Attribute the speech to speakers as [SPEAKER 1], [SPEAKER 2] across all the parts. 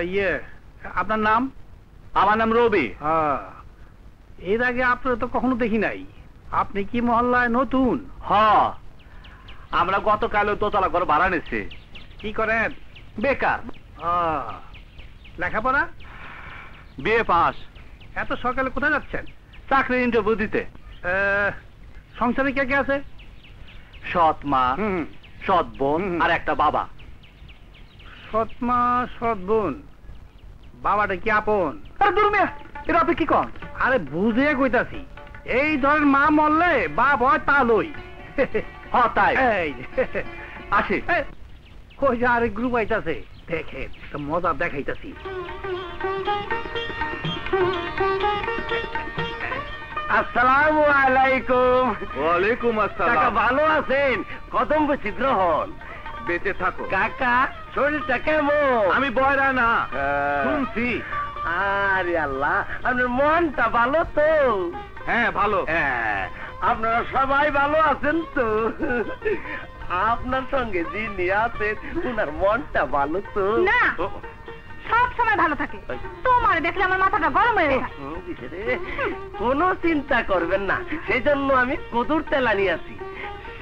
[SPEAKER 1] ইয়ে আপনার নাম?
[SPEAKER 2] আমার নাম রবি।
[SPEAKER 1] হ্যাঁ। এর আগে আপনার তো কখনো দেখি নাই। আপনি কি মহল্লায় নতুন?
[SPEAKER 2] হ। আমরা গতকাল দোতলা ঘর ভাড়া নিচ্ছি
[SPEAKER 1] কি করেন?
[SPEAKER 2] বেকার।
[SPEAKER 1] আহ, লেখাপড়া?
[SPEAKER 2] বিয়ে পাস।
[SPEAKER 1] এত সকালে কোথায় যাচ্ছেন?
[SPEAKER 2] চাকরির ইন্টারভিউ দিতে।
[SPEAKER 1] সংসারে কে কে আছে?
[SPEAKER 2] সৎ মা সৎ বোন আর একটা বাবা।
[SPEAKER 1] সৎ মা সৎ বোন বাবাটা কি আপন?
[SPEAKER 2] আর দূর মিয়া এটা আপনি কি কন?
[SPEAKER 1] আরে বুঝে কইতাছি এই ধরেন মা মরলে বাপ হয় তা লই।
[SPEAKER 2] হ তাই।
[SPEAKER 1] এই
[SPEAKER 2] আসি।
[SPEAKER 1] কই যে আরেক গ্রুপ আইতাছে? একটা মজা দেখাইতাছি।
[SPEAKER 2] আসসালামু আলাইকুম। ওয়ালাইকুম ভালো আছেন? কদম গ্রহণ বেঁচে থাকো। কাকা শরীরটা কেমন? আমি বয়রা না। শুনছি। আরে আল্লাহ আপনার মনটা ভালো তো? হ্যাঁ ভালো। হ্যাঁ আপনারা সবাই ভালো আছেন তো? আপনার সঙ্গে যিনি আছেন ওনার মনটা ভালো তো?
[SPEAKER 3] না। সব সময় ভালো থাকে। তোমার দেখলে আমার মাথাটা গরম হয়ে যায়।
[SPEAKER 2] কোনো চিন্তা করবেন না। সেই জন্য আমি কদুর তেল আনিয়াছি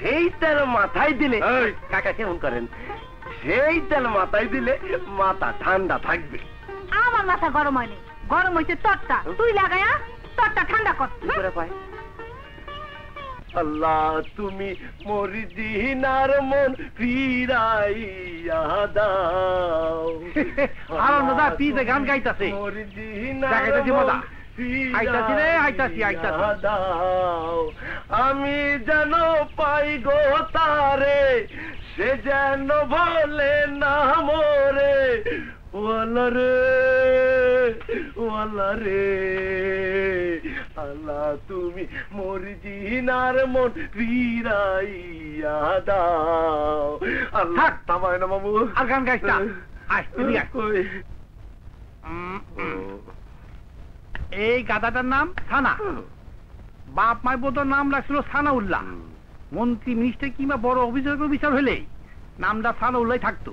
[SPEAKER 2] সেই তেল মাথায় দিলে কাকা কেমন করেন? সেই তেল মাথায় দিলে মাথা ঠান্ডা থাকবে।
[SPEAKER 3] আমার মাথা গরম হয়নি। গরম হয়েছে তরটা তুই লাগায়া তরটা ঠান্ডা কর।
[SPEAKER 2] আল্লাহ তুমি মরিদিনার মন ফিরাইয়া দাও।
[SPEAKER 1] আনন্দদা পিছে গান গাইতাছে।
[SPEAKER 2] মরিদিনার মন
[SPEAKER 1] মজা। আইতাছি রে, আইতাছি, আইতাছি।
[SPEAKER 2] দাও। আমি যেন পাই গো তারে সে যেন বলে না মোরে ওয়ালা রে ওয়ালা রে আল্লাহ তুমি মরিজিনার মন ফিরাইয়া দাও আল্লাহ। তামায় না মামু
[SPEAKER 1] আর গান গাইস না। আয়, এদিকে আয়। এই গাদাটার নাম থানা। বাপ মায় বোধর নাম রাখছিল থানা উল্লাহ মন্ত্রী মিনিস্টার কিংবা বড় অফিসার বিচার হলেই নামটা থানা উল্লাই থাকতো।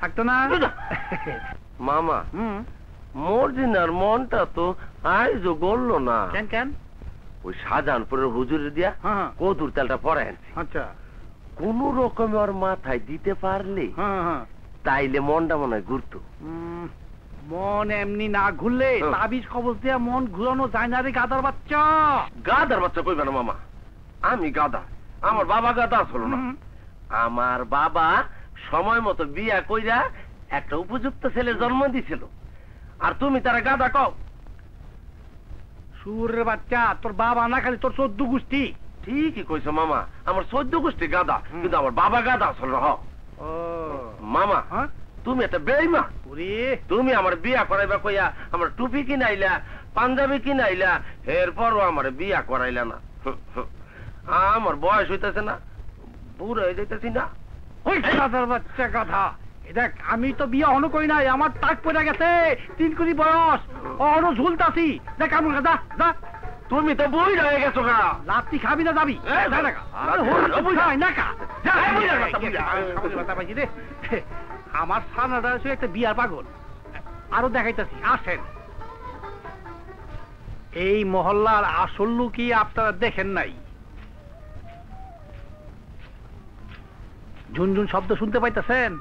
[SPEAKER 1] থাকতো না?
[SPEAKER 2] মামা মর্জিনার মনটা তো আইজও গড়ল না।
[SPEAKER 1] কেন কেন?
[SPEAKER 2] ওই শাহজাহানপুরের হুজুরে দিয়া
[SPEAKER 1] হ্যাঁ
[SPEAKER 2] কদুর তেলটা পরে আনছি।
[SPEAKER 1] আচ্ছা।
[SPEAKER 2] কোন রকমে ওর মাথায় দিতে পারলে
[SPEAKER 1] হ্যাঁ হ্যাঁ।
[SPEAKER 2] তাইলে মনটা মনে হয় ঘুরতো।
[SPEAKER 1] মন এমনি না ঘুরলে। তাবিজ খবর দেয়া মন ঘুরানো যায় না রে গাদার বাচ্চা।
[SPEAKER 2] গাদার বাচ্চা কইবে না মামা। আমি গাদা। আমার বাবা গাদা আসলো না। আমার বাবা সময় মতো বিয়া কইরা একটা উপযুক্ত ছেলে জন্ম দিছিল। আর তুমি তারা গাদা কও।
[SPEAKER 1] সুরের বাচ্চা তোর বাবা না খালি তোর চোদ্দ গোষ্ঠী।
[SPEAKER 2] ঠিকই কইছো মামা। আমার চোদ্দ গোষ্ঠী গাদা কিন্তু আমার বাবা গাদা আসল হ। মামা
[SPEAKER 1] হ্যাঁ?
[SPEAKER 2] তুমি একটা বেইমা
[SPEAKER 1] ওরে
[SPEAKER 2] তুমি আমার বিয়া করাইবা কইয়া আমার টুপি কিনাইলা পাঞ্জাবি কিনাইলা এরপরও আমার বিয়া করাইলা না আমার বয়স হইতেছে না বুড়ো হয়ে যাইতেছি না
[SPEAKER 1] ওই গাদার বাচ্চা কথা দেখ আমি তো বিয়ে হনো করি নাই আমার টাক পড়ে গেছে তিন কোটি বয়স অহনো ঝুলতাছি দেখ আমার যা যা
[SPEAKER 2] তুমি তো বই হয়ে গেছো গা
[SPEAKER 1] লাত্তি খাবি না যাবি না কা। কা। আমার সানাটা হচ্ছে একটা বিয়ার পাগল। আরও দেখাইতাছি, আসেন। এই মহল্লার আসল লুকি আপনারা দেখেন নাই। ঝুনঝুন শব্দ শুনতে পাইতেছেন?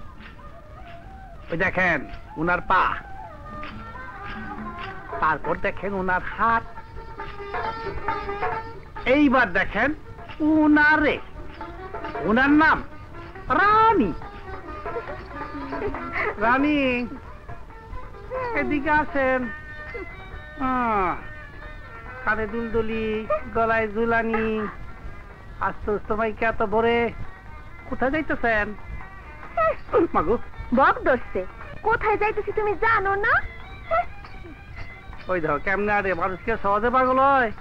[SPEAKER 1] ওই দেখেন, উনার পা। তারপর দেখেন উনার হাত। এইবার দেখেন উনারে। উনার নাম রানী। রানী এদিকে আছেন কানে দুলদুলি গলায় জুলানি। আস্তে আস্তে মাইকে এত ভরে কোথায় যাইতেছেন? মাগো।
[SPEAKER 3] বক দোষছে কোথায় যাইতেছি তুমি জানো না?
[SPEAKER 1] ওই দেখো কেমনে আরে মানুষকে সহজে পাগল হয়?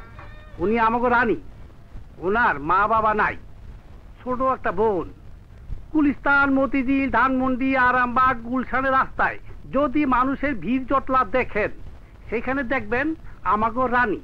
[SPEAKER 1] উনি আমাকে রানী ওনার মা বাবা নাই ছোট একটা বোন। গুলিস্তান, মতিঝিল, ধানমন্ডি, আরামবাগ, গুলশানের রাস্তায়। যদি মানুষের ভিড় জটলা দেখেন, সেখানে দেখবেন আমাগো রানী।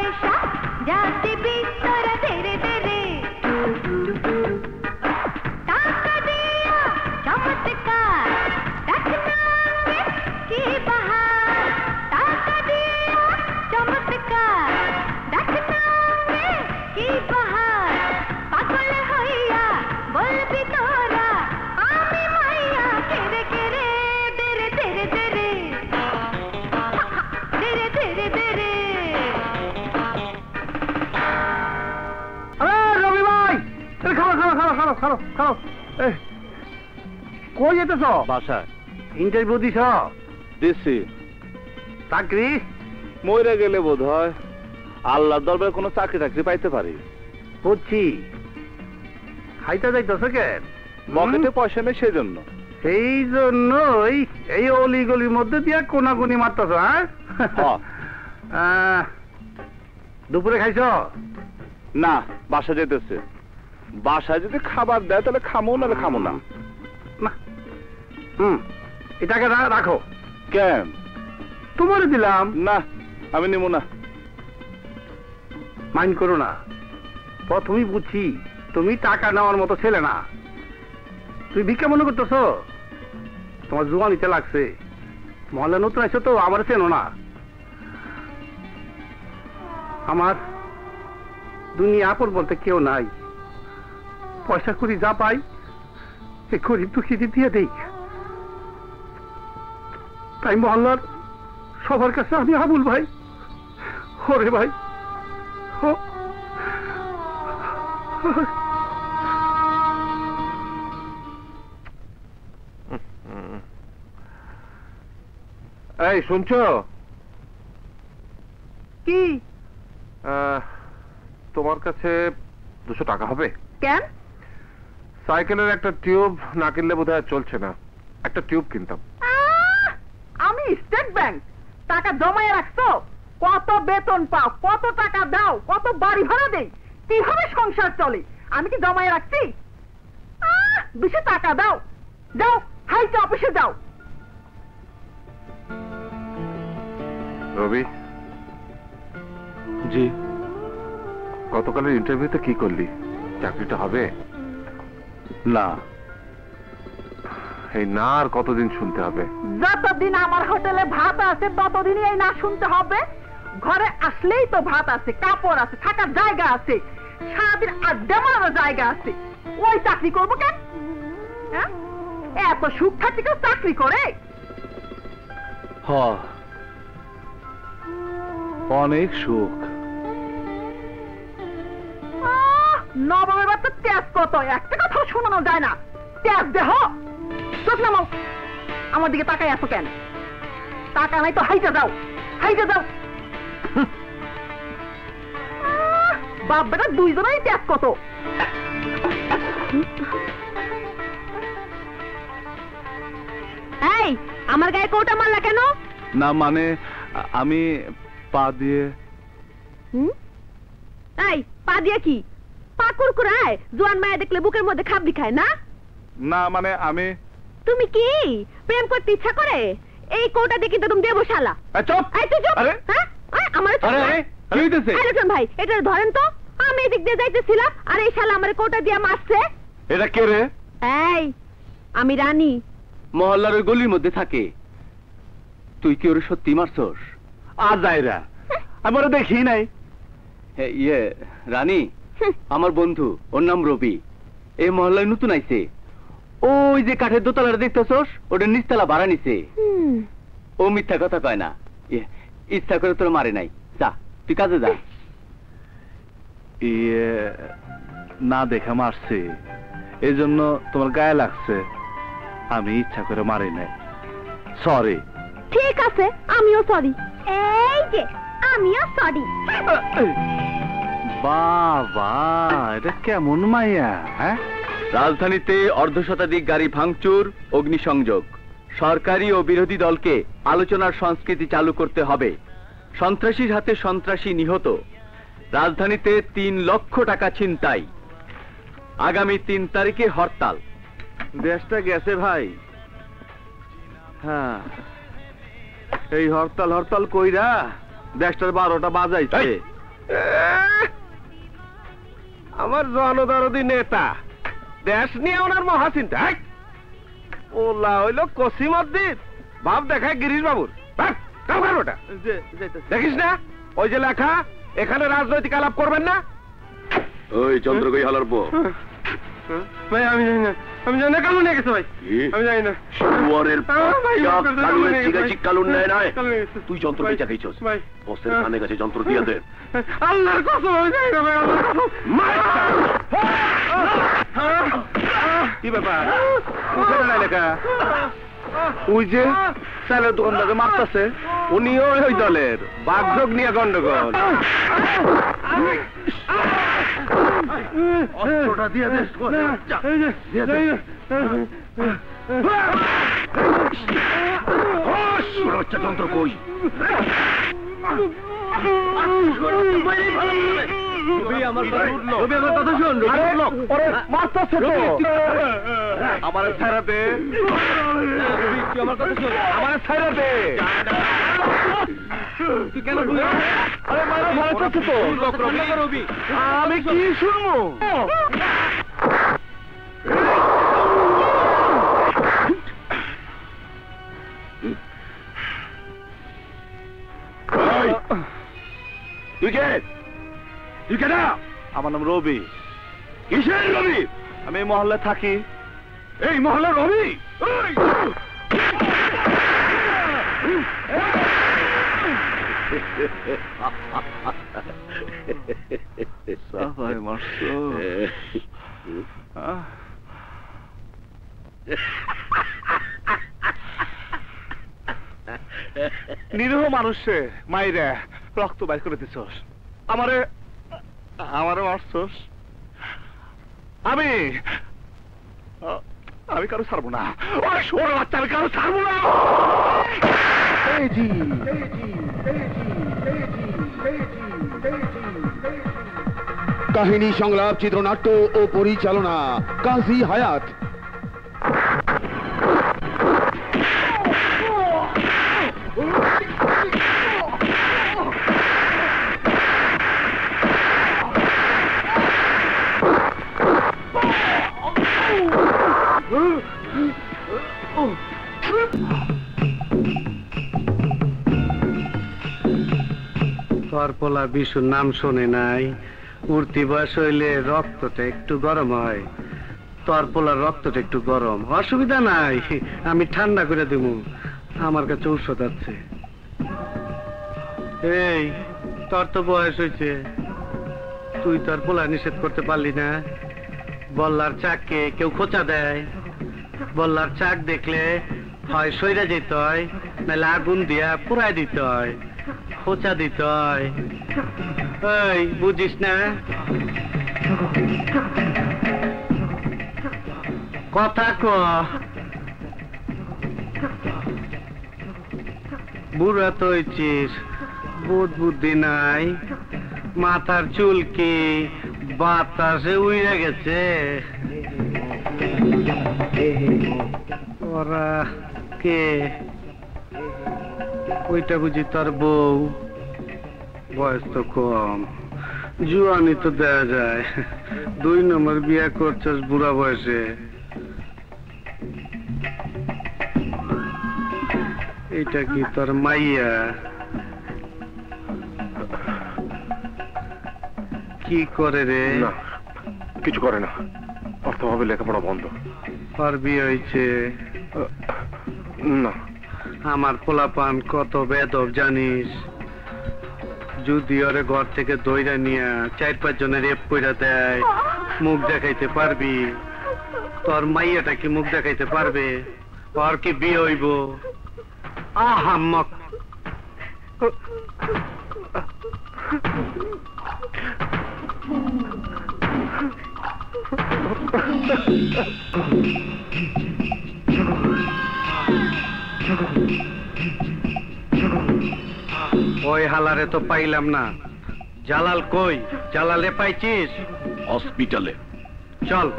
[SPEAKER 4] পয়সা যাতে
[SPEAKER 1] কই যেতেছ?
[SPEAKER 2] বাসায়।
[SPEAKER 1] ইন্টারভিউ দিছ?
[SPEAKER 2] দিছি।
[SPEAKER 1] চাকরি?
[SPEAKER 2] গেলে বোধ হয় আল্লাহ কোনো চাকরি টাকরি পাইতে পারি।
[SPEAKER 1] যাইতেছ কেন
[SPEAKER 2] মকেটে পয়সা নেই সেই জন্য
[SPEAKER 1] সেই জন্যই এই অলিগলির মধ্যে দিয়া কোনাগুনি মারতেছ হ্যাঁ? দুপুরে খাইছ?
[SPEAKER 2] না বাসা যেতেছে বাসায় যদি খাবার দেয় তাহলে খামো নাহলে খামো না।
[SPEAKER 1] এটাকে রাখো।
[SPEAKER 2] কেন?
[SPEAKER 1] তোমারে দিলাম।
[SPEAKER 2] না আমি নেব না।
[SPEAKER 1] মাইন্ড করো না। প্রথমেই বুঝছি তুমি টাকা নেওয়ার মতো ছেলে না। তুমি ভিক্ষা মনে করতেছ? তোমার জুয়ানিতে লাগছে। মহলে নতুন আছো তো আমার চেনো না। আমার দুনিয়া আপন বলতে কেউ নাই। পয়সা করি যা পাই এ করি দুঃখী দিয়ে দেই। তাই মহল্লার সবার কাছে আমি আবুল ভাই। হরে ভাই।
[SPEAKER 5] এই শুনছ?
[SPEAKER 3] কি?
[SPEAKER 5] তোমার কাছে দুশো টাকা হবে।
[SPEAKER 3] কেন?
[SPEAKER 5] সাইকেলের একটা টিউব না কিনলে বোধ চলছে না। একটা টিউব কিনতাম।
[SPEAKER 3] আমি স্টেট ব্যাংক। টাকা জমায়ে রাখছো? কত বেতন পাও? কত টাকা দাও? কত বাড়ি ভাড়া দেই? কীভাবে সংসার চলে? আমি কি জমায়ে রাখছি? বেশি টাকা দাও। যাও হাইটে অফিসে যাও।
[SPEAKER 5] রবি?
[SPEAKER 6] জি।
[SPEAKER 5] গতকালের ইন্টারভিউতে কি করলি? চাকরিটা হবে?
[SPEAKER 6] না।
[SPEAKER 5] এই না আর কতদিন শুনতে হবে?
[SPEAKER 3] যতদিন আমার হোটেলে ভাত আছে ততদিনই এই না শুনতে হবে। ঘরে আসলেই তো ভাত আছে কাপড় আছে থাকার জায়গা আছে সারাদিন আড্ডা মারার জায়গা আছে। ওই চাকরি করব কেন? হ্যাঁ? এত সুখ থাকতে কেউ চাকরি করে?
[SPEAKER 6] হ। অনেক সুখ।
[SPEAKER 3] নবমের বাচ্চা ট্যাস কত? একটা কথাও শোনানো যায় না। ট্যাস দেহ। চোখ নামাও। আমার দিকে তাকাই আসো কেন? টাকা নাই তো হাইতে যাও হাইতে যাও। বাপ বেটা দুইজনেই ট্যাস কত। এই আমার গায়ে কোটা মারলা কেন?
[SPEAKER 6] না মানে আমি পা দিয়ে?
[SPEAKER 3] এই পা দিয়ে কি? পা কুরকুরায় জোয়ান মায়া দেখলে বুকের মধ্যে খাবলি খায় না?
[SPEAKER 6] না মানে আমি
[SPEAKER 3] তুমি কি? প্রেম করতে ইচ্ছা করে? এই কোটা দেখি তো তুমি দেবো শালা
[SPEAKER 6] চুপ!
[SPEAKER 3] এই তুই চুপ!
[SPEAKER 6] আরে
[SPEAKER 3] হ্যাঁ? আমার
[SPEAKER 6] আরে, কি হইতেছে?
[SPEAKER 3] এই দেখুন ভাই এটা ধরেন তো। আমি এদিক দিয়ে যাইতেছিলাম আর এই শালা আমার কোটা দিয়ে মারছে।
[SPEAKER 6] এটা কে রে?
[SPEAKER 3] এই আমি রানী।
[SPEAKER 6] মহল্লার ওই গলির মধ্যে থাকে। তুই কি ওরে সত্যি মারছস? আর যাইরা আমি ওরা দেখি নাই। ইয়ে রানী আমার বন্ধু ওর নাম রবি। এই মহল্লায় নতুন আইছে। ওই যে কাঠের দোতলাটা দেখতেছস? ওটা নিচতলা ভাড়া নিছে। ও মিথ্যা কথা কয় না। ইয়ে, ইচ্ছা করে তোর মারে নাই। যা তুই কাজে যা। ইয়ে না দেখা মারছে। এই জন্য তোমার গায়ে লাগছে। আমি ইচ্ছা করে মারি নাই। সরি
[SPEAKER 3] ঠিক আছে আমিও সরি এই যে আমিও সরি
[SPEAKER 6] বাবা এটা কেমন মাইয়া হ্যাঁ? রাজধানীতে অর্ধশতাধিক গাড়ি ভাঙচুর, অগ্নিসংযোগ। সরকারি ও বিরোধী দলকে আলোচনার সংস্কৃতি চালু করতে হবে। সন্ত্রাসীর হাতে সন্ত্রাসী নিহত। রাজধানীতে তিন লক্ষ টাকা ছিনতাই। আগামী তিন তারিখে হরতাল। দেশটা গেছে ভাই। হ্যাঁ। এই হরতাল হরতাল কইরা দেশটার বারোটা বাজাইছে।
[SPEAKER 5] আমার জনদরদি নেতা। দেশ নিয়ে ওনার মহাচিন্তা হেই! ওলা হইল কসিমদ্দিন ভাব দেখায় গিরিশ বাবুর ওটা। দেখিস না? ওই যে লেখা এখানে রাজনৈতিক আলাপ করবেন না?
[SPEAKER 7] ওই চন্দ্রকই হালার পর
[SPEAKER 5] ভাই আমি জানি না। আমি জানি না কালু নিয়ে গেছে ভাই। আমি জানি না।
[SPEAKER 7] শুয়ারের
[SPEAKER 5] আহ, জিগাজি
[SPEAKER 7] কালুন নেয় নিয়ে
[SPEAKER 5] গেছে।
[SPEAKER 7] তুই যন্ত্র বেচা খাইছস
[SPEAKER 5] ভাই।
[SPEAKER 7] বসের
[SPEAKER 5] হ্যাঁ।
[SPEAKER 7] কানে কাছে যন্ত্র দিয়ে দে।
[SPEAKER 5] আল্লাহর কসম আমি জানি না ভাই আল্লাহর কসম।
[SPEAKER 6] কি ব্যাপার? কোথায় লেখা? ওই যে চালের দোকানদারকে মারতেছে উনিও ওই দলের। বাঘ নিয়ে গন্ডগোল। অস্ত্রটা দিয়ে দে যা, দিয়ে দে।
[SPEAKER 7] সুরক্ষা যন্ত্র কই?
[SPEAKER 6] আমার কথা শুনলো। রবি, আমার কথা শোন, রবি,
[SPEAKER 5] আরে,
[SPEAKER 6] শুনলো।
[SPEAKER 5] ওরে মারতাছে তো।
[SPEAKER 6] রবি, আমার ছাড়া দে রবি, আমার কথা শোন।
[SPEAKER 5] আমার ছাইরা দে
[SPEAKER 6] তুই কেন?
[SPEAKER 5] আরে মারা তো
[SPEAKER 6] তুই রবি। রবি
[SPEAKER 5] আমি কি শুনব
[SPEAKER 7] তুই কে তুই কে না
[SPEAKER 6] আমার নাম রবি।
[SPEAKER 7] কিসের রবি?
[SPEAKER 6] আমি এই মহল্লায় থাকি।
[SPEAKER 7] এই মহল্লার রবি!
[SPEAKER 6] সাফাই মারছো
[SPEAKER 8] নিরীহ মানুষে, মাইরে, রক্ত বাইর করে দিছস। আমারে আমারে মারছস আমি আমি কারও ছাড়বো না। ওই সোর বাচ্চা, আমি কারও ছাড়বো না।
[SPEAKER 9] কাহিনী, সংলাপ, চিত্রনাট্য ও পরিচালনা কাজী হায়াত।
[SPEAKER 10] তোর পোলা বিশুর নাম শোনে নাই। উঠতি বয়স হইলে রক্তটা একটু গরম হয়। তোর পোলার রক্তটা একটু গরম। অসুবিধা নাই। আমি ঠান্ডা করে দেব আমার কাছে ঔষধ আছে। এই, তোর তো বয়স হয়েছে। তুই তোর পোলা নিষেধ করতে পারলি না। বল্লার চাককে কেউ খোঁচা দেয়। বল্লার চাক দেখলে হয় সইরা যেতে হয়, নাহলে আগুন দিয়া পুরাই দিতে হয়, খোঁচা দিতে হয়। বুঝিস না? কথা ক। বুড়া তো হয়েছিস বোধ বুদ্ধি নাই। মাথার চুলকি বাতাসে উইরা গেছে। ওরা কে? ওইটা বুঝি তোর বউ। বয়স তো কম। জুয়ানি তো দেয়া যায়। দুই নম্বর বিয়ে করছিস বুড়া বয়সে। এটা কি তোর মাইয়া? কি করে রে?
[SPEAKER 8] না কিছু করে না। অর্থভাবে লেখাপড়া বন্ধ।
[SPEAKER 10] তোর বিয়ে হয়েছে।
[SPEAKER 8] না।
[SPEAKER 10] আমার পোলাপান কত বেদব জানিস? যদি ওরে ঘর থেকে দইরা নিয়া চার পাঁচ জনের রেপ কইরা দেয় মুখ দেখাইতে পারবি? তোর মাইয়াটা কি মুখ দেখাইতে পারবে? আর কি বিয়ে হইব? আহাম্মক। ওই হালারে তো পাইলাম না। জালাল কই? জালালে পাইছিস?
[SPEAKER 9] হসপিটালে।
[SPEAKER 10] চল।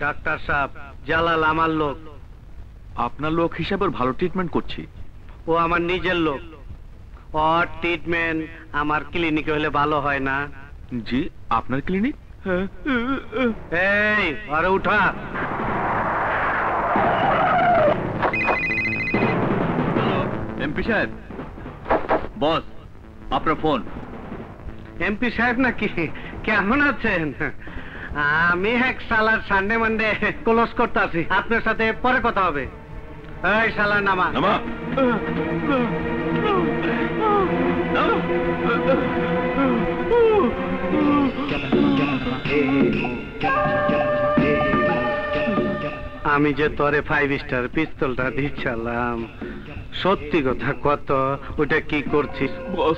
[SPEAKER 10] ডাক্তার সাহেব জালাল আমার লোক।
[SPEAKER 9] আপনার লোক হিসাবে ভালো ট্রিটমেন্ট করছি।
[SPEAKER 10] ও আমার নিজের লোক। ওর ট্রিটমেন্ট আমার ক্লিনিকে হলে ভালো হয় না।
[SPEAKER 9] জি আপনার ক্লিনিক?
[SPEAKER 10] এই আরে উঠা।
[SPEAKER 9] এমপি সাহেব। বস আপনার ফোন।
[SPEAKER 10] এমপি সাহেব নাকি? কেমন আছেন? আমি এক সালার সানডে মানডে ক্লোজ করতে আছি। আপনার সাথে পরে কথা হবে। এই সালার নামা।
[SPEAKER 9] নামা।
[SPEAKER 10] আমি যে তোরে ফাইভ স্টার পিস্তলটা দিচ্ছিলাম সত্যি কথা কত ওটা কি করছিস?
[SPEAKER 9] বস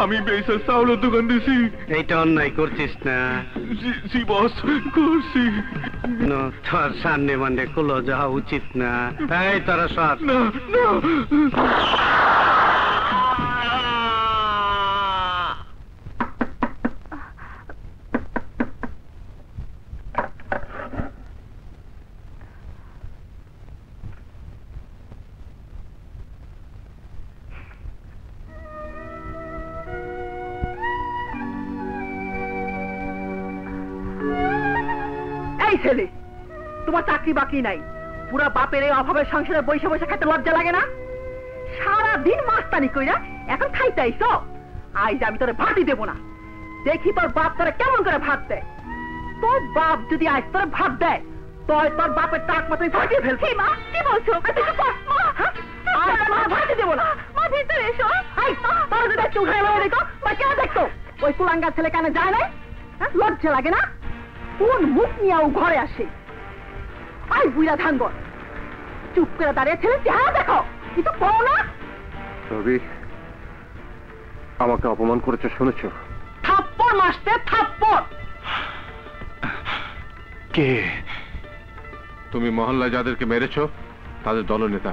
[SPEAKER 9] আমি বেসার চাউলের দোকান দিছি।
[SPEAKER 10] এইটা অন্যায় করছিস না?
[SPEAKER 9] জি বস করছি।
[SPEAKER 10] ন, তোর সামনে মানে কুলো যাওয়া উচিত না। এই তোরা সর।
[SPEAKER 9] না না।
[SPEAKER 3] চাকরি বাকরি নাই। পুরা বাপের এই অভাবের সংসারে বসে বসে খেতে লজ্জা লাগে না? সারা দিন মাস্তানি কইরা এখন খাইতে আইস? আইজ আমি তোরে ভাতই দেবো না। দেখি তোর বাপ তোরে কেমন করে ভাত দেয়। তোর বাপ যদি আজ তোর ভাত দেয় তয় তোর বাপের টাক মাথায় ফাটিয়ে ফেলছে মা কি বলছো? আর মা ভাতে দেবো না। মা ভিতরে এসো। আই তোর যদি একটু উঠে এলো দেখো বা কেউ দেখতো? ওই কুলাঙ্গার ছেলে কেন যায় না হ্যাঁ? লজ্জা লাগে না? কোন মুখ নিয়ে ও ঘরে আসে? আই বুইরা ধানগর চুপ করে দাঁড়িয়ে ছেলে চেহারা দেখো। কিছু করো না?
[SPEAKER 10] রবি আমাকে অপমান করেছে শুনেছ?
[SPEAKER 3] থাপ্পড় মাসতে থাপ্পড়।
[SPEAKER 10] কে? তুমি মহল্লায় যাদেরকে মেরেছ তাদের দলনেতা।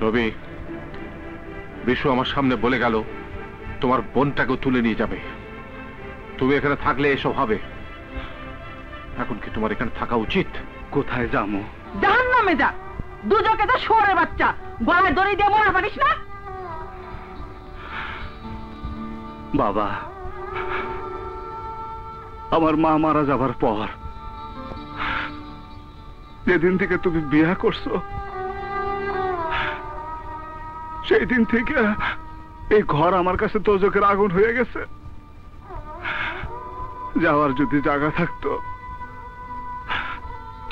[SPEAKER 10] রবি বিশু আমার সামনে বলে গেল তোমার বোনটাকেও তুলে নিয়ে যাবে। তুমি এখানে থাকলে এসব হবে। এখন কি তোমার এখানে থাকা উচিত? কোথায় যাব?
[SPEAKER 3] জাহান নামে যা। দুজকে তো শোরে বাচ্চা। গলায় দড়ি দিয়ে মরা পারিস না?
[SPEAKER 10] বাবা আমার মা মারা যাবার পর যেদিন থেকে তুমি বিয়া করছ সেই দিন থেকে এই ঘর আমার কাছে তোজকের আগুন হয়ে গেছে। যাওয়ার যদি জায়গা থাকতো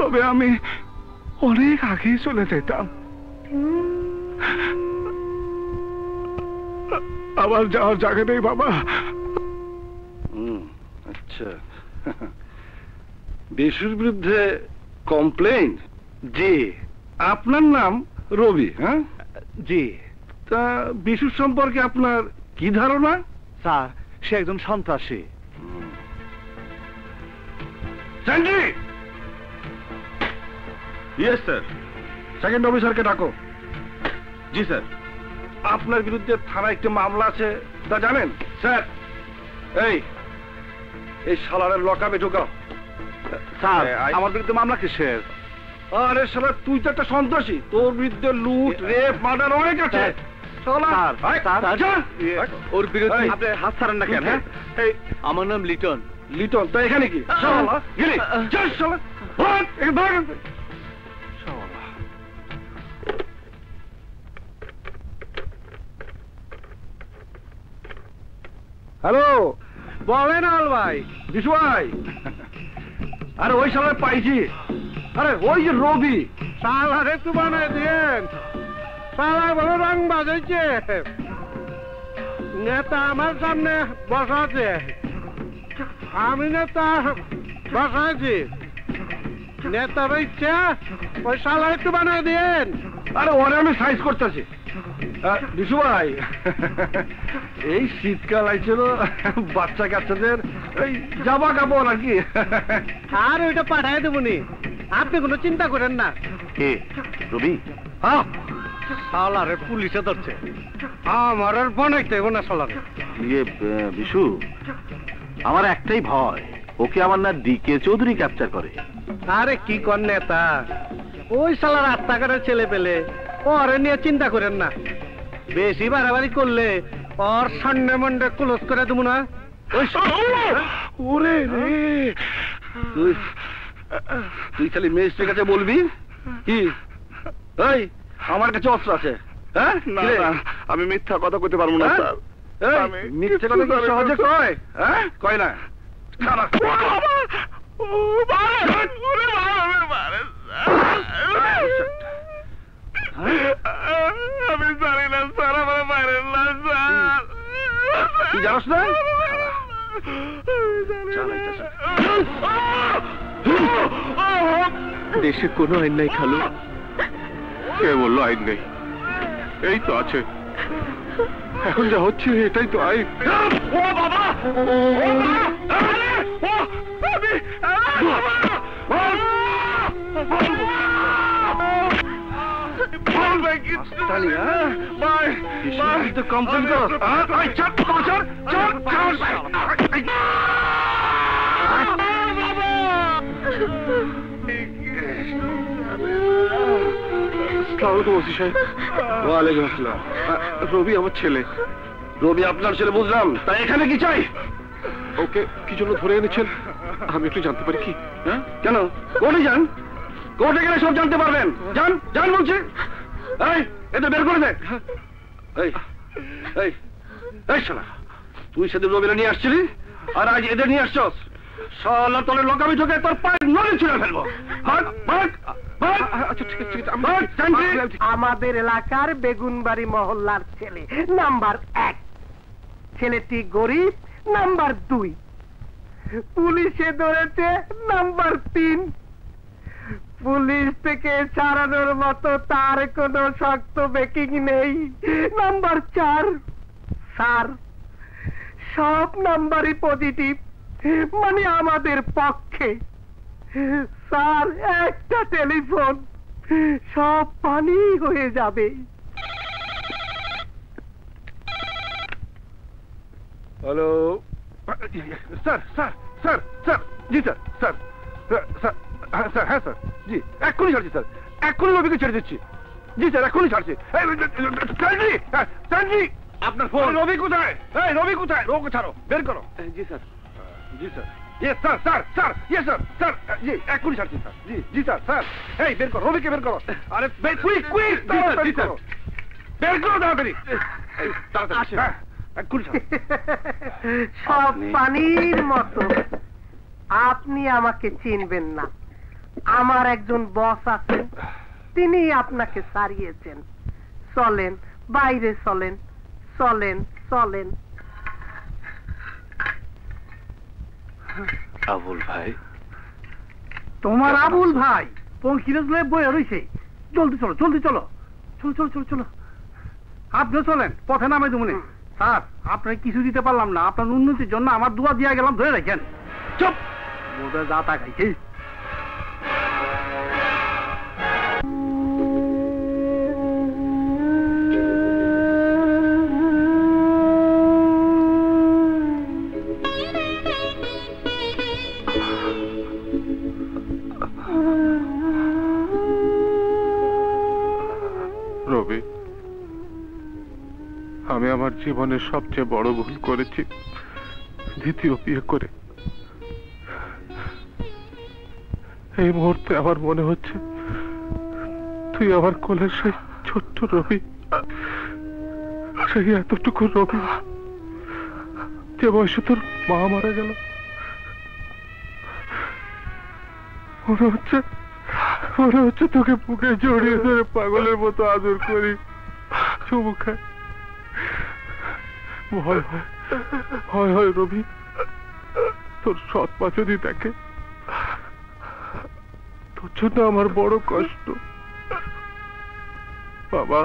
[SPEAKER 10] তবে আমি অনেক আগেই চলে যেতাম। আবার যাওয়ার জায়গা নেই বাবা।
[SPEAKER 11] আচ্ছা। বিশুর বিরুদ্ধে কমপ্লেন
[SPEAKER 10] জি।
[SPEAKER 11] আপনার নাম রবি হ্যাঁ?
[SPEAKER 10] জি।
[SPEAKER 11] তা বিশুর সম্পর্কে আপনার কি ধারণা?
[SPEAKER 10] স্যার সে একজন সন্ত্রাসী।
[SPEAKER 11] সেন্ট্রি ইয়েস স্যার সেকেন্ড অফিসারকে ডাকো। জি স্যার আপনার বিরুদ্ধে থানায় একটি মামলা আছে তা জানেন? স্যার এই এই সালারের লকাবে ঢোকাও।
[SPEAKER 10] স্যার আমার বিরুদ্ধে মামলা কিসের
[SPEAKER 11] আরে শালা তুই তো একটা সন্ত্রাসী। তোর বিরুদ্ধে লুট রেপ মার্ডার অনেক আছে।
[SPEAKER 10] ইয়ে, ওর বিরুদ্ধে আপনি হাত ছাড়েন না কেন? হ্যাঁ। এই আমার নাম লিটন।
[SPEAKER 11] লিটন তা এখানে কি? শালা, গেলি শালা। হ্যালো? বলেন আল ভাই, বিশু ভাই। আরে, ওই সময় পাইছি। আরে, ওই যে রবি
[SPEAKER 10] সালারে একটু বানায় দিয়েন। সালা বড় রং বাজাইছে। নেতা আমার সামনে বসাছে আমি নেতা বসাইছি। নেতা ইচ্ছা ওই সালা একটু বানায় দিয়েন।
[SPEAKER 11] আরে, ওরে আমি সাইজ করতেছি। বিশু ভাই। এই শীতকাল আইছিল বাচ্চা কাচ্চাদের এই জামা কাপড় আর কি।
[SPEAKER 10] আর ওইটা পাঠাই দেবনি। আপনি কোনো চিন্তা করেন না।
[SPEAKER 11] কে? রবি?
[SPEAKER 10] হ্যাঁ সালারে পুলিশে ধরছে। আমার আর বানাইতে হবে না সালারে
[SPEAKER 8] ইয়ে বিশু আমার একটাই ভয়। ওকে আমার না ডিকে চৌধুরী ক্যাপচার করে।
[SPEAKER 10] আরে কি কর নেতা? ওই শালার রাস্তাঘাটের ছেলে পেলে ওরে নিয়ে চিন্তা করেন না বেশি বাড়াবাড়ি করলে ওর সান্ডে মন্ডে ক্লোজ করে দেবো না
[SPEAKER 11] ওরে রে তুই তুই খালি মেয়ের কাছে বলবি কি এই আমার কাছে অস্ত্র আছে হ্যাঁ
[SPEAKER 10] না? আমি মিথ্যা কথা কইতে পারব না
[SPEAKER 11] হ্যাঁ?
[SPEAKER 10] স্যার
[SPEAKER 11] মিথ্যে কথা কি সহজে কয় হ্যাঁ কয় না খারাপ
[SPEAKER 10] আমি জানি না স্যার আমার মারেন না স্যার।
[SPEAKER 11] তুই জানোস না?
[SPEAKER 10] দেশে কোনো আইন নাই খালু।
[SPEAKER 9] কে বলল আইন নেই? এই তো আছে। এখন যা হচ্ছে এটাই তো আইন।
[SPEAKER 11] ও বাবা! ও বাবা! ও আমি কমপ্লেন করো। ওয়ালাইকুম আসসালাম।
[SPEAKER 9] রবি আমার ছেলে।
[SPEAKER 11] রবি আপনার ছেলে বুঝলাম। তাই এখানে কি চাই?
[SPEAKER 9] ওকে কি জন্য ধরে এনেছেন? আমি একটু জানতে পারি কি?
[SPEAKER 11] হ্যাঁ? কেন? কোর্টে যান? কোর্টে গেলে সব জানতে পারবেন? যান যান বলছি। এটা বের করে দে। এই এই এই তুই সেদিন রবিরা নিয়ে আসছিলি আর আজ এদের নিয়ে আসছস। শালা তোর লগাবি ঢোকে তোর পায়ে নড়ে ছুঁড়ে ফেলব। আচ্ছা ঠিক আছে ঠিক আছে ভাগ জানছি
[SPEAKER 12] আমাদের এলাকার বেগুনবাড়ি মহল্লার ছেলে নাম্বার এক। ছেলেটি গরিব নাম্বার দুই। পুলিশে ধরেছে নাম্বার তিন। পুলিশ থেকে ছাড়ানোর মতো তার কোনো শক্ত বেকিং নেই। নাম্বার চার। স্যার সব নাম্বারই পজিটিভ মানে আমাদের পক্ষে। স্যার একটা টেলিফোন সব পানি হয়ে যাবে।
[SPEAKER 11] Hello sir sir sir sir জি স্যার স্যার। স্যার, স্যার হ্যাঁ স্যার হ্যাঁ স্যার। জি এক্ষুনি ছাড়ছি স্যার। এক্ষুনি রবিকে ছেড়ে দিচ্ছি। জি স্যার এক্ষুনি ছাড়ছি। স্যারজি হ্যাঁ, স্যারজি। আপনার ফোন রবি কোথায়? এই রবি কোথায়? রোগ ছাড়ো বের করো। জি স্যার। জি স্যার। ইয়ে স্যার স্যার স্যার ইয়ে স্যার স্যার জি এক্ষুনি ছাড়ছি স্যার। জি জি স্যার স্যার। এই বের করো রবিকে বের করো। আরে কুইক কুইক তাড়াতাড়ি করো। বের করো তাড়াতাড়ি। তাড়াতাড়ি। হ্যাঁ
[SPEAKER 12] সব পানির মতো। আপনি আমাকে চিনবেন না। আমার একজন বস আছেন তিনি আপনাকে সারিয়েছেন। চলেন বাইরে চলেন চলেন চলেন।
[SPEAKER 9] আবুল ভাই।
[SPEAKER 10] তোমার আবুল ভাই? পঙ্খিরাজ লয়ে বয়ে রইছে। জলদি চলো জলদি চলো। চলো চলো চলো চলো। আপনিও চলেন পথে নামে দুমনে স্যার আপনার কিছু দিতে পারলাম না। আপনার উন্নতির জন্য আমার দুয়া দিয়া গেলাম ধরে রাখেন। চুপ! বোধহয় যা তা খাইছে।
[SPEAKER 9] আমার জীবনের সবচেয়ে বড় ভুল করেছি, দ্বিতীয় বিয়ে করে। এই মুহূর্তে আমার মনে হচ্ছে, তুই আমার কোলের সেই ছোট্ট রবি, সেই এতটুকু রবি যে বয়সে তোর মা মারা গেল। মনে হচ্ছে মনে হচ্ছে তোকে বুকে জড়িয়ে ধরে পাগলের মতো আদর করি। চুমু খায় ভয় হয় ভয় হয়, রবি। তোর সৎ যদি দেখে, তোর জন্য আমার বড় কষ্ট। বাবা,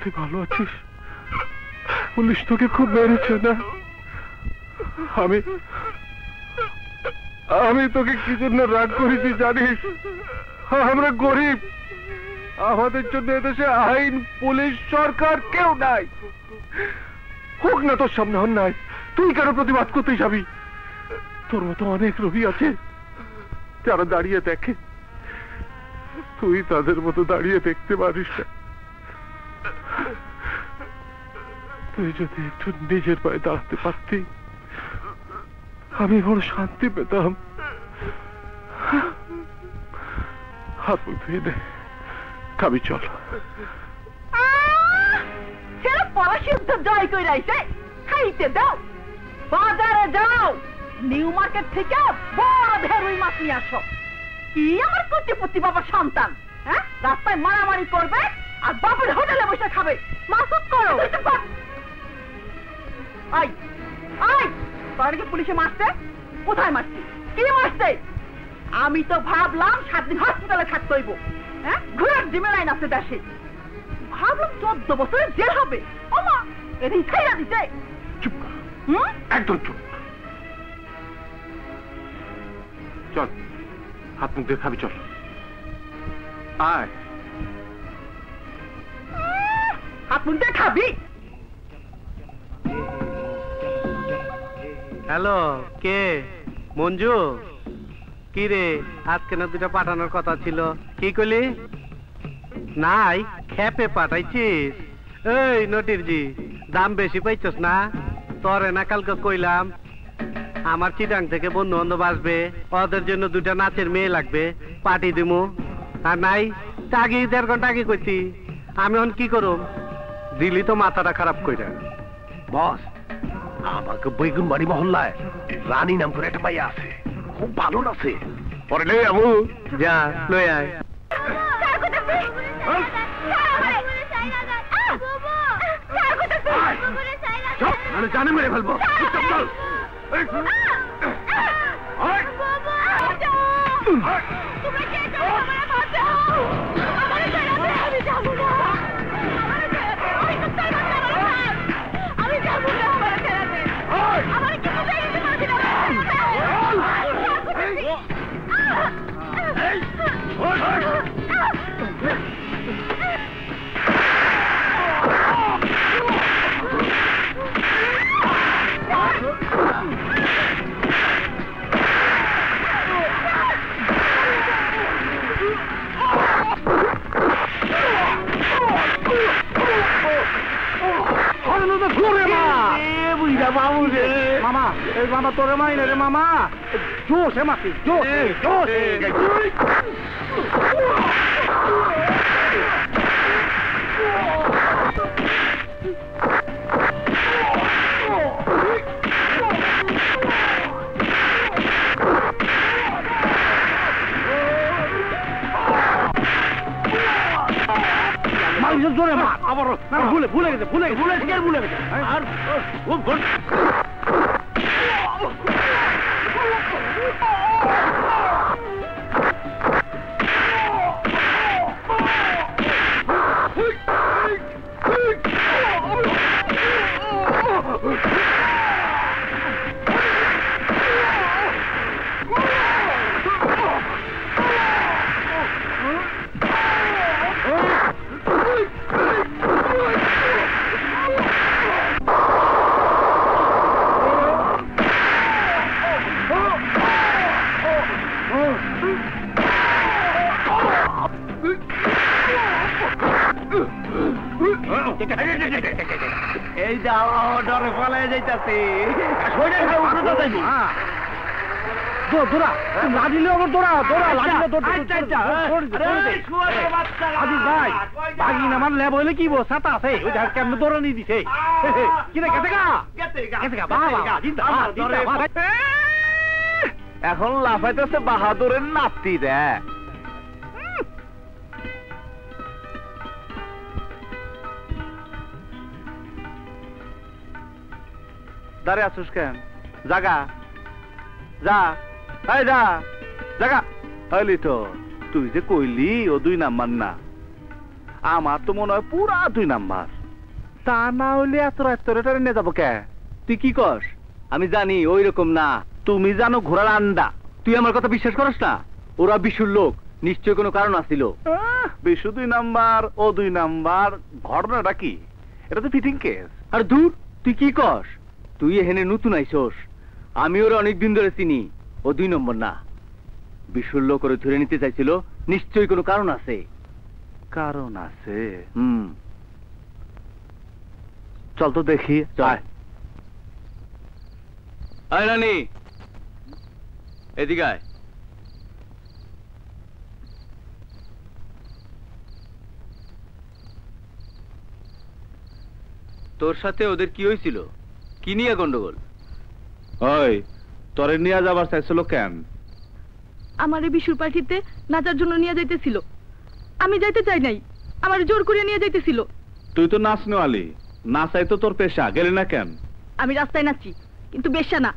[SPEAKER 9] তুই ভালো আছিস? পুলিশ তোকে খুব মেরেছে, না? আমি আমি তোকে কি জন্য রাগ করেছি জানিস? আমরা গরিব। আমাদের জন্য এদেশে আইন, পুলিশ, সরকার কেউ নাই। হোক না তোর সামনে অন্যায়, তুই কেন প্রতিবাদ করতে যাবি? তোর মতো অনেক রবি আছে, যারা দাঁড়িয়ে দেখে। তুই তাদের মতো দাঁড়িয়ে দেখতে পারিস না। তুই যদি একটু নিজের পায়ে দাঁড়াতে পারতি, আমি বড় শান্তি পেতাম। হাত মুখ ধুয়ে দে। খাবি, চল।
[SPEAKER 3] জয় খাইতে দাও। বাজারে যাও। নিউ মার্কেট থেকে বড় ভেরুই মাছ নিয়ে আসো। কি আমার কুচিপুতি বাবার সন্তান? হ্যাঁ? রাস্তায় মারামারি করবে আর হোটেলে বসে খাবে। মাসুদ করো। আই আই পুলিশে মারছে? কোথায় মারছে কি মারছে? আমি তো ভাবলাম সাত দিন হসপিটালে থাকতে হইব। হ্যাঁ? ঘুরার জিমে লাইন আছে দেশে। ভাবলাম চোদ্দ বছরের জেল হবে। ওমা এদিন ছাইরা দিতে।
[SPEAKER 9] চুপ একদম চুপ চল হাত মুখ দিয়ে খাবি চল। আয়।
[SPEAKER 3] হাত মুখ দিয়ে খাবি?
[SPEAKER 10] হ্যালো কে? মঞ্জু? কি রে? আজকে না দুটা পাঠানোর কথা ছিল। কি কইলি? নাই, খেপে পাঠাইছিস। এই নটির জি দাম বেশি পাইছস না? তরে না কালকে কইলাম, আমার চিটাং থেকে বন্ধু বান্ধব আসবে। ওদের জন্য দুটা নাচের মেয়ে লাগবে। পার্টি দিমু। আর নাই আগে দেড় ঘণ্টা আগে কইতি আমি এখন কি করুম? দিলি তো মাথাটা খারাপ কইরা।
[SPEAKER 13] বস,
[SPEAKER 14] আমাকে বেগুন বাড়ি মহল্লায় রানী নাম করে একটা মাইয়া আছে। খুব ভালো নাচে। পরে নে আবু
[SPEAKER 8] যা লই আয়।
[SPEAKER 14] জানে মেরে ফেলব। চল। এই, এই,
[SPEAKER 8] মামা এই মামা তোরে মাই রে মামা। জোশ হে মাসি জোশ জোশ। জোরে মা আবার ভুলে ভুলে গেছে ভুলে ভুলে ভুলে গেছে আর
[SPEAKER 1] যাইতাছি।
[SPEAKER 8] দৌড়া। না আমার দৌড়া দৌড়া লাগিলে আজি ভাই বাগি না মারলে বলে কি বো সাতা আছে। ওই দেখ কেমন দৌড়ানি দিছে। কি রে গেছে গা? গেছে গা। বাবা জিন্দাবাদ জিন্দাবাদ
[SPEAKER 1] এখন লাফাইতেছে বাহাদুরের নাতি রে
[SPEAKER 8] দাঁড়িয়ে আছিস কেন? জাগা। যা। এই যা। জাগা। হইলি তো তুই যে কইলি ও দুই নাম্বার না। আমার তো মনে হয় পুরা দুই নাম্বার। তা না হইলে এত রাত তোরে নিয়ে যাব কে? তুই কি কর আমি জানি ওই রকম না। তুমি জানো ঘোড়ার আন্ডা। তুই আমার কথা বিশ্বাস করস না? ওরা বিশুর লোক। নিশ্চয় কোনো কারণ আসছিল বিশু দুই নাম্বার ও দুই নাম্বার। ঘটনাটা কি? এটা তো ফিটিং কেস আর দূর তুই কি কর তুই এখানে নতুন আইসোস। আমি ওরা অনেকদিন ধরে চিনি ও দুই নম্বর না। বিশুর লোক ওরে ধরে নিতে চাইছিল নিশ্চয়ই কোনো কারণ আছে? কারণ আছে? হুম। চল তো দেখি রানী। এদিকে আয়। তোর সাথে ওদের কি হয়েছিল? কি নিয়ে গন্ডগোল? ওই তোরে নিয়ে যাবার চাইছিল কেন?
[SPEAKER 15] আমার এই বিশুর পার্টিতে নাচার জন্য নিয়ে যাইতেছিল। আমি যাইতে চাই নাই আমার জোর করে নিয়ে যাইতেছিল।
[SPEAKER 8] তুই তো নাচ নেওয়ালি নাচাই তো তোর পেশা গেলি না কেন?
[SPEAKER 15] আমি রাস্তায় নাচি কিন্তু বেশ্যা না।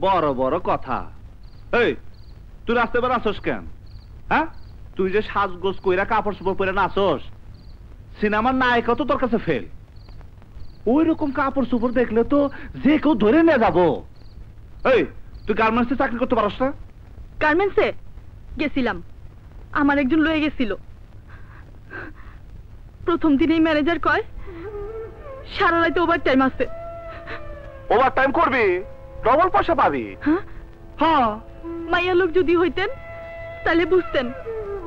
[SPEAKER 8] বড় বড় কথা। এই তুই রাস্তায় বের আসস কেন? হ্যাঁ? তুই যে সাজগোজ কইরা কাপড় চোপড় পরে নাচস সিনেমার নায়িকা তো তোর কাছে ফেল ওই রকম কাপড় চোপড় দেখলে তো যে কেউ ধরে নিয়ে যাব। এই তুই গার্মেন্টসে চাকরি করতে পারস না?
[SPEAKER 15] গার্মেন্টসে? গেছিলাম। আমার একজন লয়ে গেছিল। প্রথম দিনেই ম্যানেজার কয় সারা রাতে ওভার টাইম আছে।
[SPEAKER 8] ওভার টাইম করবি? ডবল পয়সা পাবি।
[SPEAKER 15] হ্যাঁ?
[SPEAKER 8] হ্যাঁ।
[SPEAKER 15] মাইয়া লোক যদি হইতেন তাহলে বুঝতেন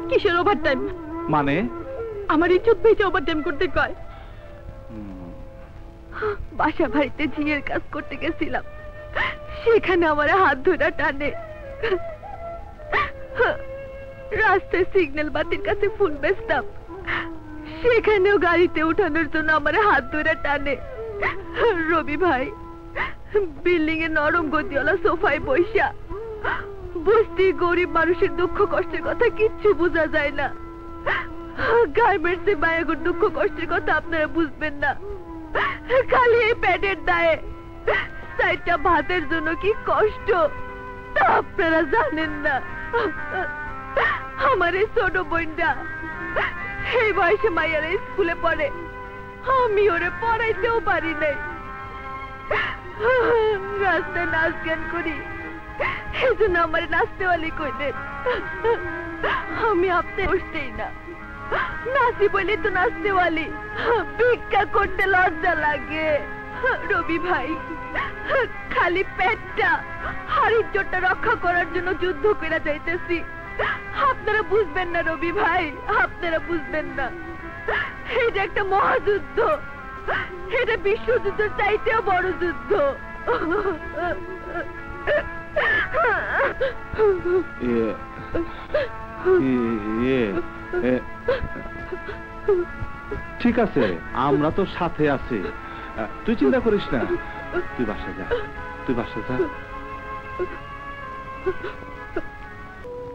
[SPEAKER 15] কিসের ওভার টাইম
[SPEAKER 8] মানে?
[SPEAKER 15] আমার ইজ্জত বেঁচে ওভার টাইম করতে কয়। বাসা বাড়িতে ঝিঙের কাজ করতে গেছিলাম। সেখানে আমার হাত ধরা টানে। রাস্তায় সিগন্যাল বাতির কাছে ফুল বেচতাম। সেখানেও গাড়িতে উঠানোর জন্য আমার হাত ধরা টানে।
[SPEAKER 16] রবি ভাই বিল্ডিং এ নরম গতিওয়ালা সোফায় বইসা। বস্তি গরিব মানুষের দুঃখ কষ্টের কথা কিচ্ছু বোঝা যায় না। গার্মেন্টস এ মায়াগুর দুঃখ কষ্টের কথা আপনারা বুঝবেন না। খালি এই প্যাডের দায়ে। সাইডটা ভাতের জন্য কি কষ্ট? তা আপনারা জানেন না। আমার এই ছোট বোনটা এই বয়সে স্কুলে পড়ে। আমি ওরে পড়াইতেও পারি নাই। রাস্তায় নাচ গান করি। এই জন্য আমার নাচতেওয়ালি কইলেন আমি আপনি বসতেই না। নাচি বলে তো নাচতেওয়ালি ভিক্ষা করতে লজ্জা লাগে। রবি ভাই খালি পেটটা রক্ষা করার জন্য যুদ্ধ করে যাইতেছি। আপনারা বুঝবেন না রবি ভাই আপনারা বুঝবেন না। এটা একটা মহাযুদ্ধ এটা বিশ্বযুদ্ধ চাইতেও বড় যুদ্ধ।
[SPEAKER 8] ইয়ে ইয়ে এ, ঠিক আছে আমরা তো সাথে আছি। তুই চিন্তা করিস না। তুই বাসা যা তুই বাসা যা।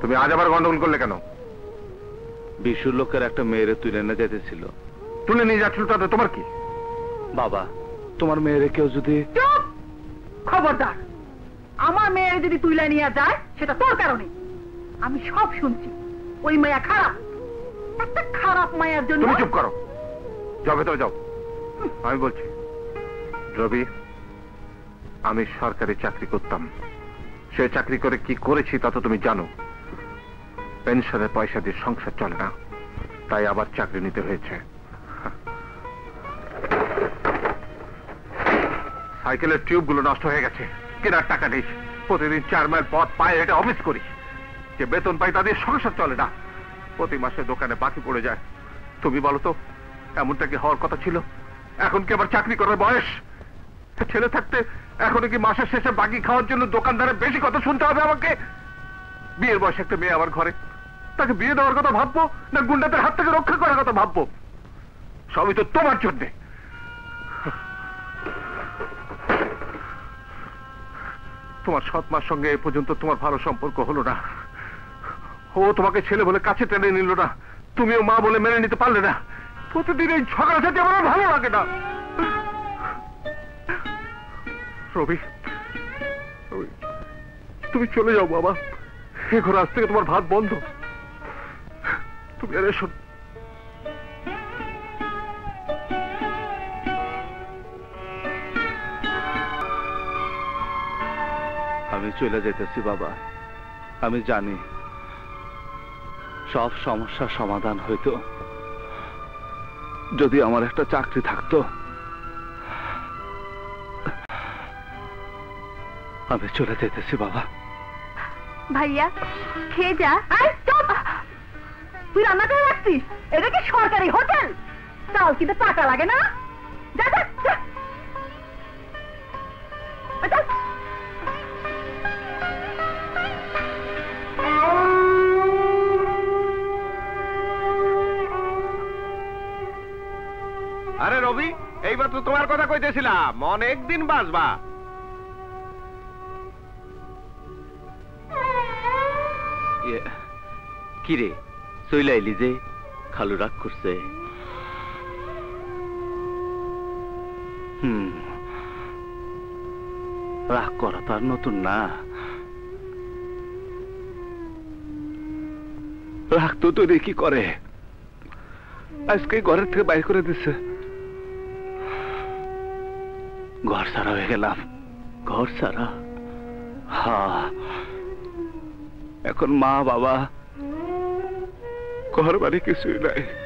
[SPEAKER 5] তুমি আজ আবার গন্ডগোল করলে কেন?
[SPEAKER 8] বিশুর লোকের একটা মেয়েরে তুলে এনে যেতেছিল
[SPEAKER 5] তুলে নিয়ে যাচ্ছিল তাতে তোমার কি?
[SPEAKER 8] বাবা তোমার মেয়েরে কেউ যদি
[SPEAKER 3] চুপ! খবরদার! আমার মেয়ের যদি তুইলা নিয়ে যায় সেটা তোর কারণে। আমি সব শুনছি। ওই মায়া খারাপ। একটা খারাপ মায়ের জন্য
[SPEAKER 5] তুমি চুপ করো। যাও আমি বলছি, রবি, আমি সরকারি চাকরি করতাম। সে চাকরি করে কি করেছি তা তো তুমি জানো। পেনশনের পয়সা দিয়ে সংসার চলে না, তাই আবার চাকরি নিতে হয়েছে। সাইকেলের টিউবগুলো নষ্ট হয়ে গেছে। কেনার টাকা নেই। প্রতিদিন চার মাইল পথ পায়ে হেঁটে অফিস করি। যে বেতন পাই তাদের সংসার চলে না। প্রতি মাসে দোকানে বাকি পড়ে যায়। তুমি বলো তো, এমনটা কি হওয়ার কথা ছিল? এখন কি আবার চাকরি করার বয়স? ছেলে থাকতে এখনও কি মাসের শেষে বাকি খাওয়ার জন্য দোকানদারে বেশি কথা শুনতে হবে আমাকে? বিয়ের বয়সে একটা মেয়ে আমার ঘরে। তাকে বিয়ে দেওয়ার কথা ভাববো না গুন্ডাদের হাত থেকে রক্ষা করার কথা ভাববো? সবই তো তোমার জন্যে। তোমার সৎ মার সঙ্গে এ পর্যন্ত তোমার ভালো সম্পর্ক হলো না। ও তোমাকে ছেলে বলে কাছে টেনে নিল না। তুমিও মা বলে মেনে নিতে পারলে না। প্রতিদিন এই ঝগড়া সাথে আমার ভালো লাগে না। রবি তুমি চলে যাও বাবা। এ ঘর আজ থেকে তোমার ভাত বন্ধ। তুমি আর এসো
[SPEAKER 8] আমি চলে যেতেছি বাবা। আমি জানি সব সমস্যার সমাধান হইতো। যদি আমার একটা চাকরি থাকতো আমি চলে যেতেছি বাবা।
[SPEAKER 16] ভাইয়া খেয়ে যা।
[SPEAKER 3] এই, চুপ! তুই রান্না করে রাখছিস? এটা কি সরকারি হোটেল? চাল কিনতে টাকা লাগে না?
[SPEAKER 11] এইবার তো তোমার কথা কইতেছিলাম। অনেক দিন বাঁচবা
[SPEAKER 2] কি রে? চইলা এলি যে, খালু রাগ করছে।
[SPEAKER 8] হুম, রাগ করা তো আর নতুন না। রাগ তো তৈরি কি করে? আজকে ঘরের থেকে বাইর করে দিচ্ছে ঘর সারা হয়ে গেলাম। ঘর সারা হা। এখন মা বাবা ঘর বাড়ি কিছুই নাই।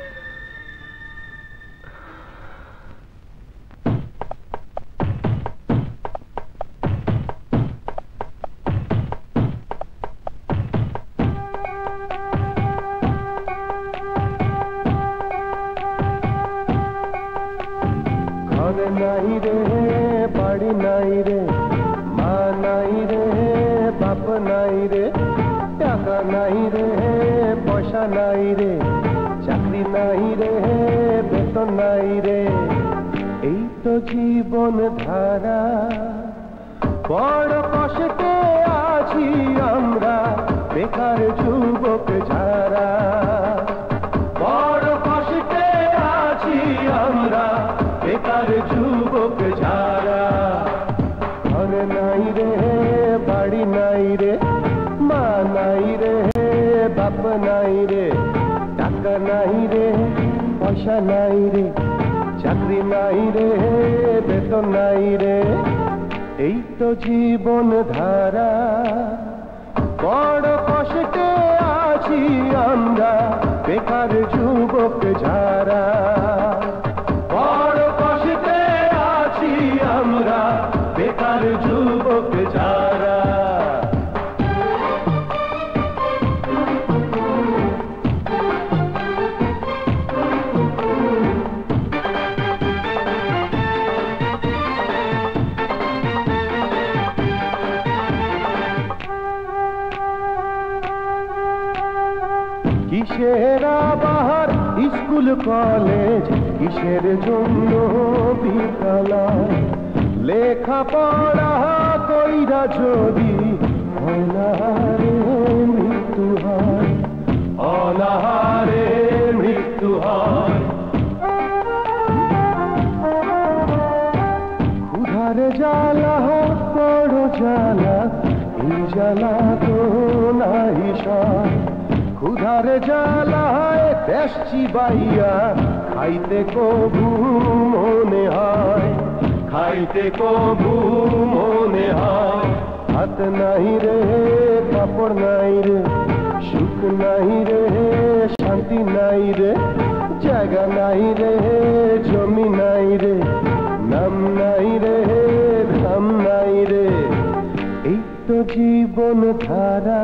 [SPEAKER 17] জীবন ধারা।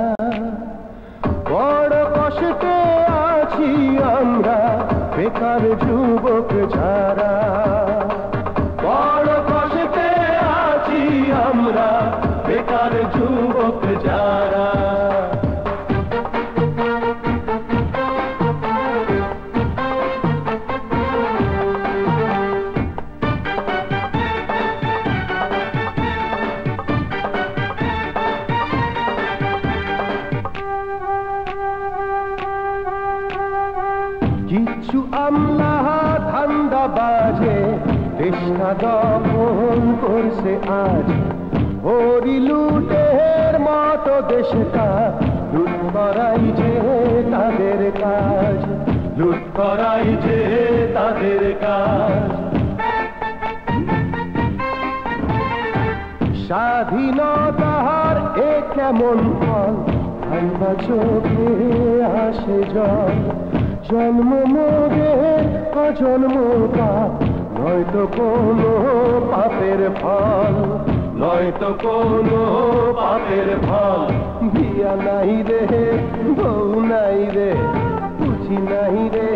[SPEAKER 17] বড় কষ্টে আছি আমরা বেকার যুবক যারা। এ কেমন ফল? ভাইবা চোখে আসে জল। জন্ম মোদের অজন্ম পাপ। নয়তো কোনো পাপের ফল। নয়তো কোনো পাপের ফল। বিয়া নাই রে, বউ নাই রে পুঁজি নাই রে,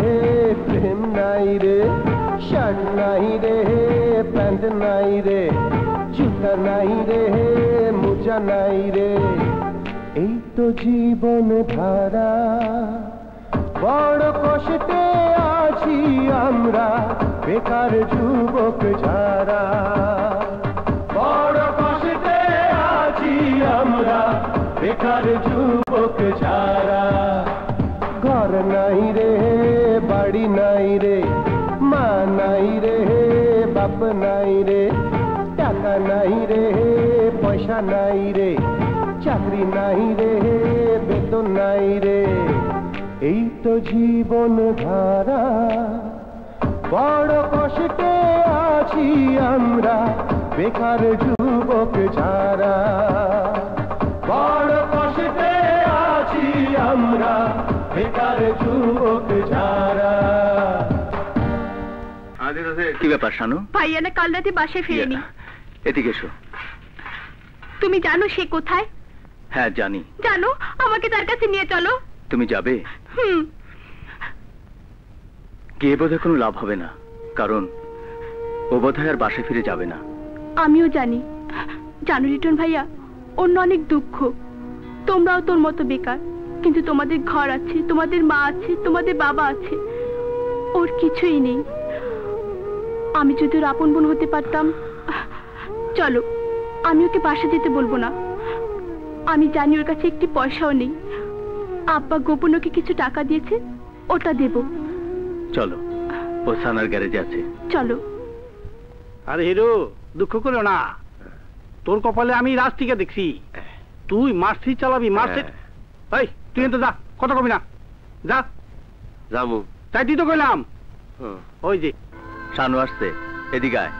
[SPEAKER 17] প্রেম নাই রে শার্ট নাই রে, প্যান্ট নাই রে, জুতা নাই রে, মোজা নাই রে। জীবন ধারা। বড় কষ্টে আছি আমরা, বেকার যুবক যারা। বড় কষ্টে আছি আমরা, বেকার যুবক যারা। ঘর নাই রে, বাড়ি নাই রে, মা নাই রে, বাপ নাই রে, টাকা নাই রে, পয়সা নাই রে। নাই রে বেতন নাই রে। এই তো জীবন ধারা বড় কষ্টে আছি আমরা বেকার যুবক যারা। বড় কষ্টে আছি আমরা বেকার যুবক যারা।
[SPEAKER 2] কি ব্যাপার শানু?
[SPEAKER 16] ভাইয়া না কাল রাতে বাসায় ফেরেনি।
[SPEAKER 2] এদিকে এসো।
[SPEAKER 16] তুমি জানো সে কোথায়?
[SPEAKER 2] হ্যাঁ জানি।
[SPEAKER 16] জানো আমাকে তার কাছে নিয়ে চলো।
[SPEAKER 2] তুমি যাবে?
[SPEAKER 16] হুম।
[SPEAKER 2] গিয়ে বোধহয় কোনো লাভ হবে না কারণ ও বোধহয় আর বাসায় ফিরে যাবে না।
[SPEAKER 16] আমিও জানি। জানো রিটন ভাইয়া অন্য অনেক দুঃখ। তোমরাও তোর মতো বেকার কিন্তু তোমাদের ঘর আছে তোমাদের মা আছে তোমাদের বাবা আছে। ওর কিছুই নেই।
[SPEAKER 15] আমি যদি ওর আপন বোন হতে পারতাম চলো আমি ওকে বাসা যেতে বলব না। আমি জানি ওর কাছে একটি পয়সাও নেই। আব্বা গোপন ওকে কিছু টাকা দিয়েছে ওটা দেব।
[SPEAKER 18] চলো ও সানার গ্যারেজে আছে।
[SPEAKER 15] চলো।
[SPEAKER 1] আরে হিরো দুঃখ করো না। তোর কপালে আমি রাজ থেকে দেখছি। তুই মার্সি চালাবি মার্সি এই তুই তো যা কথা কবি না। যা।
[SPEAKER 18] যাব
[SPEAKER 1] তাই তুই তো কইলাম। ওই যে।
[SPEAKER 18] শানু আসছে এদিকে আয়।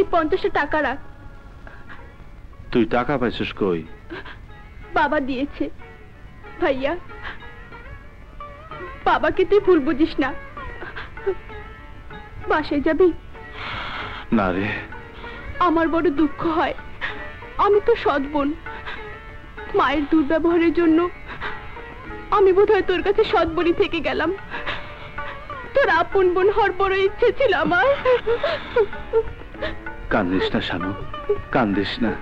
[SPEAKER 15] এই পঞ্চাশটা টাকা রাখ।
[SPEAKER 8] তুই টাকা পাইছিস কই?
[SPEAKER 15] বাবা দিয়েছে। ভাইয়া বাবাকে তুই ভুল বুঝিস না। বাসায় যাবি?
[SPEAKER 8] না রে।
[SPEAKER 15] আমার বড় দুঃখ হয়। আমি তো সৎ বোন। মায়ের দুর্ব্যবহারের জন্য আমি বোধহয় তোর কাছে সৎ বোনই থেকে গেলাম। তোর আপন বোন হওয়ার বড় ইচ্ছে ছিল আমার।
[SPEAKER 8] কান্দিস না, শানু। কান্দিস না।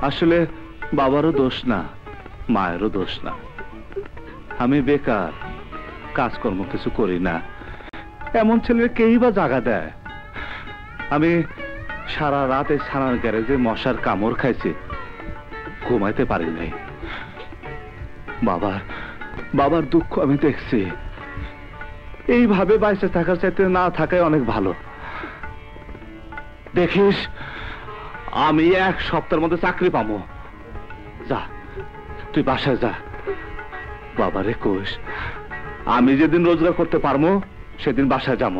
[SPEAKER 8] আসলে বাবারও দোষ না, মায়েরও দোষ না। আমি বেকার, কাজকর্ম কিছু করি না। এমন ছেলে কেই বা জাগা দেয়? আমি সারা রাত এই ছানার গ্যারেজে মশার কামড় খাইছি। ঘুমাইতে পারি নাই। বাবার বাবার দুঃখ আমি দেখছি। এইভাবে বাইসে থাকার চাইতে না থাকাই অনেক ভালো। দেখিস আমি এক সপ্তাহের মধ্যে চাকরি পাবো। যা তুই বাসায় যা। বাবারে কোষ আমি যেদিন রোজগার করতে পারব সেদিন বাসায় যাব।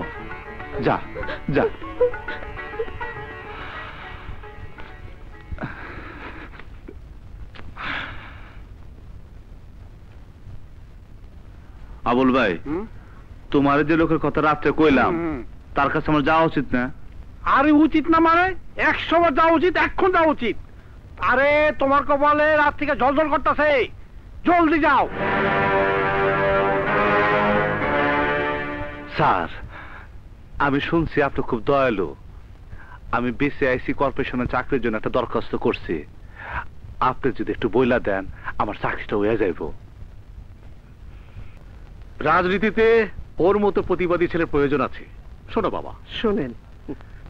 [SPEAKER 8] যা যা। আবুল ভাই তোমার যে লোকের কথা রাত্রে কইলাম তার কাছে আমার যাওয়া উচিত না।
[SPEAKER 1] আরে উচিত না মানে? একশো বার যাওয়া উচিত এখন যাওয়া উচিত। আরে তোমার কপালে রাত থেকে জল জল করতেছে। জলদি যাও।
[SPEAKER 8] স্যার আমি শুনছি আপনি খুব দয়ালু। আমি বিসিআইসি কর্পোরেশনের চাকরির জন্য একটা দরখাস্ত করছি। আপনি যদি একটু বইলা দেন আমার চাকরিটা হয়ে যাইব। রাজনীতিতে ওর মতো প্রতিবাদী ছেলের প্রয়োজন আছে। শোনো বাবা।
[SPEAKER 1] শোনেন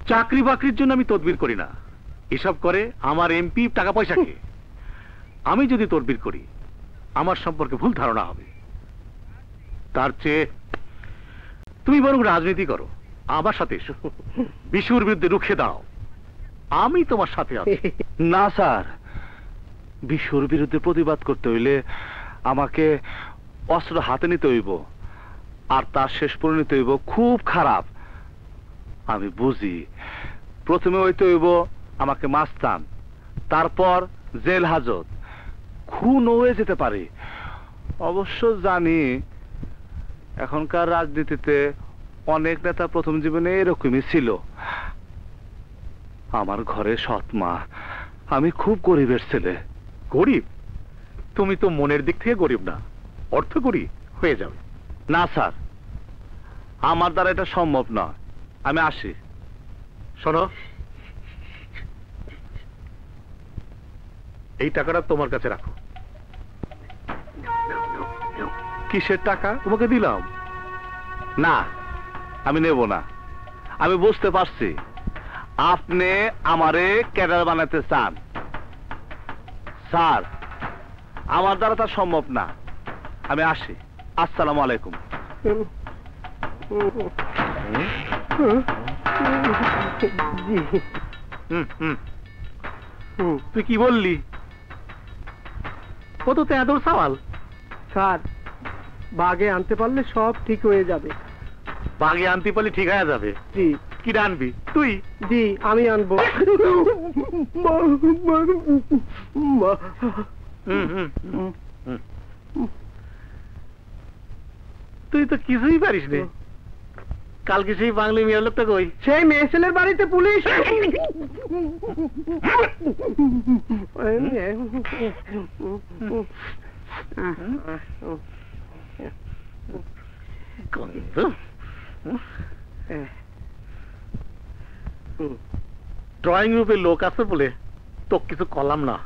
[SPEAKER 8] চাকরি বাকরির জন্য আমি তদবির করি না। এসব করে আমার এমপি টাকা পয়সাকে আমি যদি তদবির করি, আমার সম্পর্কে ভুল ধারণা হবে। তার চেয়ে তুমি বরং রাজনীতি করো। আমার সাথে এসো। বিশুর বিরুদ্ধে রুখে দাও। আমি তোমার সাথে আছি। না, স্যার। বিশুর বিরুদ্ধে প্রতিবাদ করতে হইলে আমাকে অস্ত্র হাতে নিতে হইব। আর তার শেষ পরিণতি হইব খুব খারাপ। আমি বুঝি। প্রথমে হইতে হইব আমাকে মাস্তান তারপর জেল হাজত। খুন হয়ে যেতে পারে। অবশ্য জানি এখনকার রাজনীতিতে অনেক নেতা প্রথম জীবনে এরকমই ছিল। আমার ঘরে সৎ মা। আমি খুব গরিবের ছেলে।
[SPEAKER 18] গরিব? তুমি তো মনের দিক থেকে গরিব না। অর্থ করি হয়ে যাবে।
[SPEAKER 8] না স্যার। আমার দ্বারা এটা সম্ভব নয়। আমি আসি।
[SPEAKER 18] শোনো। এই টাকাটা তোমার কাছে রাখো।
[SPEAKER 8] কিসের টাকা? তোমাকে দিলাম। না, আমি নেব না। আমি বুঝতে পারছি। আপনি আমারে ক্যাডার বানাতে চান। স্যার, আমার দ্বারা তা সম্ভব না। আমি আসি। আসসালামু আলাইকুম।
[SPEAKER 18] তুই কি বললি? ও তো তেঁদর সওয়াল।
[SPEAKER 1] স্যার বাগে আনতে পারলে সব ঠিক হয়ে যাবে।
[SPEAKER 18] বাগে আনতে পারলে ঠিক হয়ে যাবে?
[SPEAKER 1] জি।
[SPEAKER 18] কি আনবি? তুই?
[SPEAKER 1] জি আমি আনব।
[SPEAKER 18] তুই তো কিছুই পারিস নে। কালকে সেই বাংলা মেয়ের লোকটা কই
[SPEAKER 1] সেই মেয়ে ছেলের বাড়িতে পুলিশ।
[SPEAKER 10] ড্রয়িং রুমে লোক আছে বলে তো কিছু কলাম না।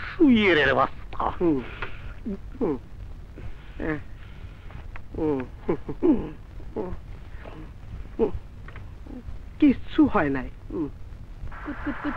[SPEAKER 10] শুয়ে রে বাস্তা
[SPEAKER 3] কিচ্ছু হয় নাই
[SPEAKER 19] কুত কুত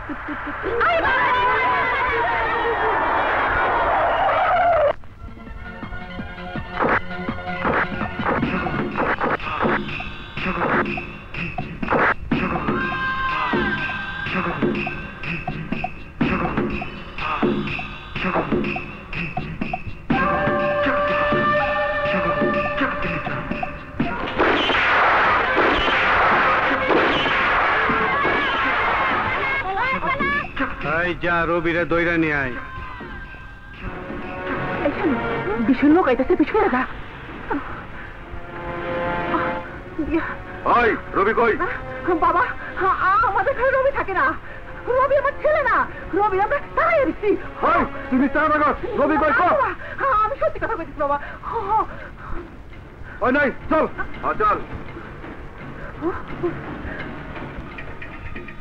[SPEAKER 10] যা রবিরে দইরা নিয়ে আয়।
[SPEAKER 3] ভীষণ লোক আইতেছে পিছনে যা।
[SPEAKER 11] ওই রবি কই?
[SPEAKER 3] বাবা আমাদের ঘরে রবি থাকে না। রবি আমার ছেলে না। রবি আমরা তাই দিচ্ছি
[SPEAKER 11] তুমি আগত রবি কই কো
[SPEAKER 3] আমি সত্যি কথা বলছি বাবা।
[SPEAKER 11] ওই নাই চল। হ্যাঁ চল।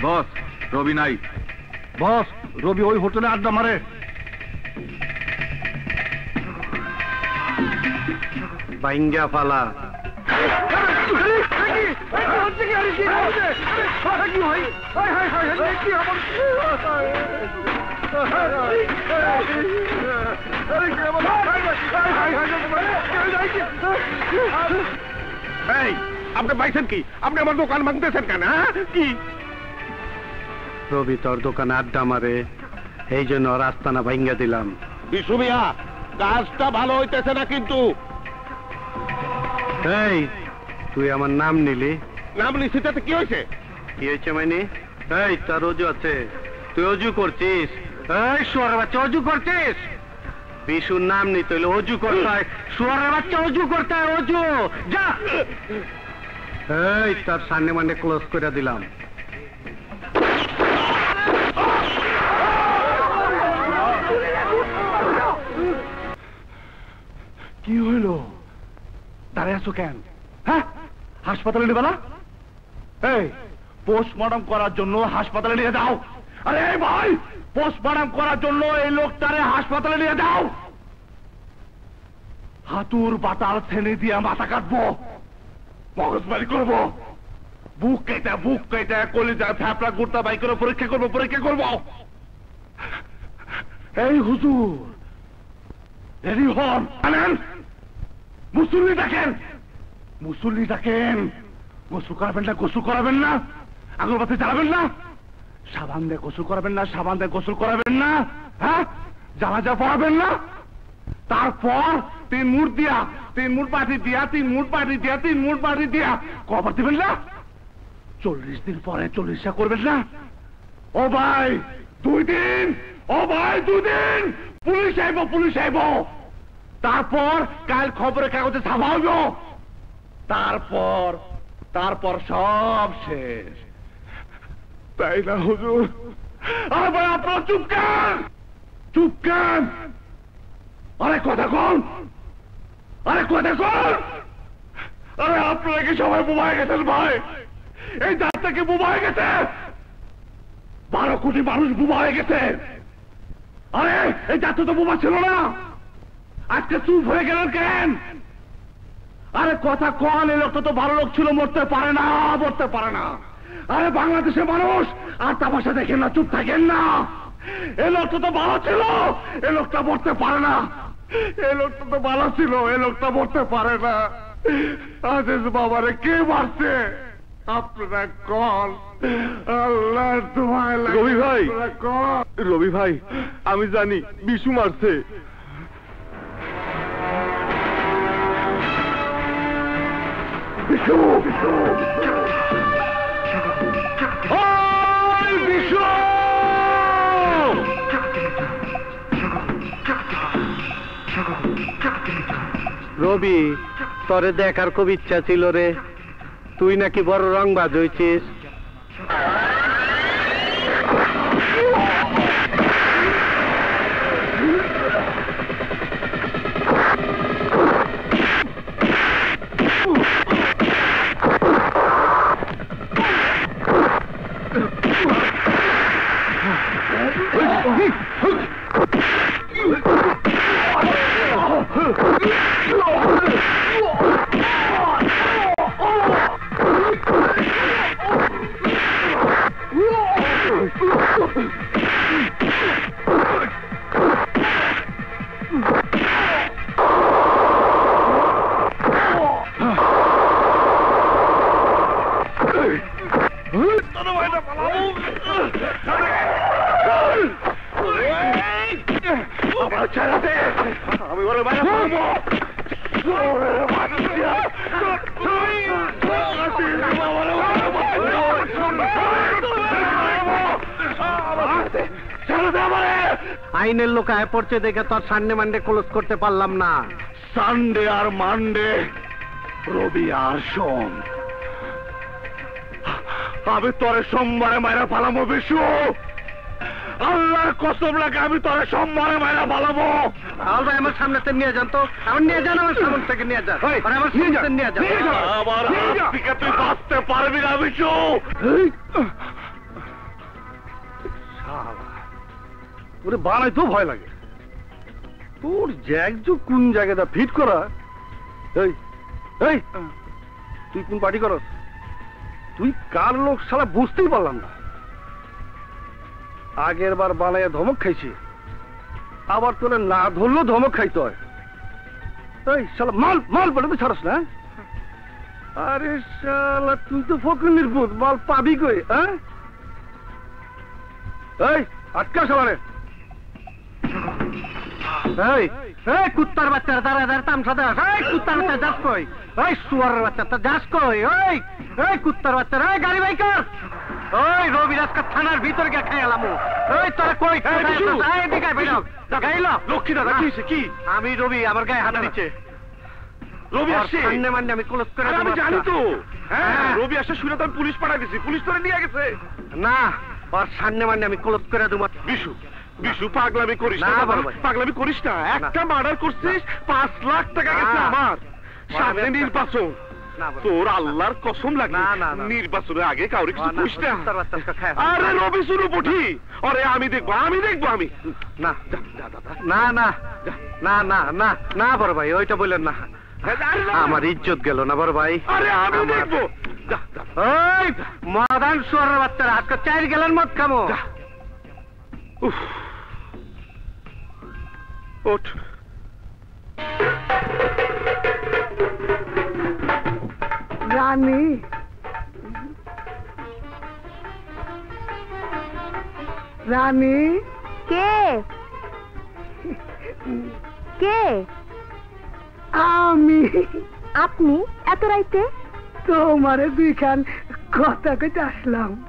[SPEAKER 11] বস রবি নাই। বস, রবি ওই হোটেলে আড্ডা মারে।
[SPEAKER 10] বাইঙ্গা ফালা।
[SPEAKER 11] আপনি পাইছেন কি? আপনি আমার দোকান ভাঙতেছেন কেন হ্যাঁ? কি?
[SPEAKER 10] রবি তোর দোকানে আড্ডা মারে। এই জন্য রাস্তানা ভাঙ্গা দিলাম।
[SPEAKER 11] বিশু মিয়া কাজটা ভালো হইতেছে না কিন্তু।
[SPEAKER 10] এই তুই আমার নাম নিলি।
[SPEAKER 11] নাম নিশ্চিতাতে কি হয়েছে
[SPEAKER 10] কি হয়েছে মানে এই তার অজু আছে। তুই অজু করছিস? এই শুয়ারের বাচ্চা অজু করছিস? বিশুর নাম নিতে হইলে অজু করতে হয়। শুয়ারের বাচ্চা অজু করতে হয় অজু। যা। এই তার সামনে মানে ক্লোজ করে দিলাম।
[SPEAKER 11] কি দাঁড়িয়ে আছো কেন? হ্যাঁ? হাসপাতালে না। এই পোস্টমর্টম করার জন্য হাসপাতালে নিয়ে আরে ভাই পোস্টমর্টম করার জন্য এই লোকটারে হাসপাতালে নিয়ে হাতুর বাতাল ছেনে দিয়ে মাথা কাটবো। মগজবাড়ি করব। বুক কেটে বুক কেটে কলিজা ফ্যাপড়া গুড়টা বাই করে পরীক্ষা করব পরীক্ষা করব। এই হুজুর রেডি হন, আনেন। মুসল্লি ডাকেন। মুসল্লি ডাকেন। গোসল করাবেন না, গোসল করাবেন না। আগরবাতি জ্বালাবেন না। সাবান দিয়ে গোসল করাবেন না, সাবান দিয়ে গোসল করাবেন না। হ্যাঁ? জানাজা পড়াবেন না। তারপর তিন মুট দিয়া, তিন মুট পাটি দিয়া, তিন মুট পাটি দিয়া, তিন মুট পাটি দিয়া কবার দিবেন না। চল্লিশ দিন পরে চল্লিশটা করবেন না। ও ভাই, দুই দিন, ও ভাই, দুই দিন। পুলিশ আইব পুলিশ আইব। তারপর কাল খবরের কাগজে ছাপাইব তারপর তারপর সব শেষ। তাই না, হুজুর? আরে ভাই, আপনারা চুপ কেন? চুপ কেন? আরে কথা কন। আরে কথা কন। আরে আপনারা কি সবাই বোমায় গেছেন ভাই? এই যাত্রা কি বোমায় গেছে? বারো কোটি মানুষ বোমা হয়ে গেছে। আরে, এই যাত্রা তো বোমা ছিল না। আজকে চুপ হয়ে গেলেন কেন? আরে কথা কন এই লোকটা তো ভালো লোক ছিল মরতে পারে না মরতে পারে না। আরে বাংলাদেশের মানুষ আর তামাশা দেখেন না চুপ থাকেন না। এই লোকটা তো ভালো ছিল এই লোকটা মরতে পারে না। এই লোকটা তো ভালো ছিল এই লোকটা মরতে পারে না। আজিজ বাবারে কে মারছে? আপনারা কল। আল্লাহ তোমায় রবি ভাই। রবি ভাই আমি জানি বিশু মারছে। বিশু বিশু বিশু
[SPEAKER 10] রবি, তরে দেখার খুব ইচ্ছা ছিল রে। তুই নাকি বড় রং বাজ হয়েছিস পড়ছে দেখে তোর সামনে মান্ডে ক্লোজ করতে পারলাম না।
[SPEAKER 20] সানডে আর মানডে? রবি আর সোম। আমি তোরে সোমবারে মায়েরা পালাবো বিশু। আল্লাহর কসম লাগে আমি তোরে সোমবারে মায়েরা পালাবো।
[SPEAKER 10] আল ভাই আমার সামনে থেকে নিয়ে যান তো। আমার নিয়ে যান আমার সামনে থেকে নিয়ে যান। আর আমার
[SPEAKER 20] নিয়ে
[SPEAKER 10] সামনে
[SPEAKER 20] যা,
[SPEAKER 10] নিয়ে যান।
[SPEAKER 20] আমার হাত থেকে তুই বাঁচতে পারবি না বিশু।
[SPEAKER 11] ওরে বানাইতেও ভয় লাগে। তোর জ্যাক যে কোন জায়গাটা ফিট করা? এই এই তুই কোন পার্টি করস? তুই কার লোক সালা বুঝতেই পারলাম না। আগের বার বানাইয়া ধমক খাইছি আবার তোলে না ধরলেও ধমক খাইতে হয়। এই শালা মাল মাল বলে তো ছাড়স না হ্যাঁ? আরে শালা তুই তো ফকির নির্বুধ মাল পাবি কই হ্যাঁ? এই আটকা শালারে।
[SPEAKER 10] এই এই কুত্তার বাচ্চা দাঁড়া দাঁড়া তামসা দাস এই কুত্তার বাচ্চা যাস কই? এই সুয়ারের বাচ্চা তা যাস কই? ওই এই কুত্তার বাচ্চা এই গাড়ি বাইকার ওই রবি রাজকা থানার ভিতর গিয়ে খাই এলাম ওই তোরা কই?
[SPEAKER 20] এই,
[SPEAKER 10] দিকে বেরো গাইলো
[SPEAKER 20] লক্ষ্মী দাদা কি কি?
[SPEAKER 10] আমি রবি আমার গায়ে হাত দিচ্ছে।
[SPEAKER 20] রবি আসছে।
[SPEAKER 10] সামনে মান্নে আমি ক্লোজ করে
[SPEAKER 20] আমি জানি তো। হ্যাঁ
[SPEAKER 10] হ্যাঁ।
[SPEAKER 20] রবি আসছে শুনে তো আমি পুলিশ পাঠাই দিছি। পুলিশ তোরে নিয়ে গেছে।
[SPEAKER 10] না ওর সামনে মান্নে আমি ক্লোজ করে দেবো
[SPEAKER 20] বিশু বিশু পাগলামি করিস না। পাগলামি করিস না। একটা মার্ডার করছিস পাঁচ লাখ টাকা গেছে আমার। সামনে নির্বাচন। তোর আল্লাহর কসম লাগে
[SPEAKER 10] না, না, না।
[SPEAKER 20] নির্বাচনের আগে কাউরে কিছু করিস না। আরে রবি শুরু পুঠি আরে আমি দেখব আমি দেখব আমি।
[SPEAKER 10] না। না না। না না না না বড় ভাই ওইটা বললেন না। আমার ইজ্জত গেল না বড় ভাই।
[SPEAKER 20] আরে আমি দেখব।
[SPEAKER 10] ওই মদান সোয়ারের বাচ্চারা আজকে চার গেলেন মদ খামো।
[SPEAKER 20] উফ। ওঠ
[SPEAKER 21] রানী। রানী।
[SPEAKER 14] কে? কে?
[SPEAKER 21] আমি।
[SPEAKER 14] আপনি? এত রাইতে?
[SPEAKER 21] তোমারে দুইখান কথা কইতে আসলাম।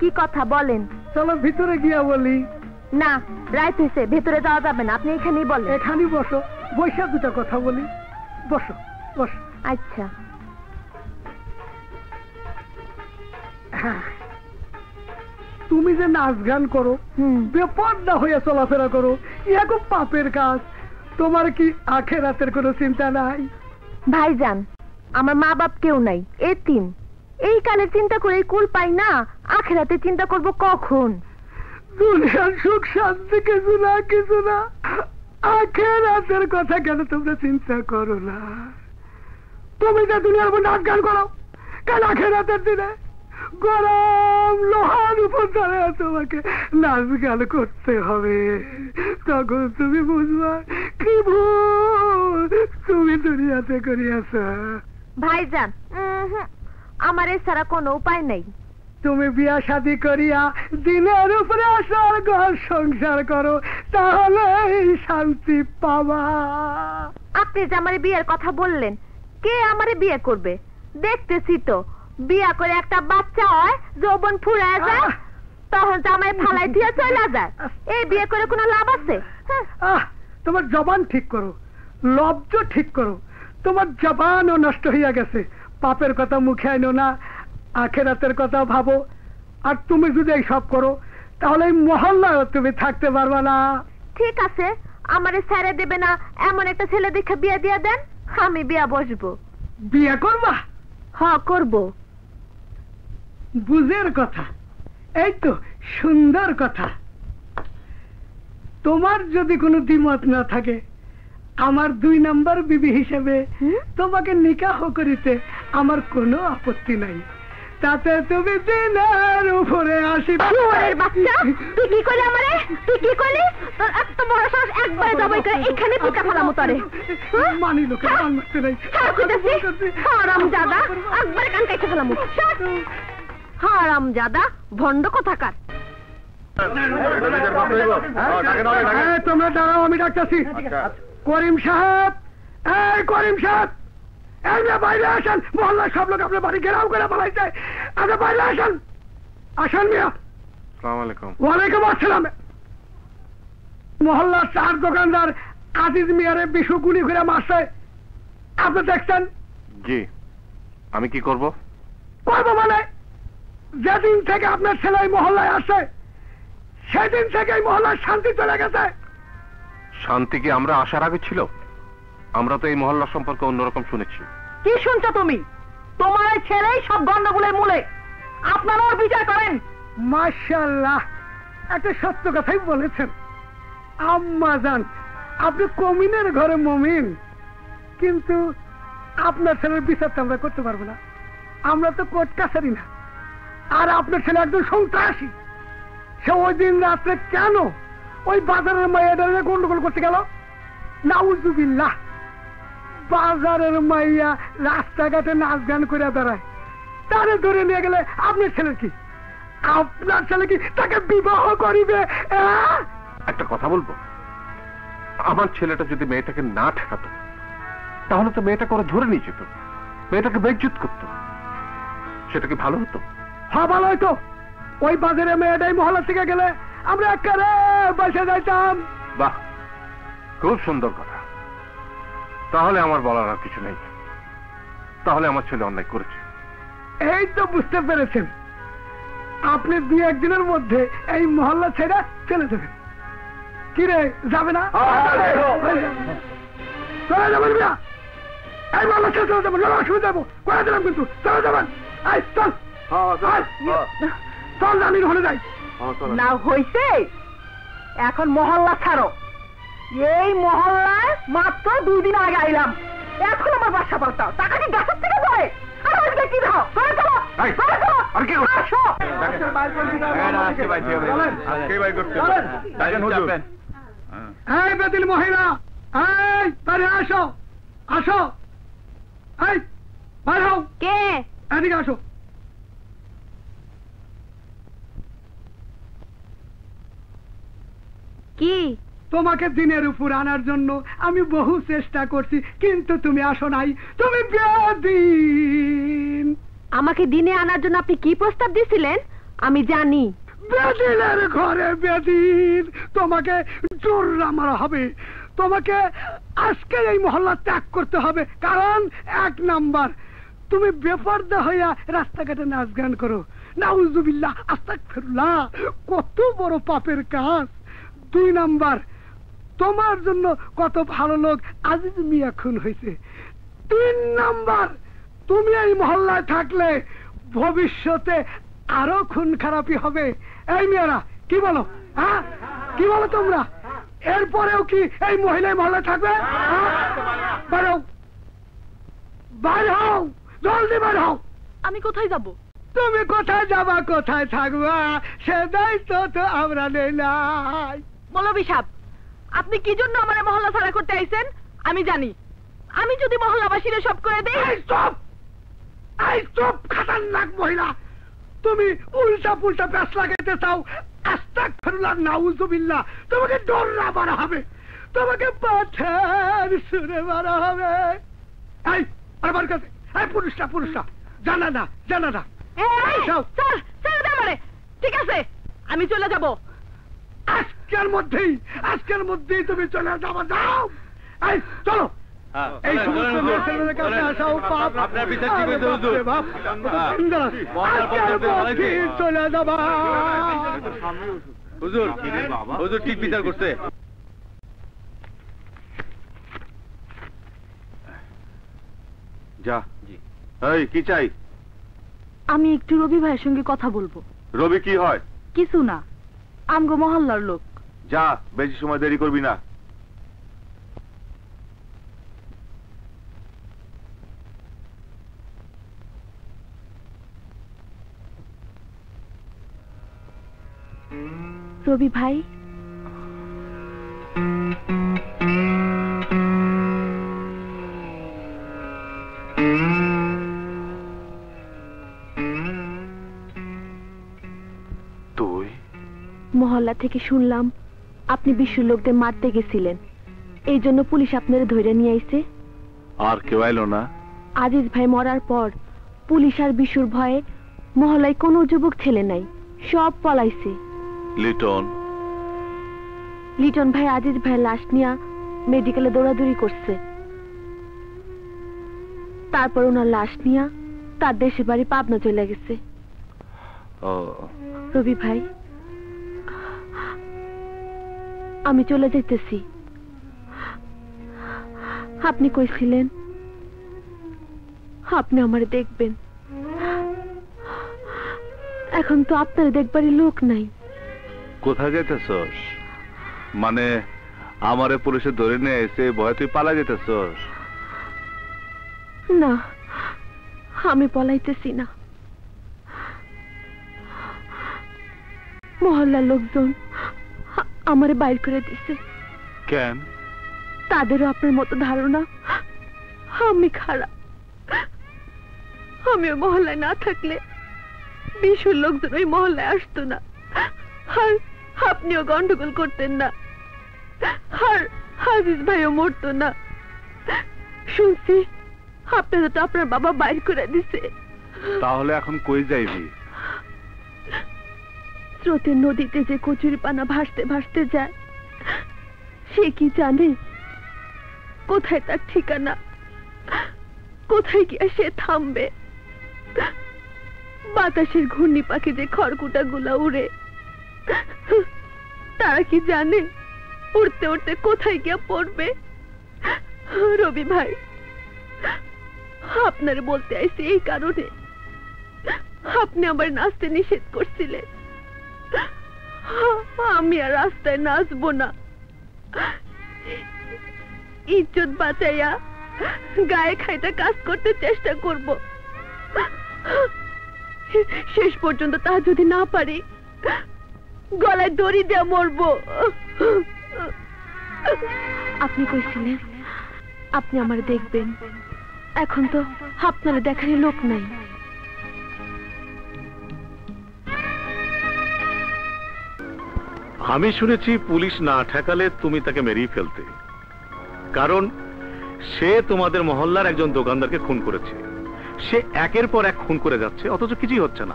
[SPEAKER 14] কি কথা বলেন?
[SPEAKER 21] চলো ভিতরে গিয়া বলি।
[SPEAKER 14] না রাইত হয়েছে ভেতরে যাওয়া যাবে না আপনি এখানেই বলেন।
[SPEAKER 21] এখানে বসো বৈশা দুটা কথা বলি। বসো বসো।
[SPEAKER 14] আচ্ছা।
[SPEAKER 21] তুমি যে নাচ গান করো বেপর্দা হয়ে চলাফেরা করো ইয়া খুব পাপের কাজ। তোমার কি আখেরাতের কোনো চিন্তা নাই?
[SPEAKER 14] ভাইজান আমার মা বাপ কেউ নাই এ তিন এই কালে চিন্তা করে কুল পাই না আখেরাতে চিন্তা করব কখন?
[SPEAKER 21] দুনিয়ার সুখ, শান্তি, কিছু না কিছু না। আখের আখেরাতের কথা কেন তোমরা চিন্তা করো না? তুমি যে দুনিয়ার উপর গান করো, কেন আখেরাতের দিনে? গরম লোহার উপর দাঁড়িয়ে তোমাকে নাচ গান করতে হবে। তখন তুমি বুঝবা, কি ভুল তুমি দুনিয়াতে করিয়াছ।
[SPEAKER 14] ভাইজান আমার এছাড়া কোনো উপায় নেই।
[SPEAKER 21] তুমি বিয়া শাদি করিয়া দিনের উপরে আসার ঘর সংসার করো তাহলে শান্তি পাবা।
[SPEAKER 14] আপনি যে আমার বিয়ের কথা বললেন কে আমারে বিয়ে করবে? দেখতেছি তো বিয়া করে একটা বাচ্চা হয় যৌবন ফুরায় যায়! তখন জামাই ফালাই দিয়ে চলে যায়। এই বিয়ে করে কোনো লাভ আছে? হ্যাঁ।
[SPEAKER 21] আহ! তোমার জবান ঠিক করো লব্জ ঠিক করো তোমার জবানও নষ্ট হইয়া গেছে পাপের কথা মুখে আইনো না আখেরাতের কথা ভাবো। আর তুমি যদি এই সব করো তাহলে এই মহল্লায় তুমি থাকতে পারবা না।
[SPEAKER 14] ঠিক আছে আমারে ছেড়ে দেবে না এমন একটা ছেলে দেখে বিয়ে দিয়ে দেন আমি বিয়া বসবো।
[SPEAKER 21] বিয়ে করবা?
[SPEAKER 14] হ করব।
[SPEAKER 21] বুঝের কথা এই তো সুন্দর কথা। তোমার যদি কোনো দ্বিমত না থাকে আমার দুই নাম্বার বিবি হিসেবে? তোমাকে নিকাহ করিতে আমার কোনো আপত্তি নাই। তাতে তুমি দিনের উপরে আসি
[SPEAKER 14] শুয়োরের বাচ্চা তুই কি করলি আমারে? তুই কি করলি? তোর এত বড় সাহস একবারে জবাই করে এখানে পিটা ফেলামো তোরে। হ্যাঁ?
[SPEAKER 21] মানি লোকে মান মারতে নাই।
[SPEAKER 14] হারাম জাদা একবারে কান কাইতে ফেলামো। হারাম জাদা ভণ্ড কোথাকার?
[SPEAKER 21] তোমরা দাঁড়াও আমি ডাকতেছি। করিম সাহেব এই করিম সাহেব! এমনি বাইরে আসেন। মহল্লার সব লোক আপনার বাড়ি ঘেরাও করে পালাইছে। আপনি বাইরে আসেন। আসেন মিয়া। ওয়ালাইকুম আসসালাম। মহল্লার চার দোকানদার আজিজ মিয়ারে বিশু গুলি ঘুরে মারছে। আপনি দেখছেন?
[SPEAKER 5] জি। আমি কি করব?
[SPEAKER 21] করব মানে? যেদিন থেকে আপনার ছেলে মহল্লায় আসে সেদিন থেকে এই মহল্লার শান্তি চলে গেছে।
[SPEAKER 5] শান্তি কি আমরা আসার আগে ছিল? আমরা তো এই মহল্লা সম্পর্কে অন্যরকম শুনেছি।
[SPEAKER 3] কি শুনছো তুমি? তোমার এই ছেলেই সব গন্ডগোলের মূলে। আপনারাও বিচার করেন।
[SPEAKER 21] মাশাল্লাহ একটা সত্য কথাই বলেছেন। আম্মা যান আপনি কমিনের ঘরে মমিন। কিন্তু আপনার ছেলের বিচার তো আমরা করতে পারব না। আমরা তো কোর্ট কাছারি না। আর আপনার ছেলে একদম সন্ত্রাসী। সে ওই দিন রাত্রে কেন ওই বাজারের মাইয়াদের গন্ডগোল করতে গেল? নাউজুবিল্লাহ। বাজারের মাইয়া রাস্তাঘাটে নাচ গান করে বেড়ায়। তারে ধরে নিয়ে গেলে আপনার ছেলের কি? আপনার ছেলে কি তাকে বিবাহ করিবে
[SPEAKER 5] একটা কথা বলব। আমার ছেলেটা যদি মেয়েটাকে না ঠেকাতো তাহলে তো মেয়েটা করে ধরে নিয়ে যেত। মেয়েটাকে বেজ্জুত করতো। সেটা কি ভালো হতো?
[SPEAKER 21] হ্যাঁ ভালো হয়তো ওই বাজারে মেয়েটাই মহল্লা থেকে গেলে আমরা একেবারে বসে যাইতাম।
[SPEAKER 5] বাহ খুব সুন্দর কথা। তাহলে আমার বলার আর কিছু নেই। তাহলে আমার ছেলে অন্যায় করেছে।
[SPEAKER 21] এই তো বুঝতে পেরেছেন। আপনি দুই একদিনের মধ্যে এই মহল্লা ছেড়ে চলে যাবেন। কিরে যাবে না? চলে যাবেন এই মহল্লা ছেড়ে চলে যাবেন কোনো অসুবিধা যাব করে দিলাম কিন্তু চলে যাবেন। এই চল। আয়, চল জামিন হলে যাই।
[SPEAKER 3] না হইছে। এখন মহল্লা ছাড়ো। এই মহল্লায় মাত্র দুই দিন আগে আইলাম। এখন আমার বাসা পাল্টাও। টাকা কি গাছের থেকে পড়ে? আর আজকে কি দাও? চলে চলো।
[SPEAKER 5] এই,
[SPEAKER 3] চলে চলো।
[SPEAKER 5] আর কি করছ?
[SPEAKER 3] আসো।
[SPEAKER 21] এই বেদিল মহিলা। এই বাইরে আসো। আসো। এই বাইরে হও।
[SPEAKER 16] কে?
[SPEAKER 21] এদিকে আসো।
[SPEAKER 16] কি?
[SPEAKER 21] তোমাকে দিনের উপর আনার জন্য আমি বহু চেষ্টা করছি কিন্তু তুমি আসো নাই। তুমি বেদিন।
[SPEAKER 16] আমাকে দিনে আনার জন্য আপনি কি প্রস্তাব দিছিলেন? আমি জানি।
[SPEAKER 21] বেদিনের ঘরে বেদিন। তোমাকে জোররা মারা হবে। তোমাকে আজকে এই মহল্লা ত্যাগ করতে হবে কারণ এক নাম্বার তুমি বেপর্দা হইয়া রাস্তাঘাটে নাচ গান করো। নাউজুবিল্লাহ আস্তাগফিরুল্লাহ কত বড় পাপের কাজ। দুই নাম্বার তোমার জন্য কত ভালো লোক আজিজ মিয়া খুন হয়েছে। তিন নাম্বার তুমি এই মহল্লায় থাকলে ভবিষ্যতে আরও খুন খারাপি হবে। এই মেয়েরা কি বলো? হ্যাঁ? কি বলো তোমরা? এরপরেও কি এই মহিলা মহল্লায় থাকবে? হ্যাঁ? বাইরে হও। বাইরে হও। জলদি বাইরে হও।
[SPEAKER 16] আমি কোথায় যাব?
[SPEAKER 21] তুমি কোথায় যাবা কোথায় থাকবা? সে দায়িত্ব তো আমরা নেই নাই।
[SPEAKER 3] মৌলবী সাহেব আপনি কি জন্য আমার মহল্লা ছাড়া করতে আইছেন? আমি জানি। আমি যদি মহল্লাবাসীরা সব করে দেই
[SPEAKER 21] চুপ! এই চুপ খাতারনাক মহিলা! তুমি উল্টা পুল্টা প্যাস লাগাইতে চাও আস্তাক ফেরুল্লাহ নাউজুবিল্লাহ। তোমাকে ডর না মারা হবে। তোমাকে পাথর সুরে মারা হবে। এই আমার কাছে। এই পুরুষটা পুরুষটা। জানা না জানা না।
[SPEAKER 3] এই। স্যার স্যার দে আমারে। ঠিক আছে আমি চলে যাব।
[SPEAKER 21] আজকের মধ্যেই আজকের মধ্যেই তুমি চলে যাব যাও। এই চলো। এই সমস্ত মেয়েছেলেদের কাছে আসাও পাপ।
[SPEAKER 6] আপনার বিচার কি
[SPEAKER 21] আরে
[SPEAKER 6] হুজুর?
[SPEAKER 21] বাপ রে বাপ। সুন্দর।
[SPEAKER 6] মহল্লার
[SPEAKER 21] আজকের
[SPEAKER 6] পঞ্চায়েতে বলাইছে।
[SPEAKER 21] মধ্যেই চলে যাবা।
[SPEAKER 6] হুজুর হুজুর ঠিক বিচার করছে।
[SPEAKER 5] যা। এই কি চাই?
[SPEAKER 16] আমি একটু রবি ভাইয়ের সঙ্গে কথা বলব।
[SPEAKER 5] রবি কি হয়?
[SPEAKER 16] কিছু না। আমগো মহল্লার লোক।
[SPEAKER 5] যা বেশি সময় দেরি করবি না।
[SPEAKER 16] রবি ভাই?
[SPEAKER 5] তুই
[SPEAKER 16] মহল্লা থেকে শুনলাম আপনি বিশ্ব লোকদের মারতে গেছিলেন। এই জন্য পুলিশ আপনারা ধরে নিয়ে আইছে।
[SPEAKER 8] আর কেউ এলো না।
[SPEAKER 16] আজিজ ভাই মরার পর পুলিশ আর বিশুর ভয়ে মহলায় কোনো যুবক ছেলে নাই সব পলাইছে।
[SPEAKER 8] লিটন।
[SPEAKER 16] লিটন ভাই আজিজ ভাই লাশ নিয়া মেডিকেলে দৌড়াদৌড়ি করছে। তারপর ওনার লাশ নিয়া তার দেশে বাড়ি পাবনা চলে গেছে। রবি ভাই আমি চলে যেতেছি আপনি কইছিলেন আপনি আমারে দেখবেন। এখন তো আপনার দেখবারই লোক নাই।
[SPEAKER 8] কোথায় যেতেছস মানে আমারে পুলিশে ধরে নিয়ে এসে ভয় তুই পালা যেতেছস
[SPEAKER 16] না আমি পলাইতেছি না। মহল্লার লোকজন আমারে বাইর করে দিছে।
[SPEAKER 8] কেন?
[SPEAKER 16] তাদেরও আপনার মতো ধারণা? আমি খারাপ। আমি মহল্লায় না থাকলে বিশুর লোকজন ওই মহল্লায় আসতো না। আর আপনিও গন্ডগোল করতেন না। আর হাজিজ ভাইও মরতো না। শুনছি আপনাদের তো আপনার বাবা বাইর করে দিছে।
[SPEAKER 8] তাহলে এখন কই যাইবি?
[SPEAKER 16] স্রোতের নদীতে যে কচুরি পানা ভাসতে ভাসতে যায়, সে কি জানে? কোথায় তার ঠিকানা? কোথায় গিয়ে সে থামবে? বাতাসের ঘূর্ণি পাখি যে খড়কুটা গুলা উড়ে, তারা কি জানে? উড়তে উড়তে কোথায় গিয়ে পড়বে? রবি ভাই, আপনার বলতে আইছি এই কারণে। আপনি আমার নাচতে নিষেধ করছিলেন। আমি আর রাস্তায় নাচবো না। ইজ্জত বাঁচাইয়া গায়ে খাইটা কাজ করতে চেষ্টা করব। শেষ পর্যন্ত তা যদি না পারি, গলায় দড়ি দিয়ে মরবো। আপনি কইছিলেন আপনি আমার দেখবেন। এখন তো আপনারা দেখারই লোক নাই।
[SPEAKER 18] আমি শুনেছি পুলিশ না ঠেকালে তুমি তাকে মেরিয়ে ফেলতে। কারণ সে তোমাদের মহল্লার একজন দোকানদারকে খুন করেছে। সে একের পর এক খুন করে যাচ্ছে, অথচ কিছুই হচ্ছে না।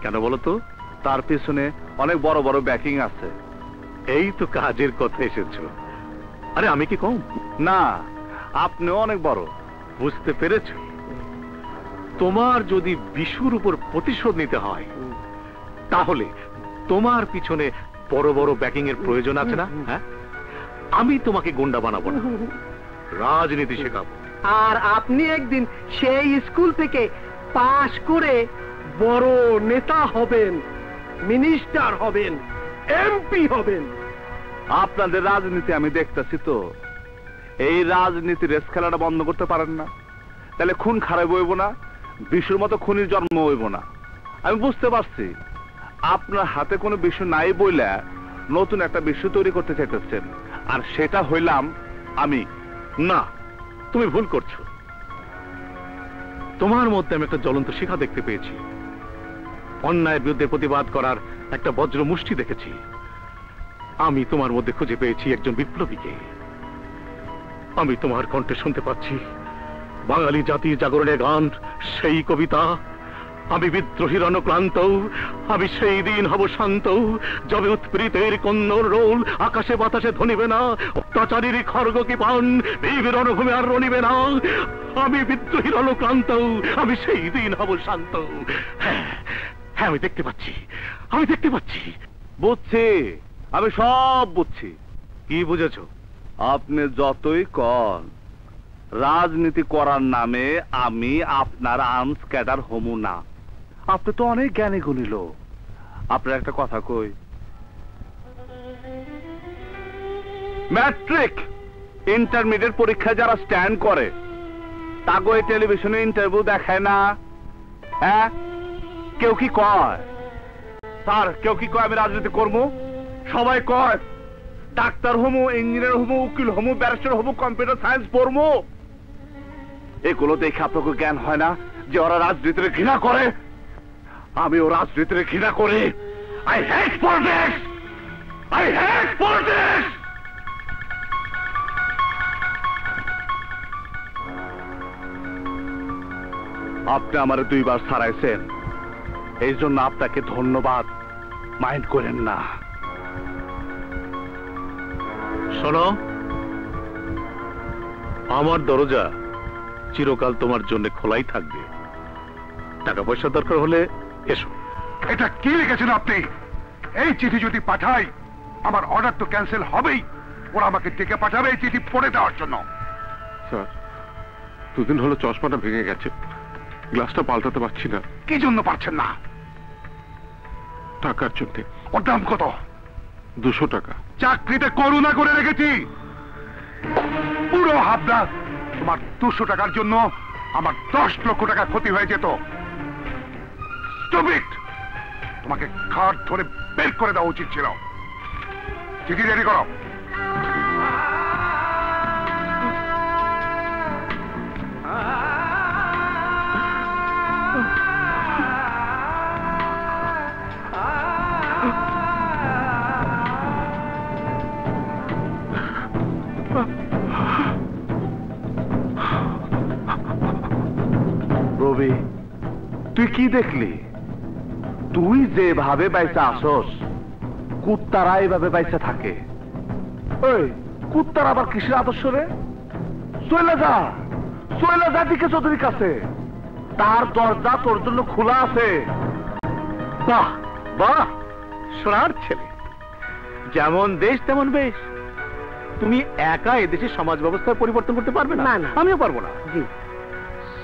[SPEAKER 18] কেন বলো তো?
[SPEAKER 8] তার পিছনে অনেক বড় বড় ব্যাকিং আছে।
[SPEAKER 18] এই তো কাজের কথা এসেছ। আরে, আমি কি কম?
[SPEAKER 8] না, আপনিও অনেক বড়।
[SPEAKER 18] বুঝতে পেরেছ? তোমার যদি বিশুর উপর প্রতিশোধ নিতে হয়, তাহলে তোমার পিছনে বড় বড় ব্যাকিং এর প্রয়োজন আছে না? হ্যাঁ? আমি তোমাকে গুন্ডা বানাবো না। রাজনীতি শেখাবো।
[SPEAKER 1] আর আপনি একদিন সেই স্কুল থেকে পাশ করে বড় নেতা হবেন মিনিস্টার হবেন এমপি হবেন।
[SPEAKER 8] আপনাদের রাজনীতি আমি দেখতেছি তো। এই রাজনীতি রেস খেলাটা বন্ধ করতে পারেন না। তাহলে খুন খারাপ হইব না বিশুর মতো খুনির জন্ম হইব না। আমি বুঝতে পারছি। আপনার হাতে কোনো বিশ্ব নাই বইলা নতুন একটা বিশ্ব তৈরি করতে চাইতেছেন। আর সেটা হইলাম আমি।
[SPEAKER 18] না, তুমি ভুল করছ। তোমার মধ্যে আমি একটা জ্বলন্ত শিখা দেখতে পেয়েছি। অন্যায়ের বিরুদ্ধে প্রতিবাদ করার একটা বজ্র মুষ্টি দেখেছি। আমি তোমার মধ্যে খুঁজে পেয়েছি একজন বিপ্লবীকে। আমি তোমার কণ্ঠে শুনতে পাচ্ছি। বাঙালি জাতির জাগরণের গান, সেই কবিতা আমি বিদ্রোহীর অনুক্লান্ত আমি সেই দিন হব শান্ত যবে উৎপীড়িতের কন্নর রোল আকাশে বাতাসে ধনিবে না, অত্যাচারীর খর্গ কি পান বীর রণভূমি আর রণিবে না। আমি বিদ্রোহীর অনুক্লান্ত আমি সেই দিন হব শান্ত হ্যাঁ হ্যাঁ আমি দেখতে পাচ্ছি, আমি দেখতে পাচ্ছি।
[SPEAKER 8] বুঝছি, আমি সব বুঝছি।
[SPEAKER 18] কি বুঝেছ?
[SPEAKER 8] আপনি যতই কন, রাজনীতি করার নামে আমি আপনার আর্মস ক্যাডার হমু না। আপনি তো অনেক জ্ঞানী গুণী লোক। আপনার একটা কথা কই। ম্যাট্রিক ইন্টারমিডিয়েট পরীক্ষায় যারা স্ট্যান্ড করে, তাগো টেলিভিশনে ইন্টারভিউ দেখায় না। হ্যাঁ? কেউ কি কয়? স্যার, কেউ কি কয় আমি রাজনীতি করব? সবাই কয়, ডাক্তার হমু ইঞ্জিনিয়ার হমু উকিল হমু ব্যারিস্টার হমু কম্পিউটার সায়েন্স পড়ব। এগুলো দেখে আপনাকে জ্ঞান হয় না যে ওরা রাজনীতির ঘৃণা করে? আমিও রাজনীতির ঘৃণা করি। I hate politics I hate politics
[SPEAKER 18] আপনি আমার দুইবার ছাড়াইছেন এই জন্য আপনাকে ধন্যবাদ। মাইন্ড করেন না। শোনো, আমার দরজা চিরকাল তোমার জন্য খোলাই থাকবে। টাকা পয়সা দরকার হলে এসো।
[SPEAKER 22] এটা কি লিখেছেন আপনি? এই চিঠি যদি পাঠাই আমার অর্ডার তো ক্যান্সেল হবেই। ওরা আমাকে ডেকে পাঠাবে এই চিঠি পড়ে দেওয়ার জন্য।
[SPEAKER 5] স্যার দুদিন হলো চশমাটা ভেঙে গেছে। গ্লাসটা পাল্টাতে পারছি না।
[SPEAKER 22] কি জন্য পারছেন না?
[SPEAKER 5] টাকার জন্য।
[SPEAKER 22] ওর দাম কত?
[SPEAKER 5] দুশো টাকা।
[SPEAKER 22] চাকরিতে করুণা করে রেখেছি। পুরো হাবদা তোমার দুশো টাকার জন্য আমার দশ লক্ষ টাকা ক্ষতি হয়ে যেত। Stupid! তোমাকে ঘাট ধরে বের করে দেওয়া উচিত ছিল। চিঠি রেডি করো।
[SPEAKER 8] তুই কি দেখলি? তুই যেভাবে বাইসা আসস কুত্তারা এইভাবে বাইসা থাকে। ওই কুত্তার আবার কিসের আদর্শ রে? চলে যা চলে যা দিকে চৌধুরীর কাছে। তার দরজা তোর জন্য খোলা আছে।
[SPEAKER 18] বাহ বাহ সোনার ছেলে। যেমন দেশ তেমন বেশ। তুমি একা এদেশের সমাজ ব্যবস্থার পরিবর্তন করতে পারবে না। আমিও পারব না।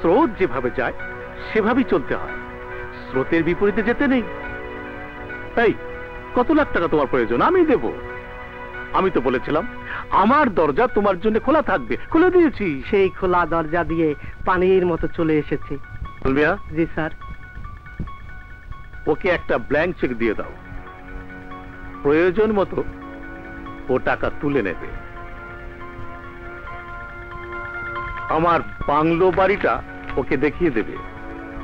[SPEAKER 18] স্রোত যেভাবে যায় সেভাবেই চলতে হয়। স্রোতের বিপরীতে যেতে নেই। তাই কত লাখ টাকা তোমার প্রয়োজন? আমি দেব। আমি তো বলেছিলাম আমার দরজা তোমার জন্য খোলা থাকবে। খুলে দিয়েছি।
[SPEAKER 12] সেই খোলা দরজা দিয়ে পানির মতো চলে এসেছে। জি স্যার।
[SPEAKER 18] ওকে একটা ব্ল্যাঙ্ক চেক দিয়ে দাও। প্রয়োজন মতো ও টাকা তুলে নেবে। আমার বাংলো বাড়িটা ওকে দেখিয়ে দেবে।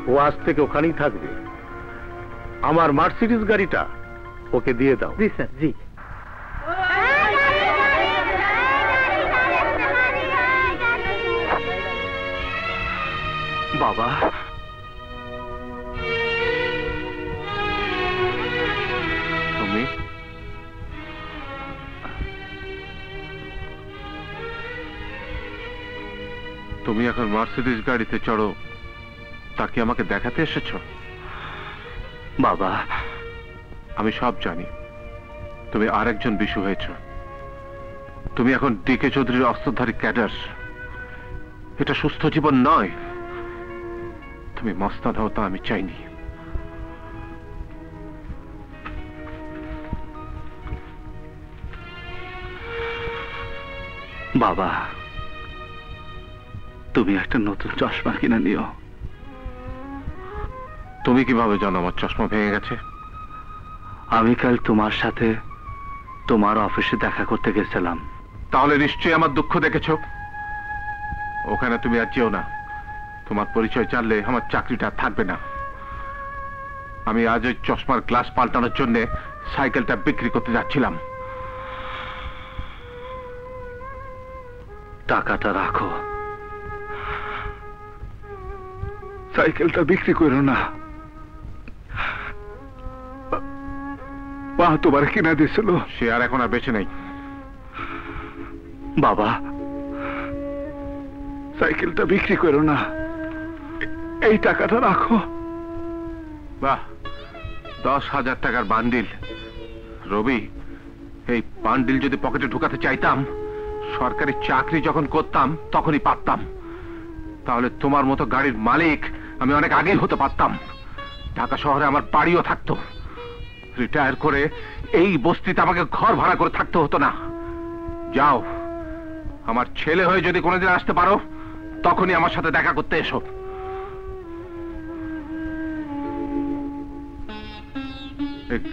[SPEAKER 18] ও আজ থেকে ওখানেই থাকবে। আমার মার্সিডিস গাড়িটা ওকে দিয়ে দাও।
[SPEAKER 12] জি স্যার জি।
[SPEAKER 18] বাবা।
[SPEAKER 5] তুমি? তুমি এখন মার্সিডিজ গাড়িতে চড়ো। তাকে আমাকে দেখাতে এসেছ?
[SPEAKER 18] বাবা।
[SPEAKER 5] আমি সব জানি। তুমি আরেকজন বিশু হয়েছ। তুমি এখন ডিকে চৌধুরীর অস্ত্রধারী ক্যাডার। এটা সুস্থ জীবন নয়। তুমি মস্তাদ হও তা আমি চাইনি।
[SPEAKER 18] বাবা তুমি একটা নতুন চশমা কিনে নিও।
[SPEAKER 5] তুমি কীভাবে জানো আমার চশমা ভেঙে গেছে?
[SPEAKER 18] আমি কাল তোমার সাথে তোমার অফিসে দেখা করতে গেছিলাম।
[SPEAKER 5] তাহলে নিশ্চয়ই আমার দুঃখ দেখেছ। ওখানে তুমি আর যেও না। তোমার পরিচয় জানলে আমার চাকরিটা থাকবে না। আমি আজ ওই চশমার গ্লাস পাল্টানোর জন্য সাইকেলটা বিক্রি করতে যাচ্ছিলাম।
[SPEAKER 18] টাকাটা রাখো।
[SPEAKER 22] সাইকেলটা বিক্রি করো না। মা তোমার কিনা দিছিল।
[SPEAKER 5] সে আর এখন আর বেঁচে নেই।
[SPEAKER 18] বাবা
[SPEAKER 22] সাইকেলটা বিক্রি করো না। এই টাকাটা রাখো।
[SPEAKER 5] বাহ দশ হাজার টাকার বান্ডিল। রবি এই বান্ডিল যদি পকেটে ঢুকাতে চাইতাম সরকারি চাকরি যখন করতাম তখনই পারতাম। তাহলে তোমার মতো গাড়ির মালিক আমি অনেক আগেই হতে পারতাম। ঢাকা শহরে আমার বাড়িও থাকতো। রিটায়ার করে এই বস্তিতে আমাকে ঘর ভাড়া করে থাকতে হতো না। যাও, আমার ছেলে হয়ে যদি কোনোদিন আসতে পারো, তখনই আমার সাথে দেখা করতে এসো।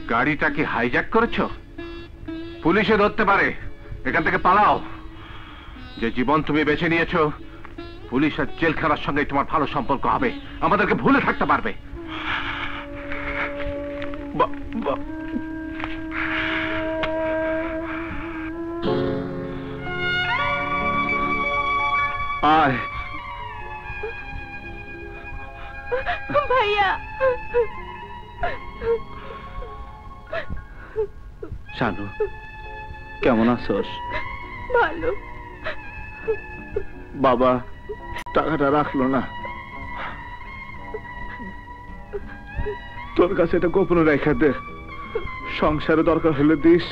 [SPEAKER 5] গাড়িটা কি হাইজ্যাক করেছ? পুলিশে ধরতে পারে, এখান থেকে পালাও। যে জীবন তুমি বেছে নিয়েছো, পুলিশ আর জেলখানার সঙ্গে তোমার ভালো সম্পর্ক হবে। আমাদেরকে ভুলে থাকতে পারবে।
[SPEAKER 22] আয়।
[SPEAKER 15] ভাইয়া।
[SPEAKER 23] শানু কেমন আছোস?
[SPEAKER 15] ভালো।
[SPEAKER 23] বাবা টাকাটা রাখল না। তোর কাছে এটা গোপনে রেখে দে। সংসারে দরকার হলে দিস।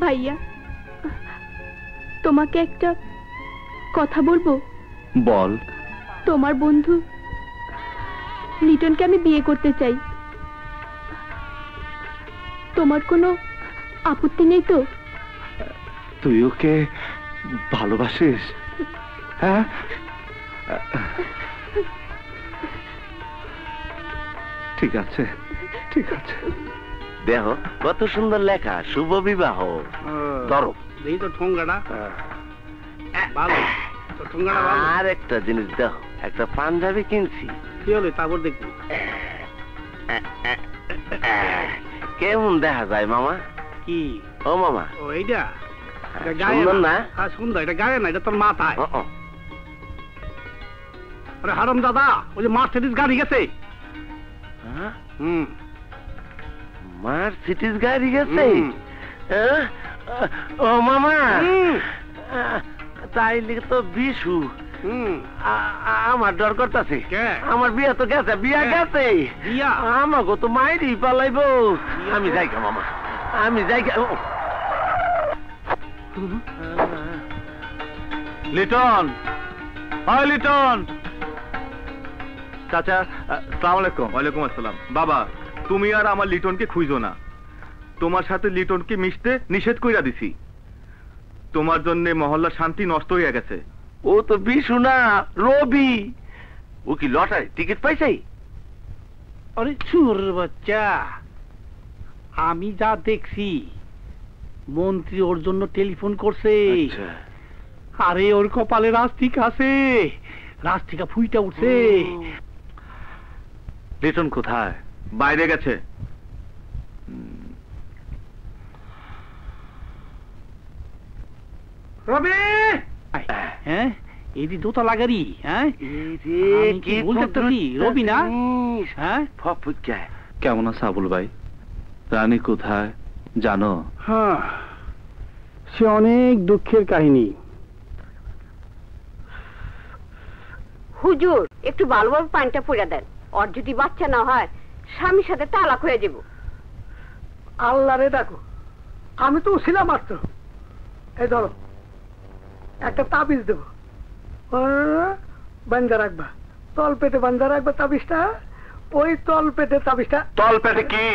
[SPEAKER 15] ভাইয়া তোমাকে একটা কথা বলব?
[SPEAKER 23] বল।
[SPEAKER 15] তোমার বন্ধু লিটনকে আমি বিয়ে করতে চাই। তোমার কোনো আপত্তি নেই তো?
[SPEAKER 23] তুই ওকে ভালোবাসিস? হ্যাঁ? ঠিক আছে। ঠিক আছে।
[SPEAKER 2] দেহ কত সুন্দর লেখা শুভ বিবাহ। ধরো।
[SPEAKER 1] এই তো ঠোঙ্গাটা। ভালো।
[SPEAKER 2] আর একটা জিনিস দেখো একটা পাঞ্জাবি কিনছি।
[SPEAKER 1] কি হলো তারপর দেখব।
[SPEAKER 2] কেমন দেখা যায় মামা?
[SPEAKER 1] কি?
[SPEAKER 2] ও মামা।
[SPEAKER 1] ও এইটা?
[SPEAKER 2] সুন্দর না?
[SPEAKER 1] হ্যাঁ সুন্দর। এটা গায়ে না এটা তোর মাথায়।
[SPEAKER 2] ও, ও।
[SPEAKER 1] আরে হারাম দাদা ওই যে মার্সিডিস গাড়ি গেছে।
[SPEAKER 2] হ্যাঁ?
[SPEAKER 1] হুম
[SPEAKER 2] মার্সিডিস গাড়ি গেছে? ও মামা। তাইলে তো বিশু। আমার ডর করতেছে। আমার বিয়া তো গেছে বিয়া গেছে। আমাকে তো মাইরি পালাইবো। আমি যাই মামা। আমি যাই।
[SPEAKER 23] লিটন। হয় লিটন। চাচা সালাম আলাইকুম।
[SPEAKER 8] ওয়ালাইকুম আসসালাম। বাবা। তুমি আর আমার লিটনকে খুঁজো না। তোমার সাথে লিটনকে মিশতে নিষেধ কইরা দিছি। তোমার জন্য মহল্লা শান্তি নষ্ট হয়ে গেছে।
[SPEAKER 2] ও তো বিশু না রবি। ও কি লটারি টিকিট পাইছে
[SPEAKER 1] আরে চুর বাচ্চা আমি যা দেখছি মন্ত্রী ওর জন্য টেলিফোন করছে।
[SPEAKER 2] আচ্ছা।
[SPEAKER 1] আরে ওর কপালে রাস্তিক আছে রাস্তিকা ফুইটা উঠছে।
[SPEAKER 23] লিটন কোথায়?
[SPEAKER 8] বাইরে গেছে।
[SPEAKER 1] রবি! হ্যাঁ? এদি দোতলা গাড়ি হ্যাঁ? রবি না? হ্যাঁ?
[SPEAKER 23] কেমন আছে আবুল ভাই? রানী কোথায়? জানো?
[SPEAKER 1] হ্যাঁ সে অনেক দুঃখের কাহিনী।
[SPEAKER 14] হুজুর একটু ভালোভাবে পানিটা পড়ে দেন। ওর যদি বাচ্চা না হয় স্বামীর সাথে তালাক হয়ে যাব।
[SPEAKER 21] আল্লাহ রে ডাকো আমি তো ছিলাম মাত্র। এই ধরো একটা তাবিজ দেব। বান্ধা রাখবা। তল পেটে বান্ধা রাখবা তাবিজটা ওই তল পেটে তাবিজটা।
[SPEAKER 8] তল পেটে কি?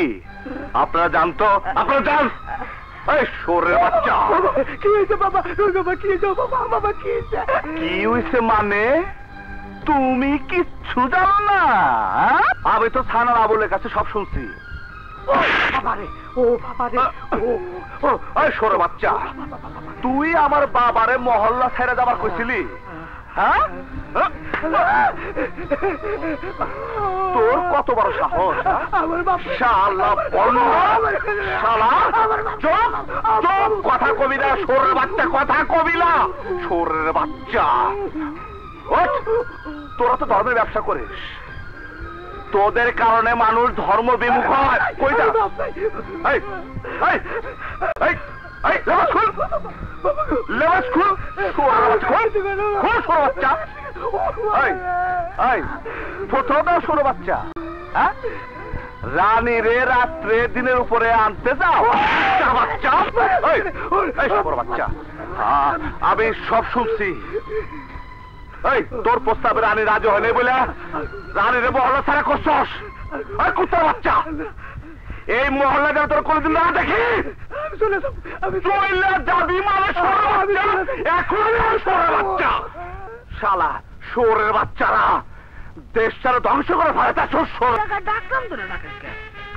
[SPEAKER 8] আপনারা জানতো? আপনারা জান এই সরের বাচ্চা।
[SPEAKER 21] কি হয়েছে বাবা? বাবা কি হয়েছে? বাবা বাবা কি হয়েছে?
[SPEAKER 8] কি হয়েছে মানে? তুমি কিচ্ছু জানো না? আমি তো থানার আবুলের কাছে সব শুনছি। সরে বাচ্চা। তুই আমার বাবারে মহল্লা ছেড়ে যাবার কইছিলি? হ্যাঁ? তোর কত বড় সাহস হ্যাঁ? শালা শালা। কথা কবি না সরের বাচ্চা কথা কবি না। সরের বাচ্চা। তোরা তো ধর্মের ব্যবসা করিস। তোদের কারণে মানুষ ধর্ম বিমুখ হয়। খুল। বাচ্চা, বাচ্চা। হ্যাঁ? রানী রে রাত্রে দিনের উপরে আনতে যাও। বাচ্চা, বাচ্চা। হ্যাঁ, আমি সব শুনছি। এই তোর প্রস্তাবে রানী রাজি হয়নি বলে? রানীর মহল্লা ছাড়া করছস এই কুত্তার বাচ্চা। এই মহল্লা যেন তোর কোনোদিন না দেখি। যাবি মানে সরের বাচ্চা। এখনই বাচ্চা। শালা সরের বাচ্চারা। দেশ ছাড়া ধ্বংস করে ফেলে সর
[SPEAKER 14] ডাকলাম তো না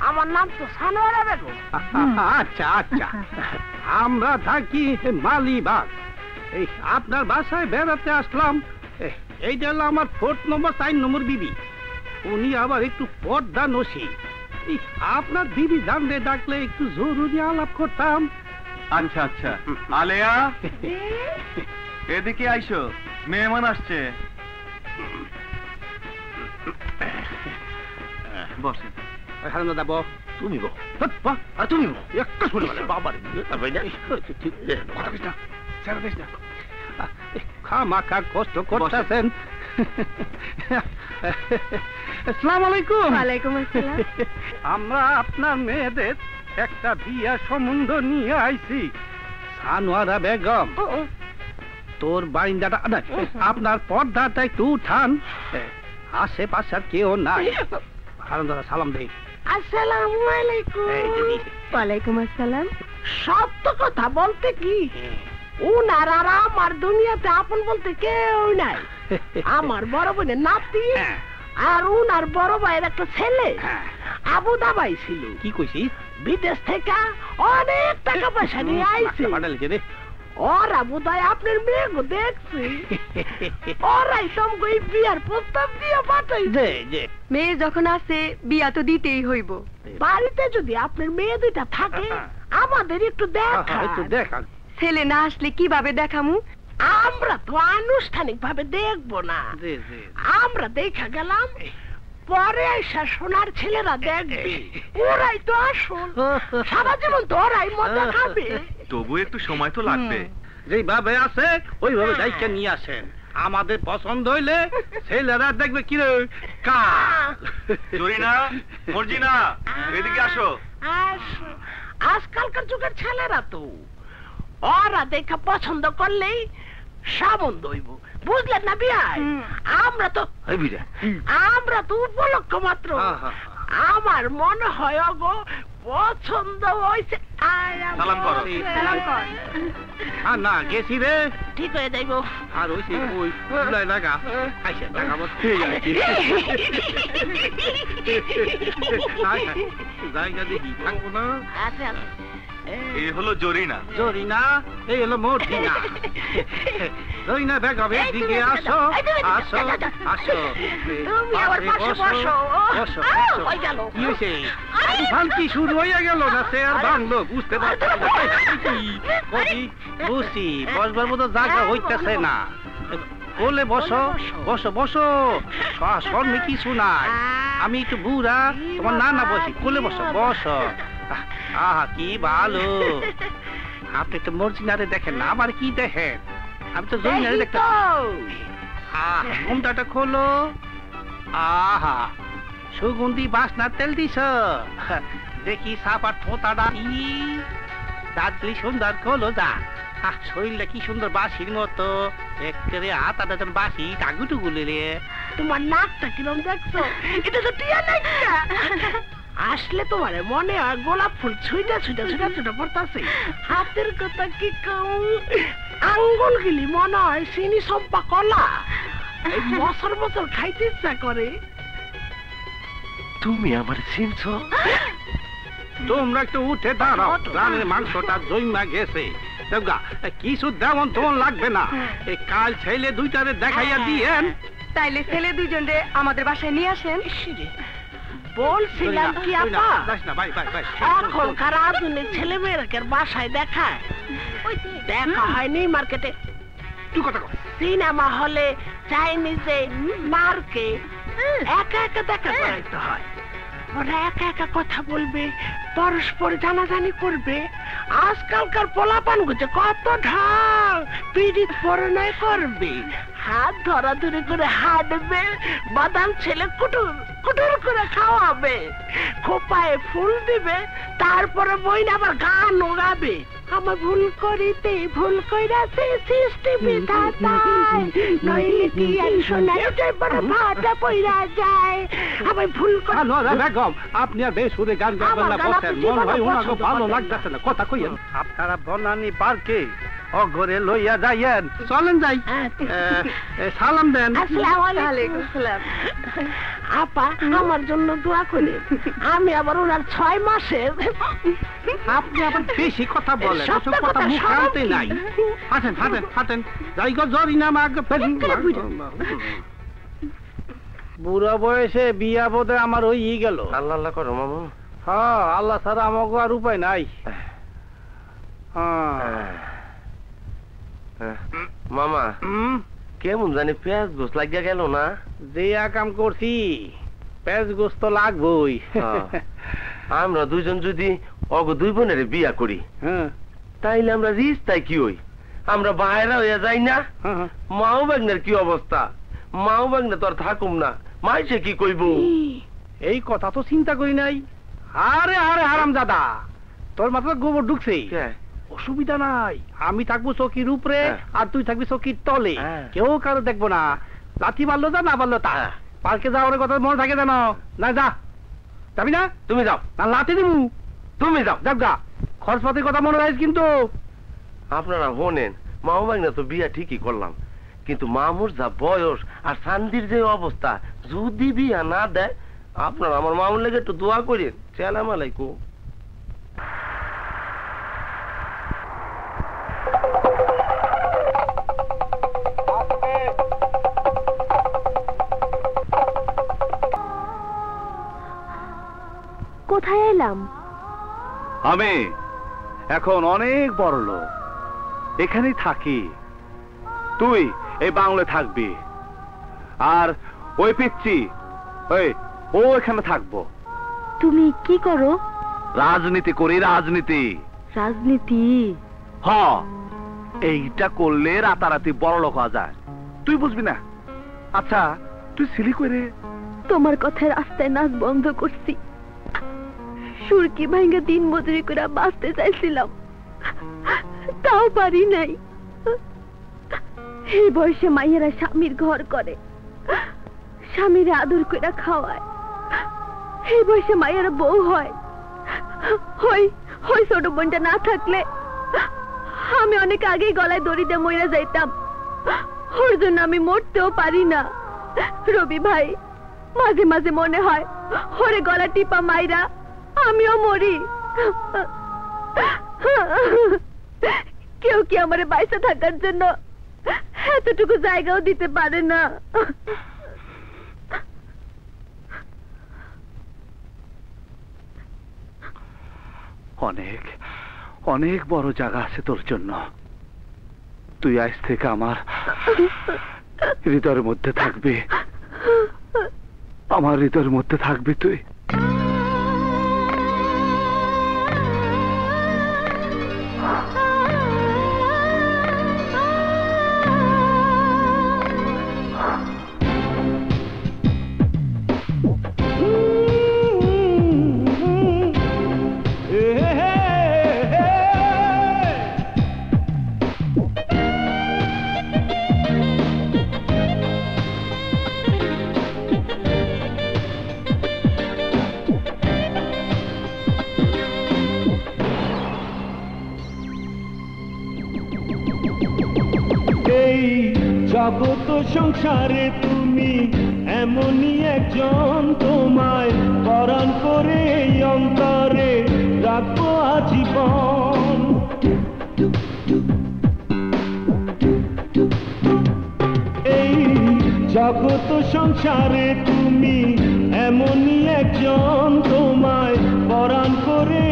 [SPEAKER 14] আমার নাম তো সানোয়ারা বেগম।
[SPEAKER 1] আচ্ছা আচ্ছা। আমরা থাকি মালিবাগ। এই আপনার বাসায় বেড়াতে আসলাম। এইটা হলো আমার ফোর্থ নম্বর চার নম্বর বিবি। উনি আবার একটু পর্দা নসি। আপনার দিদি জানলে ডাকলে একটু জরুরি আলাপ করতাম।
[SPEAKER 8] আচ্ছা আচ্ছা। আলেয়া? এদিকে আইসো মেহমান আসছে।
[SPEAKER 2] বসেন
[SPEAKER 1] হারান দাদা
[SPEAKER 2] তুমি বহ আর তুমি বহ
[SPEAKER 1] একটা শুনে
[SPEAKER 2] বাবার ঠিক
[SPEAKER 1] না ছেড়ে দিস না। খামাখা কষ্ট করতেছেন। আসসালামু আলাইকুম।
[SPEAKER 3] ওয়ালাইকুম আসসালাম।
[SPEAKER 1] আমরা আপনার মেয়েদের একটা বিয়া সম্বন্ধ নিয়ে আইছি। সানোয়ারা বেগম তোর বাইন্দাটা না, আপনার পর্দাটা একটু উঠান। আশেপাশে আর কেউ নাই। সালাম দেই।
[SPEAKER 24] আসসালামু আলাইকুম।
[SPEAKER 3] ওয়ালাইকুম আসসালাম।
[SPEAKER 24] সত্য কথা বলতে কি? উনার আর আমার দুনিয়াতে আপন বলতে কেউ নাই। আমার বড় বোনের নাতি
[SPEAKER 1] হ্যাঁ,
[SPEAKER 24] আর উনার বড় ভাইয়ের একটা ছেলে।
[SPEAKER 1] হ্যাঁ।
[SPEAKER 24] আবু দাবাই ছিল।
[SPEAKER 1] কি কইছিস?
[SPEAKER 24] বিদেশ থেকে অনেক টাকা পয়সা নিয়ে আইছে। ওরা বোধহয় আপনার মেয়েকে দেখছি। ওরাই এই বিয়ার প্রস্তাব দিয়ে পাঠাইছে।
[SPEAKER 3] মেয়ে যখন আসে বিয়া তো দিতেই হইব।
[SPEAKER 24] বাড়িতে যদি আপনার মেয়ে দুইটা থাকে আমাদের একটু দেখা
[SPEAKER 1] একটু দেখা
[SPEAKER 3] ছেলে না আসলে কীভাবে দেখামু?
[SPEAKER 24] আমরা তো আনুষ্ঠানিক ভাবে দেখব না।
[SPEAKER 1] জি জি
[SPEAKER 24] আমরা দেখা গেলাম পরে এসে সোনার ছেলেরা দেখবে। ওরাই তো আসল। সারা জীবন তো ওরাই মজা খাবে।
[SPEAKER 2] তবু একটু সময় তো লাগবে।
[SPEAKER 1] যেভাবে আছে ওইভাবে। দায়িত্ব নিয়ে আসেন। আমাদের পছন্দ হইলে ছেলেরা দেখবে কি রে কা
[SPEAKER 2] জরিনা মর্জিনা এদিকে আসো।
[SPEAKER 24] আস- আজকালকার যুগের ছেলেরা তো। ওরা দেখা পছন্দ করলেই সাবন্ধ হইব বুঝলেন না বিয়াই আমরা তো আমরা তো উপলক্ষ মাত্র আমার মনে হয় অগো পছন্দ হয়েছে
[SPEAKER 2] সালাম করো।
[SPEAKER 24] সালাম কর।
[SPEAKER 1] আর না গেছি রে
[SPEAKER 24] ঠিক হয়ে যাইব
[SPEAKER 1] আর ওই সে ওই ফুলাই লাগা আইসা লাগাবো ঠিক আছে জায়গা দেখি থাকব না
[SPEAKER 24] আচ্ছা
[SPEAKER 2] এই হলো জরিনা।
[SPEAKER 1] জরিনা এই হলো মর্জিনা জরিনা বেগমের দিকে আসো আসো আসো।
[SPEAKER 24] তুমি আমার পাশে বসো।
[SPEAKER 1] বসো।
[SPEAKER 24] হয়ে গেল।
[SPEAKER 1] কি ভাঙতি শুরু হয়ে গেল না সে আর ভাঙলো বুঝতে পারছি না। কবি বুঝছি বসবার মতো জায়গা হইতেছে না। বলে বসো বসো। বসো শর্মে কিছু নাই। আমি একটু বুড়া তোমার না না বসি কোলে বসো বসো। আহ, কি ভালো। আপনি তো মর্জিনারে দেখেন না আমার কি দেখেন? আমি তো জমিনারে দেখতে আহ ঘুমটাটা খোলো। আহা সুগন্ধি বাসনার তেল দিছ। দেখি সাপার থোতাটা ই দাঁতগুলি সুন্দর খোলো যা। আহ শরীরটা কি সুন্দর বাসির মতো। একেবারে হাত আটা বাসি টাগুটুকু রে।
[SPEAKER 24] তোমার নাকটা কিরম দেখছ? এটা তো টিয়া নাইকা আসলে তোমার মনে হয় গোলাপ ফুল ছুইটা ছুইটা ছুটা ছুটা পড়তাছে। হাতের কথা কি কও? আঙ্গুল গিলি মনে হয় চিনি সম্পা কলা। বছর বছর খাইতে ইচ্ছা করে।
[SPEAKER 2] তুমি আমার চিনছো?
[SPEAKER 1] তোমরা একটু উঠে দাঁড়াও। রানের মাংসটা জৈমা গেছে। দেবগা কিছু দেমন তোমার লাগবে না। এই কাল ছেলে দুইটারে দেখাইয়া দিয়েন।
[SPEAKER 3] তাইলে ছেলে দুইজনরে আমাদের বাসায় নিয়ে আসেন।
[SPEAKER 24] বলছিলাম কি আপা?
[SPEAKER 1] যাস না ভাই ভাই ভাই
[SPEAKER 24] এখনকার আধুনিক ছেলে মেয়েরাকে বাসায় দেখায়। দেখা হয়নি মার্কেটে।
[SPEAKER 1] তুই কথা কর।
[SPEAKER 24] সিনেমা হলে চাইনিজে মার্কে একা একা দেখা করাইতে হয়। ওরা একা একা কথা বলবে পরস্পর জানাজানি করবে। আজকালকার পোলাপান গুছে কত ঢাল! পিড়িত পরিণয় করবে। হাত ধরাধরি করে হাঁটবে বাদাম ছেলে কুটুর কুটুর করে খাওয়াবে। খোপায় ফুল দিবে তারপরে বইন আবার গান গাবে আমার ভুল করিতে ভুল কইরাছে সৃষ্টি বিধাতায়। নইলে কি আর শোনায় বড় ভাটা পইরা যায়? আমি ভুল করি
[SPEAKER 1] বেগম আপনি আর বেসুরে গান গাইবেন না বসেন
[SPEAKER 24] আপনি
[SPEAKER 1] মন হয় ওনাকে ভালো লাগতেছে না কথা কইয়েন। আপনারা বনানি পার্কে অঘরে লইয়া যাইয়েন। চলেন যাই। এ, সালাম দেন।
[SPEAKER 24] আসসালামু আলাইকুম।
[SPEAKER 3] ওয়ালাইকুম আসসালাম
[SPEAKER 24] আপা আমার জন্য দোয়া করে আমি আবার ওনার ছয় মাসের
[SPEAKER 1] আপনি আবার বেশি কথা বলেন। ওসব কথা মুখ আনতে নাই। হাঁটেন হাঁটেন হাঁটেন। যাই গো জরি না মাগ বুড়া বয়সে বিয়া বোধে আমার ওই গেল।
[SPEAKER 2] আল্লাহ আল্লাহ করো মামু।
[SPEAKER 1] হ্যাঁ আল্লাহ ছাড়া আমাকে আর উপায় নাই। হ্যাঁ।
[SPEAKER 2] মামা
[SPEAKER 1] হুম,
[SPEAKER 2] কেমন জানি পেঁয়াজ গোস লাগিয়া গেল না?
[SPEAKER 1] যে কাম করছি পেঁয়াজ গোস্ত লাগবই।
[SPEAKER 2] হ্যাঁ। আমরা দুজন যদি অগ দুই বোনের বিয়া করি
[SPEAKER 1] হ্যাঁ।
[SPEAKER 2] তাইলে আমরা রিস রিস্তায় কি হই? আমরা বাইরা হইয়া যাই না?
[SPEAKER 1] হ্যাঁ, হ্যাঁ।
[SPEAKER 2] মাও বাগনের কি অবস্থা? মাও বাগনে তো আর থাকুম না। মাইসে কি কইব?
[SPEAKER 1] এই কথা তো চিন্তা করি নাই। আরে আরে হারাম দাদা তোর মাথা গোবর ঢুকছে অসুবিধা নাই। আমি থাকব চকির উপরে
[SPEAKER 2] হ্যাঁ।
[SPEAKER 1] আর তুই থাকবি চকির তলে।
[SPEAKER 2] হ্যাঁ।
[SPEAKER 1] কেউ কারও দেখব না। লাঠি মারলো যা না মারলো তা।
[SPEAKER 2] হ্যাঁ।
[SPEAKER 1] পার্কে যাওয়ার কথা মনে থাকে জানো না যা। যাবি না?
[SPEAKER 2] তুমি যাও।
[SPEAKER 1] না লাঠি দিবু
[SPEAKER 2] তুমি যাও।
[SPEAKER 1] যাক গা খরচপাতির কথা মনে রাখিস কিন্তু।
[SPEAKER 2] আপনারা হনেন মাও বাগনে তো বিয়া ঠিকই করলাম। কিন্তু মামুর যা বয়স আর শান্তির যে অবস্থা যদি বিয়া না দেয় আপনারা আমার মামুর লেগে একটু দোয়া করেন সালাম আলাইকুম।
[SPEAKER 16] কোথায় এলাম?
[SPEAKER 8] আমি এখন অনেক বড় লোক। এখানেই থাকি। তুই এই বাংলায় থাকবি। আর ওই পিচ্ছি ওই ও এখানে থাকব।
[SPEAKER 16] তুমি কি করো?
[SPEAKER 8] রাজনীতি করি রাজনীতি।
[SPEAKER 16] রাজনীতি?
[SPEAKER 8] হ এইটা করলে রাতারাতি বড় লোক হওয়া যায়। তুই বুঝবি না। আচ্ছা তুই সিলি করে
[SPEAKER 16] তোমার কথায় রাস্তায় নাচ বন্ধ করছি। সুরকি ভাঙ্গা দিন মজুরি করে বাঁচতে চাইছিলাম। তাও পারি নাই। এই বয়সে মাইয়েরা স্বামীর ঘর করে। স্বামীর আদর করে খাওয়ায়। এই বয়সে মায়েরা বউ হয়। হই হই ছোট বোনটা না থাকলে আমি অনেক আগেই গলায় দড়ি দিয়ে মইরা যাইতাম। ওর জন্য আমি মরতেও পারি না। রবি ভাই, মাঝে মাঝে মনে হয় ওরে গলা টিপা মাইরা আমিও মরি। কেউ কি আমার বাইসে থাকার জন্য এতটুকু জায়গাও দিতে পারে না?
[SPEAKER 8] অনেক অনেক বড় জায়গা আছে তোর জন্য। তুই আজ থেকে আমার হৃদয়ের মধ্যে থাকবি। আমার হৃদয়ের মধ্যে থাকবি তুই।
[SPEAKER 25] জগত সংসারে তুমি, এমনই একজন তোমায় পরাণ করে অন্তরে রাখব আজীবন। এই জগত সংসারে তুমি, এমনই একজন তোমায় পরাণ করে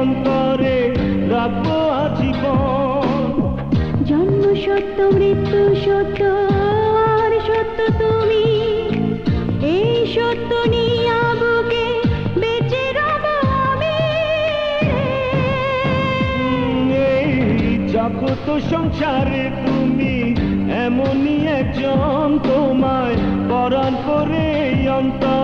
[SPEAKER 25] অন্তরে রাখব
[SPEAKER 4] সত্য, মৃত্যু সত্য, আর সত্য তুমি। এই সত্য নিয়ে বুকে বেঁচে
[SPEAKER 25] জগত সংসারে তুমি এমনই একজন, তোমায় পরাণ করে অন্তরে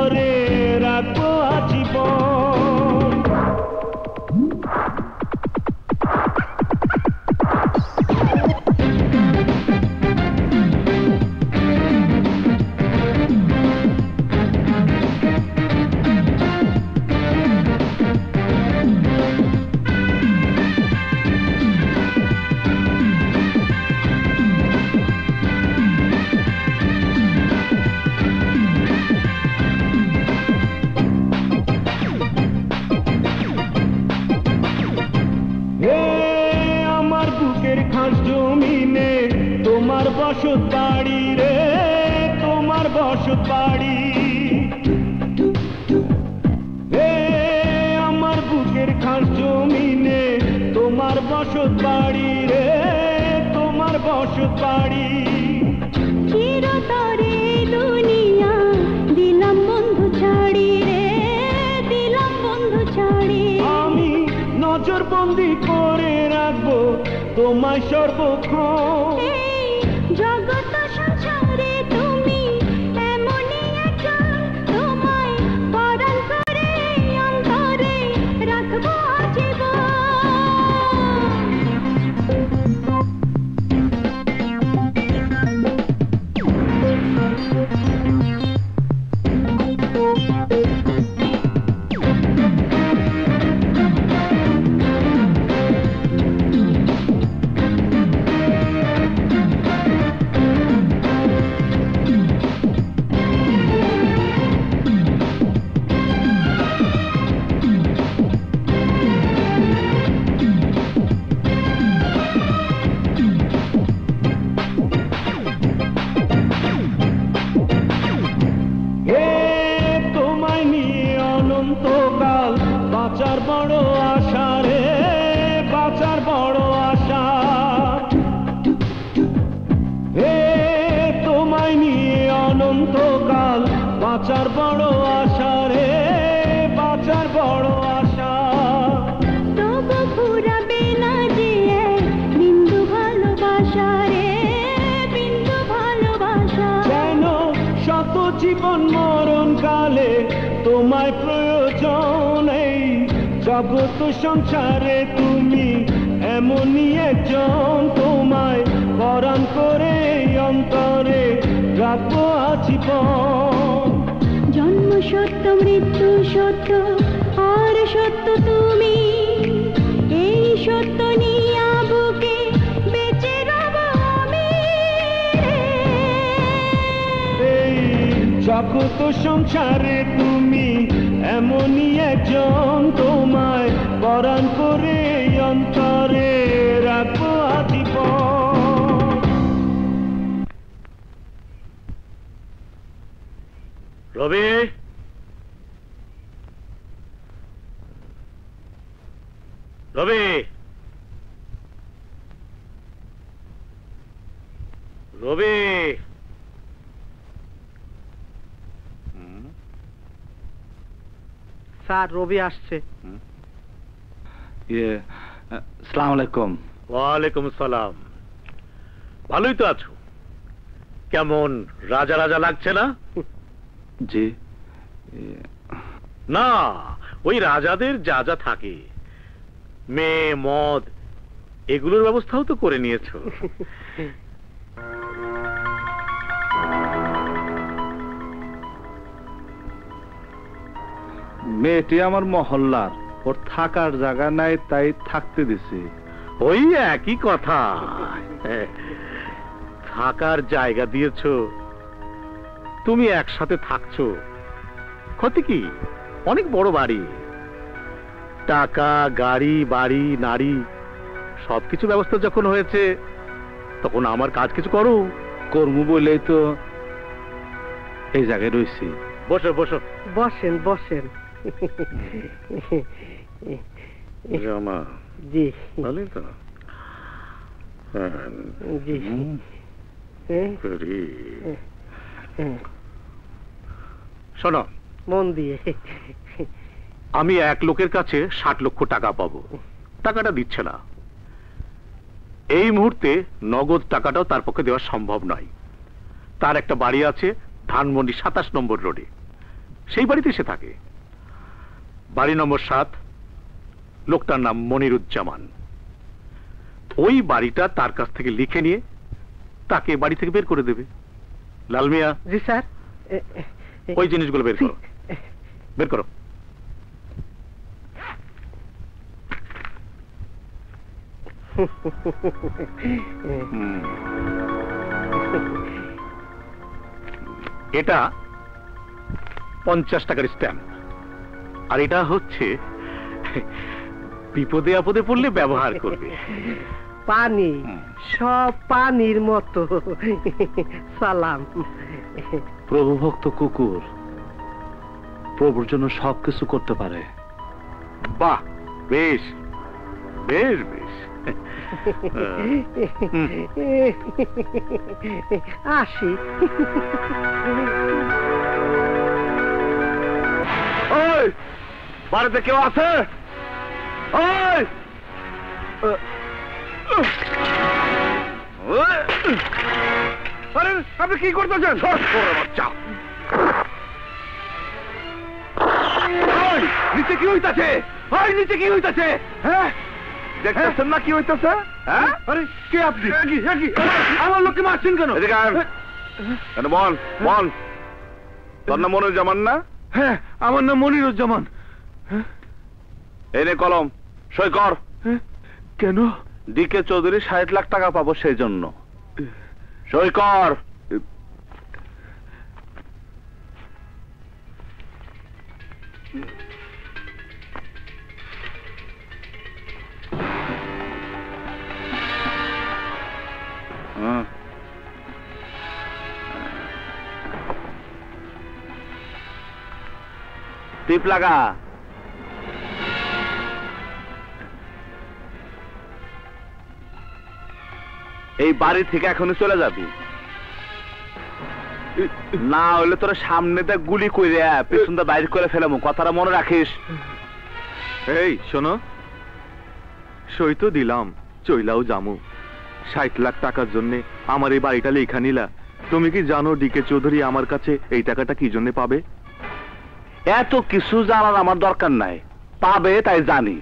[SPEAKER 26] তোমায় সর্বক্ষণ
[SPEAKER 25] জগত রবি।
[SPEAKER 18] রবি।
[SPEAKER 12] স্যার রবি আসছে।
[SPEAKER 8] ইয়ে সালাম আলাইকুম।
[SPEAKER 18] ওয়ালাইকুম সালাম। ভালোই তো আছো। কেমন রাজা রাজা লাগছে না?
[SPEAKER 8] জি।
[SPEAKER 18] না ওই রাজাদের যা যা থাকে। মেয়ে মদ এগুলোর ব্যবস্থাও তো করে নিয়েছো।
[SPEAKER 8] মেয়েটি আমার মহল্লার। ওর থাকার জায়গা নাই তাই থাকতে দিছি।
[SPEAKER 18] ওই একই কথা। থাকার জায়গা দিয়েছ। তুমি একসাথে থাকছো। ক্ষতি কি? অনেক বড় বাড়ি। টাকা গাড়ি বাড়ি নারী সবকিছু ব্যবস্থা যখন হয়েছে তখন আমার কাজ কিছু করো।
[SPEAKER 8] কর্ম বলেই তো এই জায়গায় রয়েছি।
[SPEAKER 18] বসো বসো।
[SPEAKER 12] বসেন বসেন।
[SPEAKER 18] জামা।
[SPEAKER 12] জি।
[SPEAKER 18] ভালোই তো। হ্যাঁ।
[SPEAKER 12] জি। হ্যাঁ, হ্যাঁ,
[SPEAKER 18] শোনো।
[SPEAKER 12] মন দিয়ে।
[SPEAKER 18] আমি এক লোকের কাছে ষাট লক্ষ টাকা পাবো। টাকাটা দিচ্ছে না। এই মুহূর্তে নগদ টাকাটাও তার পক্ষে দেওয়া সম্ভব নয়। তার একটা বাড়ি আছে ধানমন্ডি সাতাশ নম্বর রোডে। সেই বাড়িতে সে থাকে। বাড়ি নম্বর সাত লোকটার নাম মনিরুজ্জামান। ওই বাড়িটা তার কাছ থেকে লিখে নিয়ে তাকে বাড়ি থেকে বের করে দেবে। লালমিয়া
[SPEAKER 12] জি স্যার।
[SPEAKER 18] ওই জিনিসগুলো বের করো। বের করো। এটা পঞ্চাশ টাকার স্ট্যাম্প আর এটা হচ্ছে বিপদে আপদে পড়লে ব্যবহার করবে।
[SPEAKER 12] পানি সব পানির মতো। সালাম।
[SPEAKER 8] প্রভুভক্ত কুকুর প্রভুর জন্য সবকিছু করতে পারে।
[SPEAKER 18] বাহ বেশ বেশ বেশ।
[SPEAKER 12] আসি।
[SPEAKER 27] ওই বাড়িতে কেউ আছে? ওই!
[SPEAKER 11] আরে আপনি কি করতেছেন?
[SPEAKER 18] বাচ্চা
[SPEAKER 11] নিচে কি হইতাছে? নিচে কি হইতাছে? হ্যাঁ? দেখতেছেন না কি হইতাছে? হ্যাঁ? আরে কে আপনি? আমার লোককে মারছেন কেন?
[SPEAKER 8] এদিকে আয়। কেন বল বল। তোর নাম মনিরুজ্জামান না?
[SPEAKER 5] হ্যাঁ আমার নাম মনিরুজ্জামান।
[SPEAKER 8] এই নে কলম সই কর।
[SPEAKER 5] কেন?
[SPEAKER 8] ডিকে চৌধুরী ষাট লাখ টাকা পাবো সেই জন্য। সই কর। টিপ লাগা। এই বাড়ি থেকে এখনই চলে যাবি। না হলে তোরা সামনেতে গুলি করে পেছনটা বাইর করে ফেলামু, কথাটা মনে রাখিস।
[SPEAKER 5] এই, শোনো। সই তো দিলাম, চইলাও জামু। ষাট লাখ টাকার জন্য আমার এই বাড়িটা লেখা নিলা। তুমি কি জানো ডিকে চৌধুরী আমার কাছে এই টাকাটা কি জন্য পাবে?
[SPEAKER 8] এত কিছু জানার আমার দরকার নাই। পাবে তাই জানি।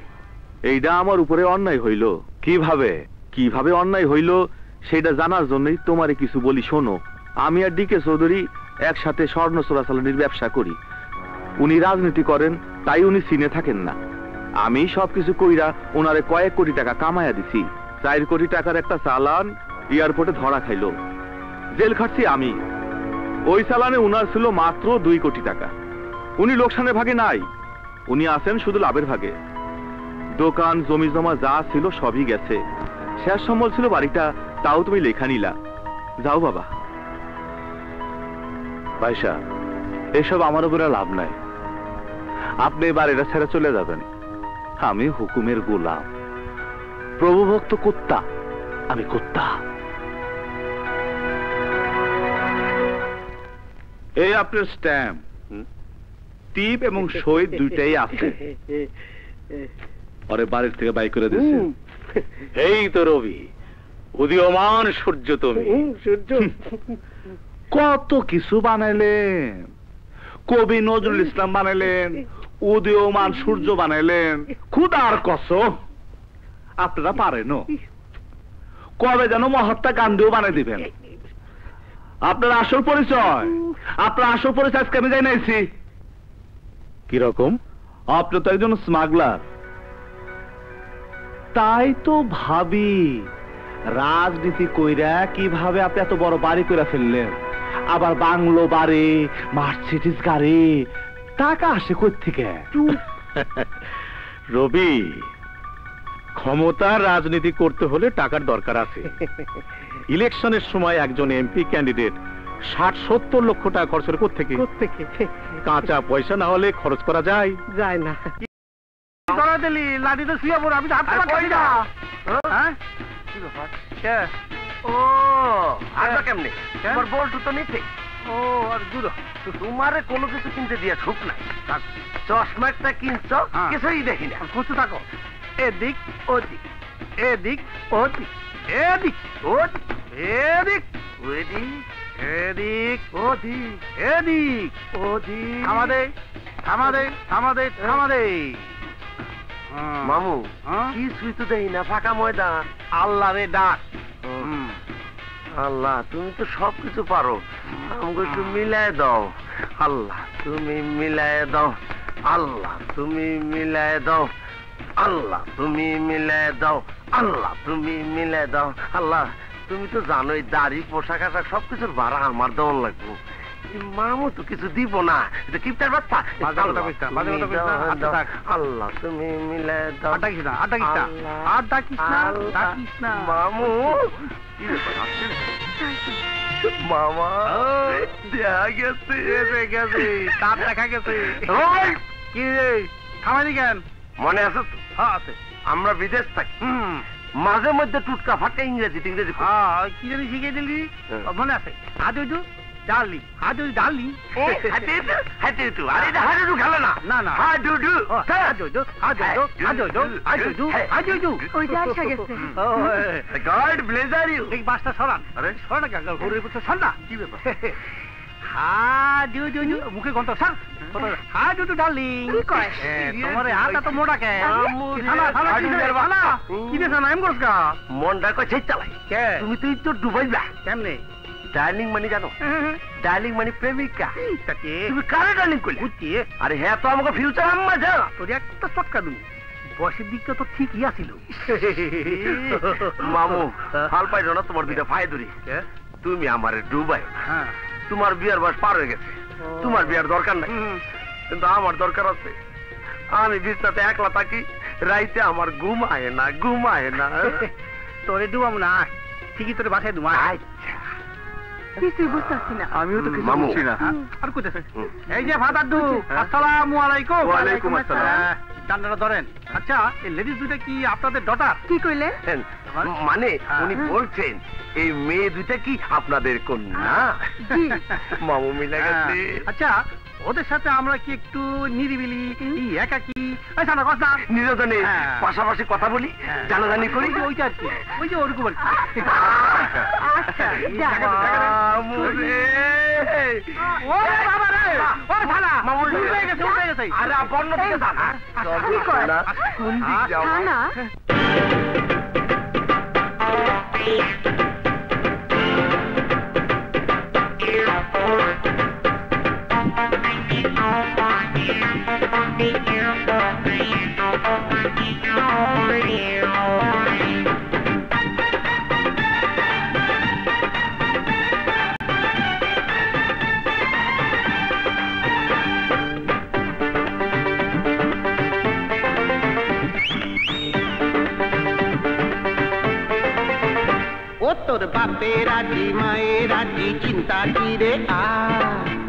[SPEAKER 5] এইটা আমার উপরে অন্যায় হইল।
[SPEAKER 8] কীভাবে?
[SPEAKER 5] কীভাবে অন্যায় হইল, সেটা জানার জন্যই তোমারে কিছু বলি শোনো। আমি আর ডিকে চৌধুরী একসাথে স্বর্ণ চোরাচালানির ব্যবসা করি। উনি রাজনীতি করেন, তাই উনি সিনে থাকেন না। আমি সবকিছু কইরা ওনারে কয়েক কোটি টাকা কামায়া দিছি। চার কোটি টাকার একটা চালান এয়ারপোর্টে ধরা খাইলো। জেল খাটছি আমি। ওই চালানে উনার ছিল মাত্র দুই কোটি টাকা। উনি লোকসানের ভাগে নাই। উনি আছেন শুধু লাভের ভাগে। দোকান জমি জমা যা ছিল সবই গেছে। শেষ সম্বল ছিল বাড়িটা, তাও তুমি লেখা নিলা। যাও বাবা।
[SPEAKER 8] পয়সা এসব আমার উপরে লাভ নাই। আপনি এবার এটা ছেড়ে চলে যাবেন। আমি হুকুমের গোলাম। প্রভুভক্ত কুত্তা আমি কুত্তা। এই আপনার স্ট্যাম্প। টিপ এবং সই দুইটাই আছে। পরে বাড়ির থেকে বাই করে
[SPEAKER 18] এই তো রবি উদীয়মান সূর্য তুমি।
[SPEAKER 8] কত কিছু বানাইলেন। কবি নজরুল ইসলাম বানাইলেন উদীয়মান সূর্য বানাইলেন। খুদার কসম। আপনারা পারেন কবে যেন মহাত্মা গান্ধীও বানাই দিবেন। আপনার আসল পরিচয়। আপনার আসল পরিচয় আজকে আমি জানাইছি
[SPEAKER 18] কীরকম?
[SPEAKER 8] আপনি তো একজন স্মাগলার তাই তো ভাবি, রাজনীতি কইরা কীভাবে আপনি এত বড় বাড়ি কইরা ফেললেন? আবার বাংলো বাড়ি মার্সিডিস গাড়ি, টাকা আসে কই থেকে?
[SPEAKER 18] রবি ক্ষমতার রাজনীতি করতে হলে টাকার দরকার আছে। ইলেকশনের সময় একজন এমপি ক্যান্ডিডেট ষাট সত্তর লক্ষ টাকা খরচ করে কোথেকে কাঁচা পয়সা না হলে খরচ করা যায়।
[SPEAKER 1] যায় না। হ্যাঁ?
[SPEAKER 2] তোমার বল্টু তো নিতে
[SPEAKER 1] ও আর জুড়ো
[SPEAKER 2] তোমারে কোনো কিছু কিনতে দিয়া ঠুক নাই। চশমা একটা কিনছো
[SPEAKER 1] হ্যাঁ।
[SPEAKER 2] কিছুই দেখি না।
[SPEAKER 1] খুঁজতে থাকো। এদিক ওদিক এদিক ওদিক এদিক ওদিক এদিক
[SPEAKER 2] ওইদি
[SPEAKER 1] এদিক ওদিক এদিক ওদিক। আমাদের আমাদের আমাদের আমাদের
[SPEAKER 2] মামু
[SPEAKER 1] হ্যাঁ?
[SPEAKER 2] কিছুই তো দেখি না ফাঁকা ময়দান।
[SPEAKER 1] আল্লাহ রে ডাক।
[SPEAKER 2] আল্লাহ তুমি তো সব কিছু পারো। আমাকে একটু মিলায় দাও। আল্লাহ তুমি মিলায় দাও। আল্লাহ তুমি মিলায় দাও। আল্লাহ তুমি মিলায় দাও। আল্লাহ তুমি মিলায় দাও। আল্লাহ তুমি তো জানোই দাড়ি পোশাক আশাক সবকিছুর ভাড়া আমার দেওয়ার লাগবো। মামু তো কিছু দিব না। এটা কিপটার বাচ্চা?
[SPEAKER 1] আচ্ছা।
[SPEAKER 2] আল্লাহ তুমি দাও।
[SPEAKER 1] না।
[SPEAKER 2] মামু? মামা দেখা গেছে।
[SPEAKER 1] গেছে গেছে তার দেখা গেছে। কি রে? থামাইনি কেন?
[SPEAKER 2] মনে আছে তো?
[SPEAKER 1] হ্যাঁ আছে।
[SPEAKER 2] আমরা বিদেশ থাকি।
[SPEAKER 1] হুম
[SPEAKER 2] মাঝে মধ্যে টুটকা ফাটকা ইংরেজি ইংরেজি
[SPEAKER 1] হ্যাঁ কি জানি শিখিয়ে দিলি?
[SPEAKER 2] হ্যাঁ।
[SPEAKER 1] ও, মনে আছে। আজ ওইটু ডার্লিং হাডুডু ডার্লিং।
[SPEAKER 2] হাডুডু হাডুডু আরে এটা খেলে না।
[SPEAKER 1] না না।
[SPEAKER 2] হাডুডু
[SPEAKER 1] হাডুডু হাডুডু হাডুডু হাডুডু হাডুডু
[SPEAKER 16] ওই যে আসা গেছে।
[SPEAKER 2] গড ব্লেজার ইউ
[SPEAKER 1] এই বাসটা সরান।
[SPEAKER 2] আরে।
[SPEAKER 1] সরান কাকা ঘুরে বসে
[SPEAKER 2] কি ব্যাপার?
[SPEAKER 1] হাডুডু মুখে গন্ত ডার্লিং
[SPEAKER 16] কি কয়?
[SPEAKER 1] তোমার তো মোটা কে? কি। কি করছ
[SPEAKER 2] মনটা কই চালাই।
[SPEAKER 1] কে?
[SPEAKER 2] তুমি তুই তো ডুবাইবা
[SPEAKER 1] কেমনে?
[SPEAKER 2] ডার্লিং মানে জানো? ডার্লিং মানে প্রেমিকা।
[SPEAKER 1] তাকে
[SPEAKER 2] তুমি কারে ডার্লিং কইলে
[SPEAKER 1] বুঝছি।
[SPEAKER 2] আরে হ্যাঁ তো আমাকে ফিউচার আম্মা যা।
[SPEAKER 1] তোর একটা চটকা দু বয়সের দিকটা তো ঠিকই আছিল।
[SPEAKER 2] মামু ফাল পাইছো না তোমার দুইটা ফায় ধরি? তুমি আমার ডুবাই।
[SPEAKER 1] হ্যাঁ।
[SPEAKER 2] তোমার বিয়ার বয়স পার হয়ে গেছে। তোমার বিয়ার দরকার নাই। কিন্তু আমার দরকার আছে। আমি বিছনাতে একলা থাকি রাইতে আমার ঘুম আয় না ঘুম আয় না।
[SPEAKER 1] তোরে ডুবাম না। ঠিকই তোরে বাসায় ডুমা
[SPEAKER 2] আচ্ছা।
[SPEAKER 16] কিছুই বুঝতেছি না।
[SPEAKER 8] আমিও তো কিছু বুঝছি না।
[SPEAKER 1] আর
[SPEAKER 2] হুম।
[SPEAKER 1] এই যে ফাদার দু। আসসালামু আলাইকুম।
[SPEAKER 8] ওয়ালাইকুম আসসালাম।
[SPEAKER 1] হ্যাঁ, ডান্ডাটা ধরেন। আচ্ছা এই লেডিস দুইটা কি আপনাদের ডটার
[SPEAKER 16] কি কইলেন?
[SPEAKER 2] মানে
[SPEAKER 1] হ্যাঁ।
[SPEAKER 2] উনি বলছেন এই মেয়ে দুইটা কি আপনাদের কন্যা। মামু মিলে গেছে।
[SPEAKER 1] আচ্ছা ওদের সাথে আমরা কি একটু নিরিবিলি একাকি আচ্ছা
[SPEAKER 2] নিরজনে
[SPEAKER 1] হ্যাঁ।
[SPEAKER 2] পাশাপাশি কথা বলি
[SPEAKER 1] হ্যাঁ।
[SPEAKER 2] জানাজানি করি
[SPEAKER 1] ওইটা আর কি ওই যে ওরকম আর কি
[SPEAKER 16] আচ্ছা
[SPEAKER 1] এই
[SPEAKER 16] যা।
[SPEAKER 28] তোর বাপে রাজি মায়ে রাজি চিন্তা কি রে আ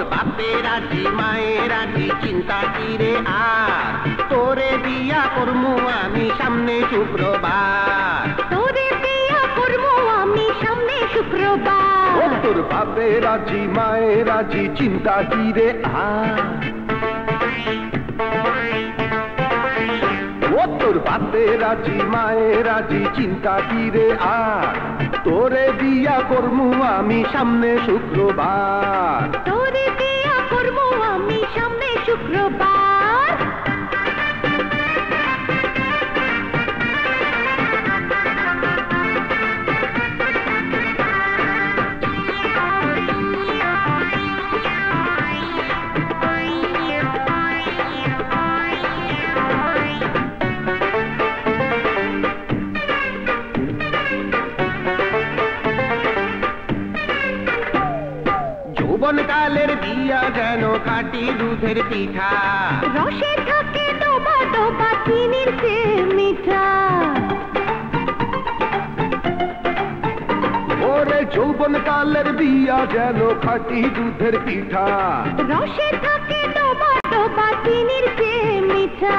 [SPEAKER 28] ও তোর বাপে রাজি মায়ে রাজি চিন্তা কি রে আর? তোরে বিয়া করমু আমি সামনে শুক্রবার।
[SPEAKER 4] তোরে বিয়া করব আমি সামনে শুক্রবার।
[SPEAKER 17] তোর বাপে রাজি মায়ের রাজি চিন্তা কি রে তোর বাতে রাজি, মায়ে রাজি, চিন্তা কিরে আর? তোরে বিয়া করমু আমি সামনে শুক্রবার।
[SPEAKER 4] তোরে বিয়া করমু আমি সামনে শুক্রবার।
[SPEAKER 28] কাটি দুধের পিঠা।
[SPEAKER 4] রসে থাকে ডোবা ডোবা চিনির চেয়ে মিঠা।
[SPEAKER 17] ওরে যৌবন কালের বিয়া যেন খাটি দুধের পিঠা।
[SPEAKER 4] রসে থাকে ডোবা ডোবা চিনির চেয়ে মিঠা।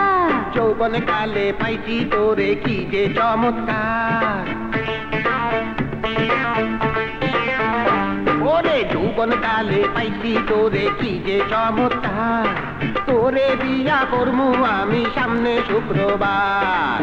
[SPEAKER 28] যৌবন কালে পাইছি তোরে কি যে চমৎকার। ওরে যৌবন কালে পাইছি তোরে কি যে চমৎকার তোরে বিয়া করমু আমি সামনে শুক্রবার।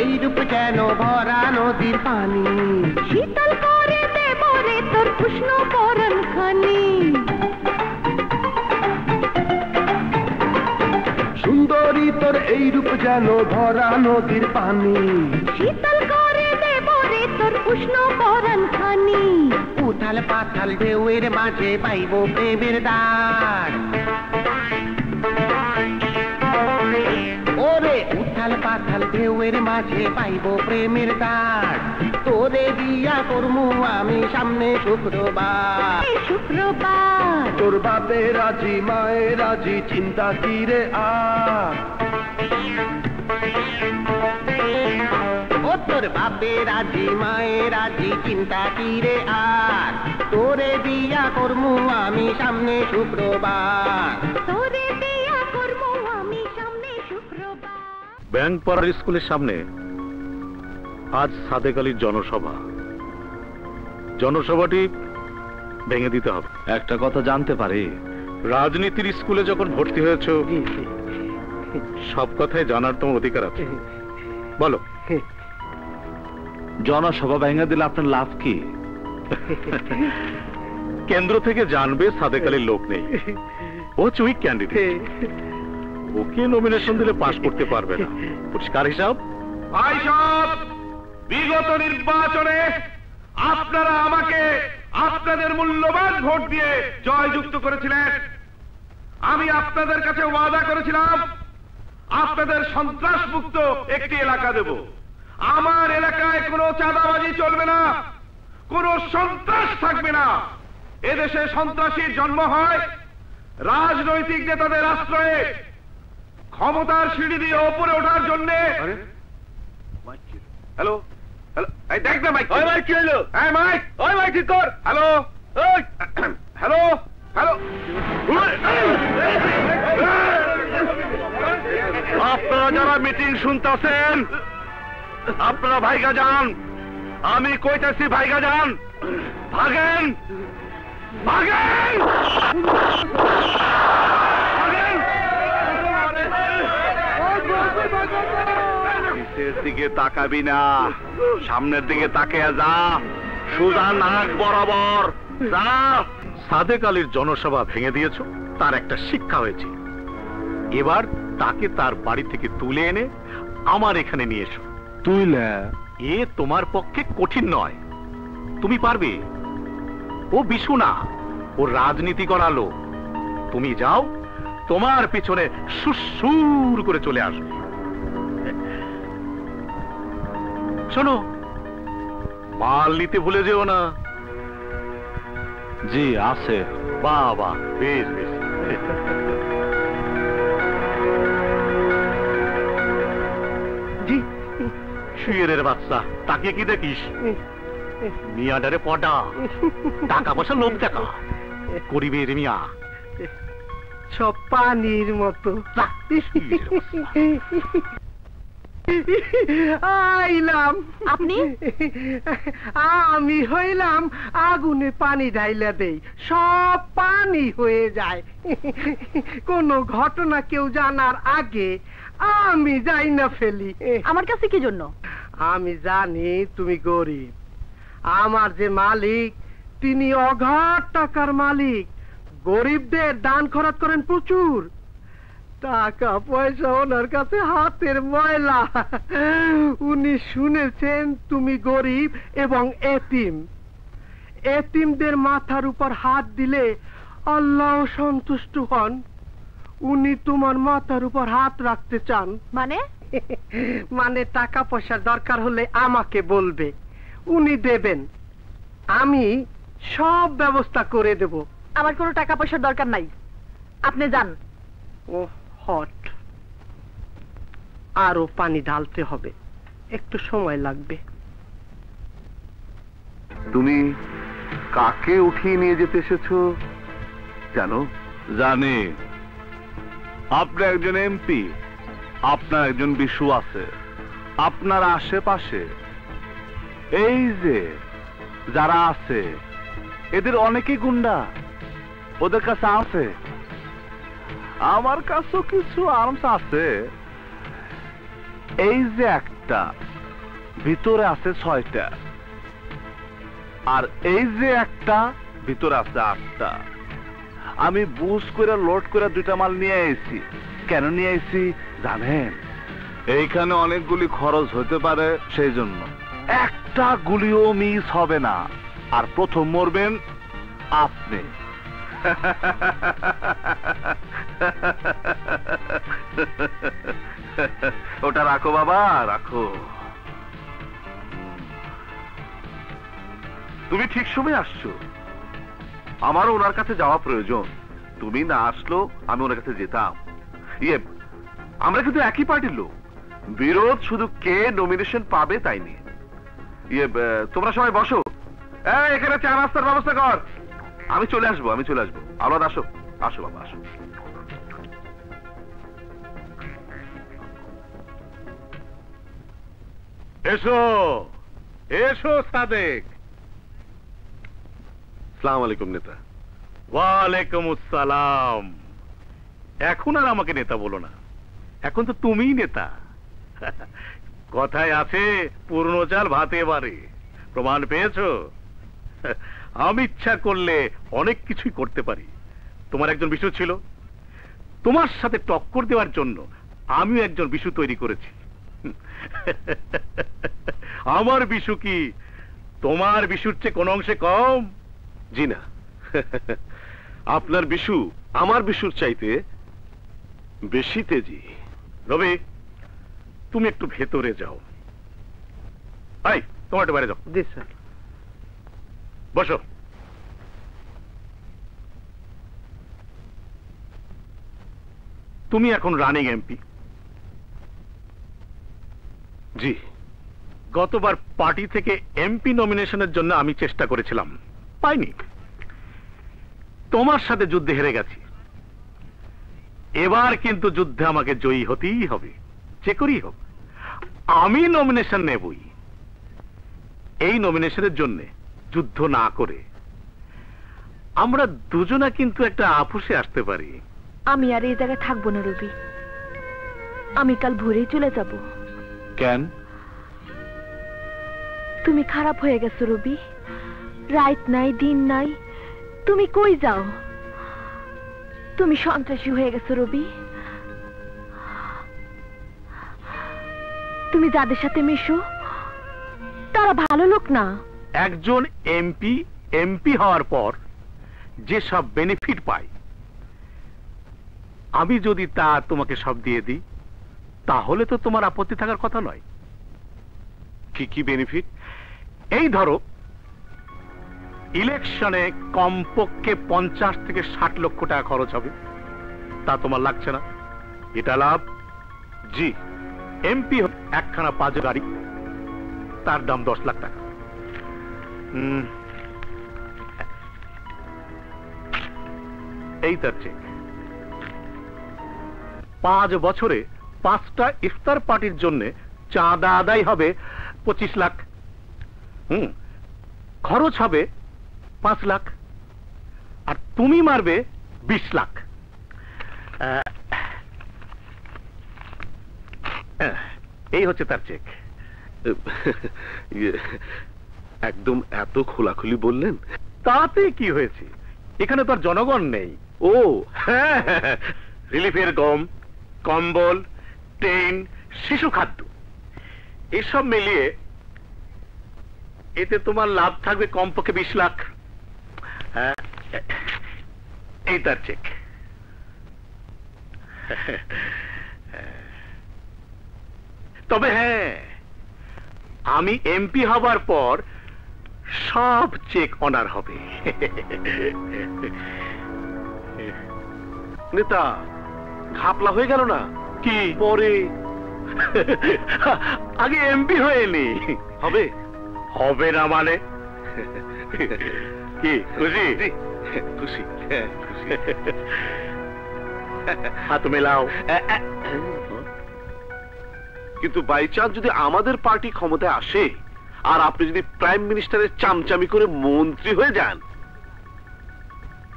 [SPEAKER 28] এই রূপ যেন ভরা নদীর পানি।
[SPEAKER 4] শীতল করে দেব রে তোর উষ্ণ পরন খানি।
[SPEAKER 17] সুন্দরী তোর এই রূপ যেন ভরা নদীর পানি।
[SPEAKER 4] শীতল করে দেব রে তোর উষ্ণ পরন খানি।
[SPEAKER 28] উথাল পাথাল ঢেউয়ের মাঝে পাইব প্রেমের দ্বার। ওরে পাথাল ঢেউয়ের মাঝে পাইব প্রেমের দাঁড় তোরে বিয়া করমু আমি সামনে শুক্রবার।
[SPEAKER 4] শুক্রবার।
[SPEAKER 11] তোর বাপে রাজি মায়ে রাজি চিন্তা কি রে আর?
[SPEAKER 28] ও তোর বাপে রাজি মায়ে রাজি চিন্তা কি রে আর? তোরে বিয়া করমু আমি সামনে শুক্রবার।
[SPEAKER 4] তোরে
[SPEAKER 18] ব্যাংক পাড়ার স্কুলের সামনে আজ সাদেক আলীর জনসভা। জনসভাটি ভেঙে দিতে হবে।
[SPEAKER 8] একটা কথা জানতে পারি।
[SPEAKER 18] রাজনীতির স্কুলে যখন ভর্তি হয়েছ সব কথাই জানার তোমার অধিকার আছে। বলো।
[SPEAKER 8] জনসভা ভেঙে দিলে আপনার লাভ কি?
[SPEAKER 18] কেন্দ্র থেকে জানবে সাদেক আলীর লোক নেই। ও উইক ক্যান্ডিডেট ওকে নমিনেশন দিলে পাশ করতে পারবে না। পরিষ্কার হিসাব?
[SPEAKER 11] ভাই সব বিগত নির্বাচনে আপনারা আমাকে আপনাদের মূল্যবান ভোট দিয়ে জয়যুক্ত করেছিলেন। আমি আপনাদের কাছে ওয়াদা করেছিলাম, আপনাদের সন্ত্রাস মুক্ত একটি এলাকা দেব। আমার এলাকায় কোনো চাঁদাবাজি চলবে না, কোনো সন্ত্রাস থাকবে না। এদেশে সন্ত্রাসীর জন্ম হয়, রাজনৈতিক নেতাদের আশ্রয়ে ক্ষমতার সিঁড়ি দিয়ে ওপরে ওঠার জন্যে হ্যালো হ্যালো এই দেখ না মাইক ওই মাইক কি হলো হ্যাঁ মাইক ওই মাইক ঠিক কর। হ্যালো হ্যালো হ্যালো আপনারা যারা মিটিং শুনতেছেন আপনারা ভাইগা যান। আমি কইতাছি ভাইগা যান। ভাগেন! ভাগেন! নিচের দিকে তাকাবি না। সামনের দিকে তাকিয়ে যা। সুজা নাক বরাবর যা।
[SPEAKER 18] সাদেক আলীর জনসভা ভেঙে দিয়েছ তার একটা শিক্ষা হয়েছে। এবার তাকে তার বাড়ি থেকে তুলে এনে আমার এখানে নিয়ে এসো।
[SPEAKER 8] তুইলে
[SPEAKER 18] এ তোমার পক্ষে কঠিন নয়। তুমি পারবে। ও বিশু না ও রাজনীতি করালো তুমি যাও তোমার পিছনে সুসুর করে চলে আসবে। শোনো মাল নিতে ভুলে যেও না।
[SPEAKER 8] জি আছে।
[SPEAKER 18] বাবা বেশ বেশ।
[SPEAKER 12] জি
[SPEAKER 18] শুয়ের বাচ্চা তাকে কি দেখিস? মিয়াডারে পটা টাকা পয়সা লোভ দেখা। করিবে রে মিয়া।
[SPEAKER 12] সব পানির মতো। আইলাম।
[SPEAKER 3] আপনি?
[SPEAKER 12] আমি হইলাম আগুনে পানি ঢাইলা দেই। সব পানি হয়ে যায়। কোনো ঘটনা কেউ জানার আগে আমি যাই না ফেলি।
[SPEAKER 3] আমার কাছে কি জন্য?
[SPEAKER 12] আমি জানি তুমি গরিব। আমার যে মালিক তিনি অগাধ টাকার মালিক। গরিবদের দান খরচ করেন প্রচুর। টাকা পয়সা ওনার কাছে হাতের ময়লা। উনি শুনেছেন তুমি গরিব এবং এতিম। এতিমদের মাথার উপর হাত দিলে আল্লাহ সন্তুষ্ট হন। উনি তোমার মাথার উপর হাত রাখতে চান।
[SPEAKER 3] মানে?
[SPEAKER 12] মানে টাকা পয়সার দরকার হলে আমাকে বলবে। উনি দেবেন। আমি সব ব্যবস্থা করে দেব।
[SPEAKER 3] আমার কোনো টাকা পয়সার দরকার নাই। আপনি যান।
[SPEAKER 12] ও হট। আরও পানি ঢালতে হবে। একটু সময় লাগবে।
[SPEAKER 11] তুমি কাকে উঠিয়ে নিয়ে যেতে এসেছ? জানো?
[SPEAKER 8] জানি। আপনি একজন এমপি আপনার একজন বিশু আছে। আপনার আশেপাশে এই যে যারা আছে এদের অনেকেই গুন্ডা। ওদের কাছে আছে। আমার কাছেও কিছু আর্মস আছে। এই যে একটা, ভিতরে আছে ছয়টা। আর এই যে একটা, ভিতরে আছে আটটা। আমি বুঝ করে, লোড করে দুইটা মাল নিয়ে এসেছি কেন নিয়ে এসেছি জানেন? এইখানে অনেকগুলি খরচ হতে পারে সেই জন্য। একটা গুলিও মিস হবে না। আর প্রথম মরবেন আপনি।
[SPEAKER 10] ওটা রাখো বাবা, রাখো। তুমি ঠিক সময় আসছো। আমারও ওনার কাছে যাওয়া প্রয়োজন। তুমি না আসলো, আমি ওনার কাছে যেতাম। ইয়ে আমরা কিন্তু একই পার্টির লোক। বিরোধ শুধু কে নমিনেশন পাবে তাই নিয়ে। ইয়ে তোমরা সবাই বসো। এখানে চা নাস্তার ব্যবস্থা কর। আমি চলে আসব, আমি চলে আসব। আলাদা আসো। আসো বাবা, আসো।
[SPEAKER 18] এসো এসো সাদেক।
[SPEAKER 10] সালাম আলাইকুম, নেতা।
[SPEAKER 18] ওয়ালাইকুম আসসালাম। এখন আর আমাকে নেতা বলো না। এখন তো তুমিই নেতা। কথায় আছে পুরনো চাল ভাতে বাড়ে। প্রমাণ পেয়েছ? আমি ইচ্ছা করলে অনেক কিছুই করতে পারি। তোমার একজন বিশু ছিল। তোমার সাথে টক্কর দেওয়ার জন্য আমিও একজন বিশু তৈরি করেছি। আমার বিশু কি? তোমার বিশুর চেয়ে কোন অংশে কম?
[SPEAKER 10] জি না আপনার বিশু আমার বিশুর চাইতে বেশি তেজি।
[SPEAKER 18] রবি তুমি একটু ভেতরে যাও। এই তোমার একটু বাইরে যাও।
[SPEAKER 1] জি স্যার।
[SPEAKER 18] বসো। তুমি এখন রানিং এমপি।
[SPEAKER 10] জি।
[SPEAKER 18] গতবার পার্টি থেকে এমপি নমিনেশনের জন্য আমি চেষ্টা করেছিলাম। পাইনি। তোমার সাথে যুদ্ধে হেরে গেছি। এবার কিন্তু যুদ্ধে আমাকে জয়ী হতেই হবে। যে করেই হোক। আমি নমিনেশন নেবই। এই নমিনেশনের জন্য যুদ্ধ না করে আমরা দুজনা কিন্তু একটা আপুসে আসতে পারি।
[SPEAKER 16] আমি আর এই জায়গায় থাকব না রবি। আমি কাল ভোরেই চলে যাব।
[SPEAKER 10] কেন?
[SPEAKER 16] তুমি খারাপ হয়ে গেছো রবি। রাত নাই দিন নাই। তুমি কই যাও? তুমি সন্ত্রাসী হয়ে গেছো রবি। তুমি যাদের সাথে মিশো তারা ভালো লোক না।
[SPEAKER 18] একজন এমপি এমপি হওয়ার পর যে সব বেনিফিট পায় আমি যদি তা তোমাকে সব দিয়ে দিই তাহলে তো তোমার আপত্তি থাকার কথা নয়।
[SPEAKER 10] কি কি বেনিফিট
[SPEAKER 18] এই ধরো, ইলেকশনে কমপক্ষে পঞ্চাশ থেকে ষাট লক্ষ টাকা খরচ হবে। তা তোমার লাগছে না। এটা লাভ? জি, এমপি একখানা পাঁচ গাড়ি। তার দাম দশ লাখ টাকা। এই তার চেক পাঁচ বছরে পাঁচটা ইফতার পার্টির জন্য চাঁদা আদায় হবে পঁচিশ লাখ। হুম খরচ হবে পাঁচ লাখ। আর তুমি মারবে বিশ লাখ। এই হচ্ছে তার চেক।
[SPEAKER 10] ইয়ে, একদম এত খোলাখুলি বললেন?
[SPEAKER 18] তাতে কি হয়েছে? এখানে তো আর জনগণ নেই। ও হ্যাঁ। রিলিফের গম কম্বল ট্রেন শিশু খাদ্য। এসব মিলিয়ে এতে তোমার লাভ থাকবে কমপক্ষে বিশ লাখ। হ্যাঁ, এই তার চেক তবে হ্যাঁ আমি এমপি হবার পর সব চেক অনার হবে।
[SPEAKER 10] নেতা ঘাপলা হয়ে গেল না?
[SPEAKER 18] কি?
[SPEAKER 10] পরে।
[SPEAKER 18] আগে এমপি হয়ে নি।
[SPEAKER 10] হবে।
[SPEAKER 18] হবে না মানে? কি খুশি?
[SPEAKER 10] খুশি। হ্যাঁ, খুশি।
[SPEAKER 18] হাত মেলাও।
[SPEAKER 10] কিন্তু বাই চান্স যদি আমাদের পার্টি ক্ষমতায় আসে আর আপনি যদি প্রাইম মিনিস্টারের চামচামি করে মন্ত্রী হয়ে যান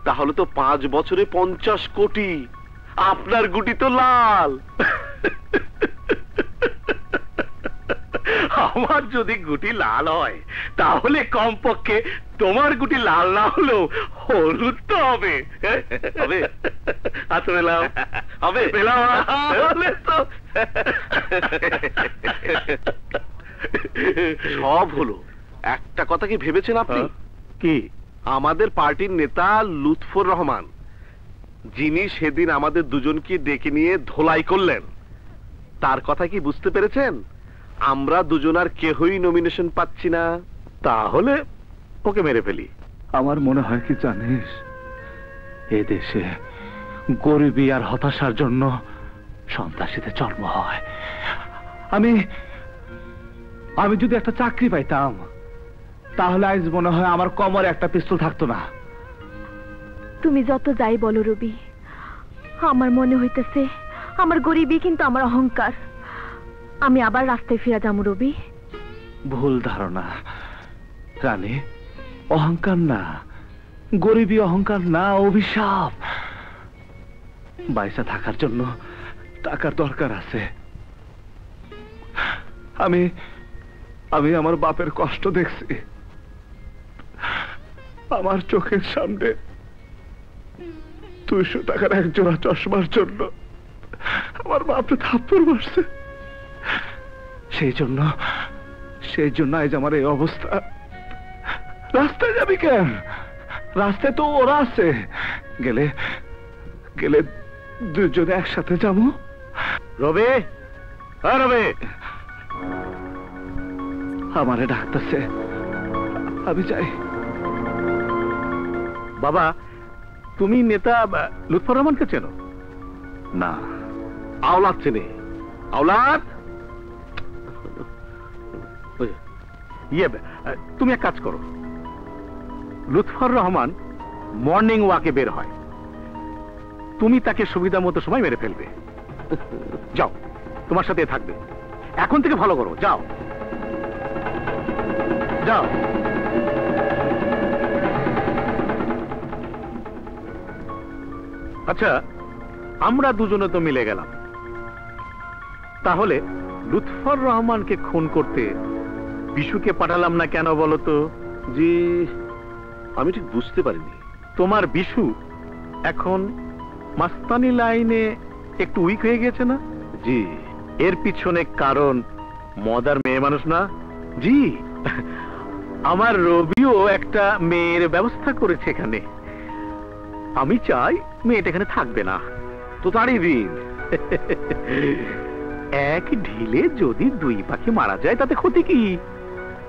[SPEAKER 10] তাহলে তো পাঁচ বছরে পঞ্চাশ কোটি আপনার গুটি তো লাল।
[SPEAKER 18] আমার যদি গুটি লাল হয় তাহলে কমপক্ষে তোমার গুটি লাল না হলেও হলুদ তো হবে।
[SPEAKER 10] হবে?
[SPEAKER 18] মেলাও
[SPEAKER 10] হবে?
[SPEAKER 18] মেলাও তো
[SPEAKER 10] সব হলো। একটা কথা কি ভেবেছেন আপনি?
[SPEAKER 18] কি?
[SPEAKER 11] আমাদের পার্টির নেতা লুৎফর রহমান। যিনি সেদিন আমাদের দুজনকে ডেকে নিয়ে ধোলাই করলেন। তার কথা কি বুঝতে পেরেছেন? আমরা দুজন আর কেহই নমিনেশন পাচ্ছি না।
[SPEAKER 18] তাহলে ওকে মেরে ফেলি।
[SPEAKER 8] আমার মনে হয় কি জানিস? এ দেশে গরিবী আর হতাশার জন্য সন্ত্রাসীদের জন্ম হয়। আমি আমি যদি একটা চাকরি পাইতাম, তাহলে আজ মনে হয় আমার কমরে একটা পিস্তল থাকতো না।
[SPEAKER 16] তুমি যত যাই বলো রবি, আমার মনে হইতেছে আমার গরিবই কিন্তু আমার অহংকার। আমি আবার রাস্তায় ফিরে যাব রবি।
[SPEAKER 8] ভুল ধারণা। রানী, অহংকার না। গরিবী অহংকার না, অভিশাপ। বাইসা থাকার জন্য টাকার দরকার আছে। আমি আমি আমার বাপের কষ্ট দেখছি। আমার চোখের সামনে দুইশো টাকার এক জোড়া চশমার জন্য। আমার বাপরে থাপ্পড় মারছে। সেই জন্য সেই জন্য আজ আমার এই অবস্থা। রাস্তায় যাবি কেন? রাস্তায় তো ওরা আছে। গেলে গেলে দুজনে একসাথে যাব।
[SPEAKER 18] রবে হ্যাঁ রবে।
[SPEAKER 8] আমারে ডাকতেছে। আমি যাই।
[SPEAKER 18] বাবা তুমি নেতা লুৎফর রহমানকে চেনো?
[SPEAKER 8] না।
[SPEAKER 11] আওলাদ চেনে। আওলাদ!
[SPEAKER 18] ইয়ে তুমি এক কাজ করো। লুৎফর রহমান মর্নিং ওয়াকে বের হয়। তুমি তাকে সুবিধা মতো সময় মেরে ফেলবে। যাও তোমার সাথে থাকবে। এখন থেকে ভালো করো যাও। যাও। আচ্ছা আমরা দুজনে তো মিলে গেলাম। তাহলে লুৎফর রহমানকে খুন করতে বিশুকে পাঠালাম না কেন বলো তো?
[SPEAKER 11] জি আমি ঠিক বুঝতে পারিনি।
[SPEAKER 18] তোমার বিশু এখন মাস্তানি লাইনে একটু উইক হয়ে গেছে না?
[SPEAKER 11] জি।
[SPEAKER 18] এর পিছনে কারণ মদার মেয়ে মানুষ না? জি। আমার রবিও একটা মেয়ের ব্যবস্থা করেছে এখানে। আমি চাই মেয়েটা এখানে থাকবে না।
[SPEAKER 11] তো তারই দিন
[SPEAKER 18] এক ঢিলে যদি দুই পাখি মারা যায়, তাতে ক্ষতি কি?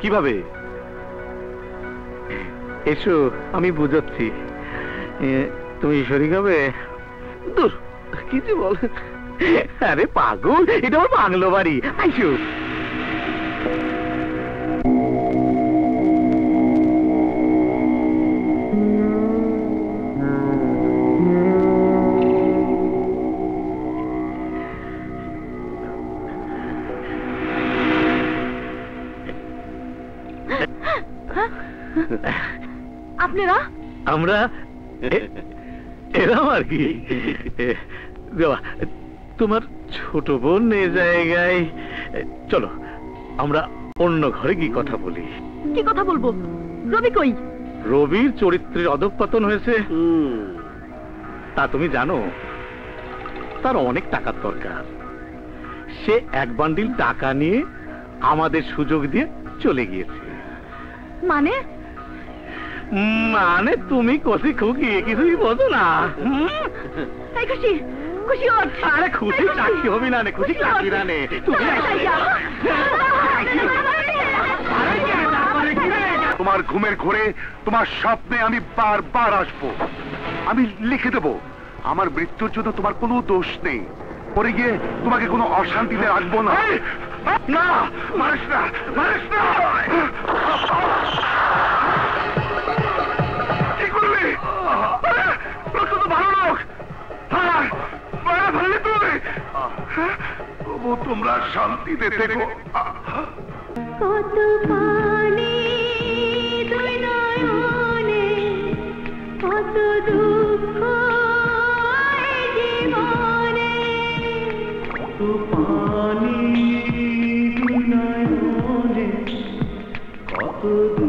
[SPEAKER 11] কীভাবে?
[SPEAKER 18] এসো, আমি বুঝাচ্ছি। তুমি শরীর হবে দূর, কি যে বল। আরে পাগল, এটা আমার বাংলো বাড়ি। আইসো।
[SPEAKER 16] আপনারা?
[SPEAKER 18] আমরা? এরম আর কি? তোমার ছোট বোন এ জায়গায় চলো আমরা অন্য ঘরে গিয়ে কথা বলি।
[SPEAKER 16] কি কথা বলব? রবি কই?
[SPEAKER 18] রবির চরিত্রের অধঃপতন হয়েছে। তা তুমি জানো তার অনেক টাকার দরকার। সে এক বান্ডিল টাকা নিয়ে আমাদের সুযোগ দিয়ে চলে গিয়েছে।
[SPEAKER 16] মানে?
[SPEAKER 18] মানে তুমি কষি খুকি কিছুই বোঝো না।
[SPEAKER 16] খুশি? খুশি
[SPEAKER 18] আরে খুশি চাকরি হবি না নে খুশি চাকরি না নে। তুমি
[SPEAKER 5] তোমার ঘুমের ঘোরে তোমার স্বপ্নে আমি বারবার আসব। আমি লিখে দেব আমার মৃত্যুর জন্য তোমার কোনো দোষ নেই। পরে গিয়ে তোমাকে কোনো অশান্তিতে রাখব না। না! মানুষ না! মানুষ না! ফেললি তুই তবু তোমরা শান্তিতে থেকো
[SPEAKER 4] কত পানি কত দুঃখ পানি কত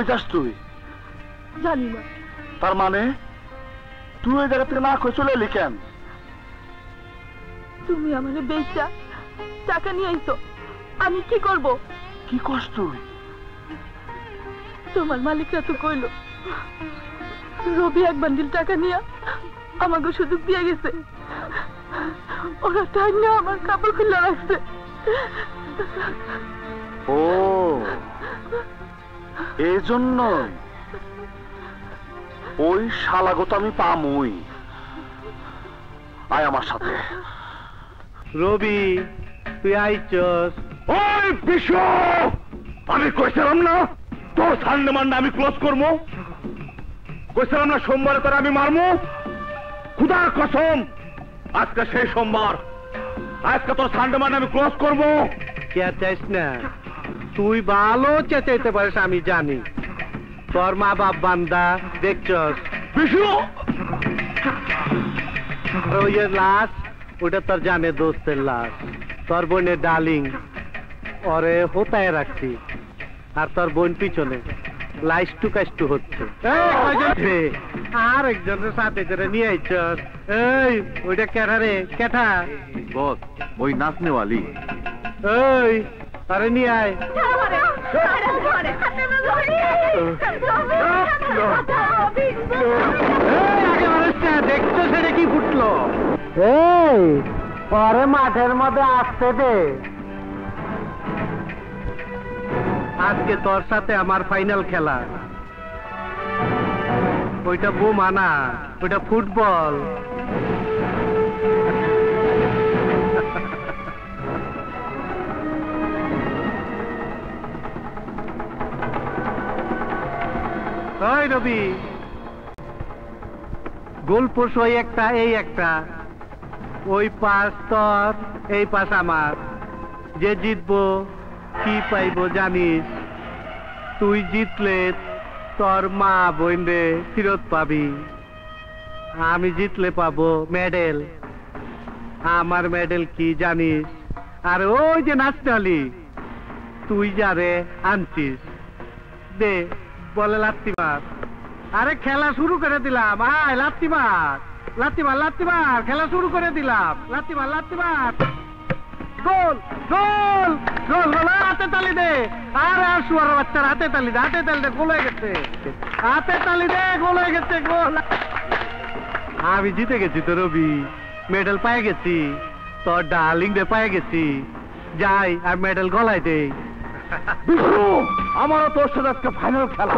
[SPEAKER 8] কই যাস তুই?
[SPEAKER 16] জানি না।
[SPEAKER 8] তার মানে তুই ওই জায়গা থেকে না কই চলে এলি কেন?
[SPEAKER 16] তুমি আমার বেচা টাকা নিয়ে আইছো। আমি কি করব?
[SPEAKER 8] কি করস তুই?
[SPEAKER 16] তোমার মালিকরা তো কইলো রবি এক বান্ডিল টাকা নিয়ে আমাকে সুযোগ দিয়ে গেছে। ওরা টাইম নিয়ে আমার কাপড় খুলে রাখছে।
[SPEAKER 8] ও এই জন্যই ওই শালাগো তো আমি পামুই। আয় আমার সাথে।
[SPEAKER 10] রবি তুই আইছস?
[SPEAKER 29] ওই বিশ্ব আমি কইছিলাম না তোর সানডে মান্ডে আমি ক্লোজ করব কইছিলাম না সোমবারে তোর আমি মারমু। খুদার কসম আজকে সেই সোমবার। আজকে তোর সানডে মান্ডে আমি ক্লোজ করব
[SPEAKER 10] চেঁচাইস না? তুই ভালো চেঁচাইতে পারিস আমি জানি। তোর মা বাপ বান্দা দেখছস?
[SPEAKER 29] বিশু!
[SPEAKER 10] ওই লাশ ওটা তোর জানে দোস্তের লাশ। তোর বোনের ডার্লিং। ওরে হোতায় রাখছি। আর তোর বোন পিছনে। লাইস্টু কাস্টু হচ্ছে। আর একজনের সাথে করে নিয়ে আইছস। এই ওইটা কেঠা রে? কেঠা?
[SPEAKER 8] বস ওই নাচনেওয়ালি।
[SPEAKER 10] এই আরে নিয়ে আয়। দেখছ সেটা কি ফুটলো? এই পরে মাঠের মধ্যে আসতে দে। আজকে তোর সাথে আমার ফাইনাল খেলা। ওইটা বোমা না ওইটা ফুটবল। ওই রবি? গোলপোষ ওই একটা, এই একটা। ওই পাশ তোর, এই পাশ আমার। যে জিতবো, কি পাইবো জানিস? তুই জিতলে তোর মা বোন রে ফিরত পাবি। আমি জিতলে পাবো মেডেল। আমার মেডেল কি জানিস? আর ওই যে নাচতে তুই যারে আনছিস। দে। বলে লাত্তি মার। আরে খেলা শুরু করে দিলাম। আয়, লাত্তি মার। লাত্তি মার লাত্তি মার। খেলা শুরু করে দিলাম। লাত্তি মার লাত্তি মার। গোল গোল গোল গোল। হাতে তালি দে। আরে বাচ্চার, হাতে তালি দে, হাতে তালি দে, গোল হয়ে গেছে। হাতে তালি দে, গোল হয়ে গেছে, গোল। আমি জিতে গেছি তো, রবি। মেডেল পেয়ে গেছি। তোর ডার্লিং পেয়ে গেছি। যাই, আর মেডেল গলায় দেই
[SPEAKER 22] বিষ্ণু আমারও তোর সাথে আজকে ফাইনাল খেলা।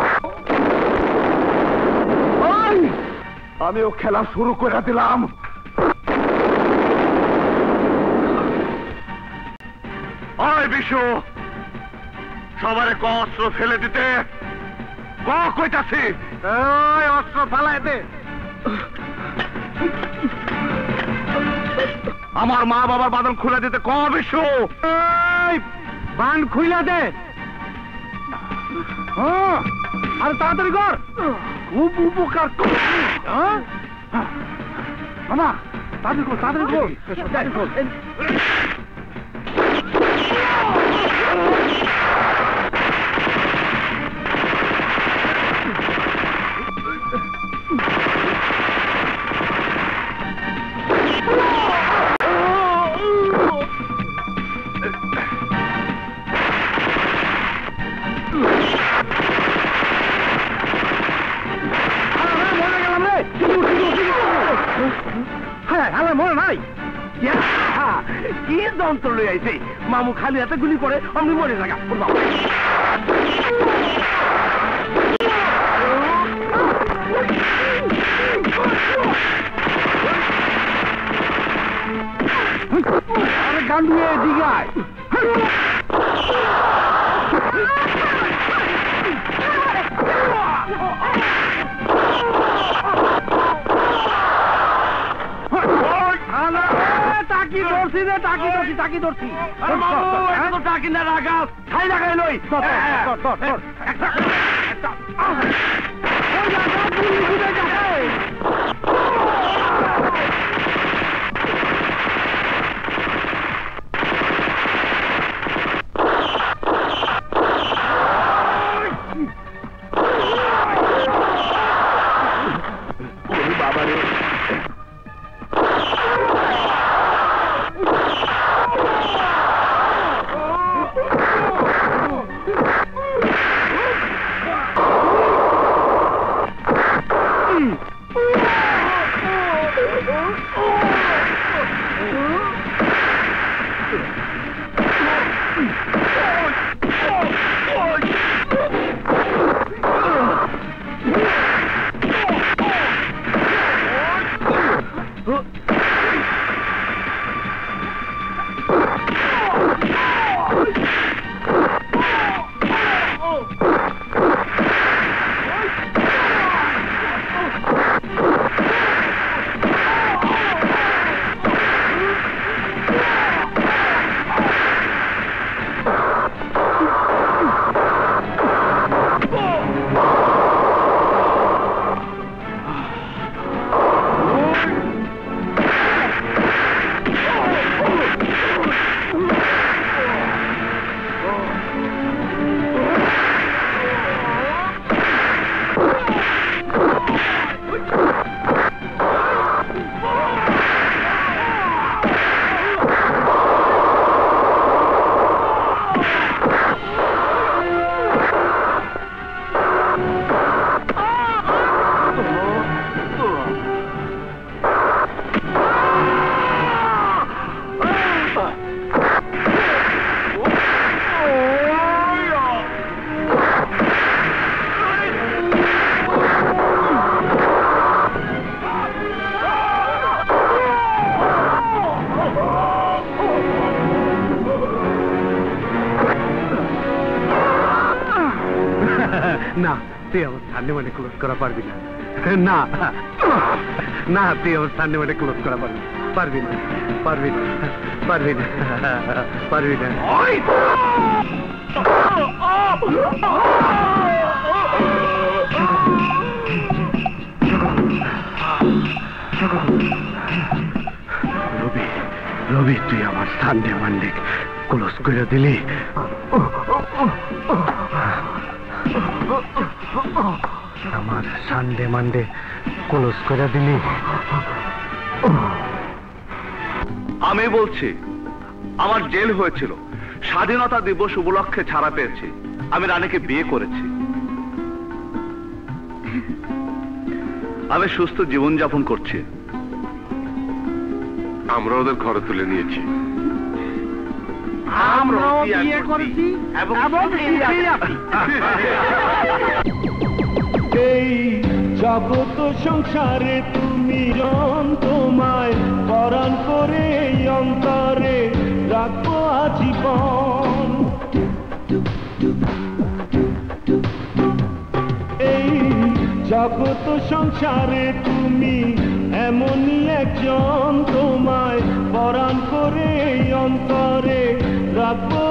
[SPEAKER 22] আমিও খেলা শুরু করে দিলাম।
[SPEAKER 5] ওই বিশু সবারে ক অস্ত্র ফেলে দিতে। ক কইতাছি।
[SPEAKER 10] অস্ত্র ফালাই দে।
[SPEAKER 5] আমার মা বাবার বাদন খুলে দিতে ক বিশু
[SPEAKER 10] বান খুইলা দে আর তাড়াতাড়ি কর খুব উপকার? মামা, তাড়াতাড়ি কর তাড়াতাড়ি কর তাড়াতাড়ি কর। হ্যাঁ আমার মনে নাই।
[SPEAKER 2] কি যন্ত্র লই আইছে? মামু খালি হাতে গুলি করে, অমনি মরে থাকা
[SPEAKER 10] গান্ডুয়ে দিঘায় রে টাকি ধরছি টাকি ধরছি।
[SPEAKER 2] আরে মামু এটা তো টাকি না রাখা খাই লাগাই লই।
[SPEAKER 10] ধর, করা পারবি না। না। না, তুই আমার সামনে মানে ক্লোজ করা পারবি পারবি না। পারবি না। পারবি না। পারবি না। রবি রবি, তুই আমার সান্ডে মান্ডে ক্লোজ করে দিলি? সানডে মানডে ক্লোজ করে দিলি।
[SPEAKER 8] আমি বলছি আমার জেল হয়েছিল। স্বাধীনতা দিবস উপলক্ষে ছাড়া পেয়েছি। আমি রানীকে বিয়ে করেছি। আমি সুস্থ জীবনযাপন করছি।
[SPEAKER 5] আমরা ওদের ঘরে তুলে নিয়েছি।
[SPEAKER 10] আমরাও বিয়ে করেছি
[SPEAKER 8] এবং।
[SPEAKER 25] এই জগত সংসারে তুমি জন তোমায় পরাণ করে অন্তরে রাখব আজীবন। এই জগত সংসারে তুমি এমনই একজন তোমায় পরাণ করে অন্তরে আজীবন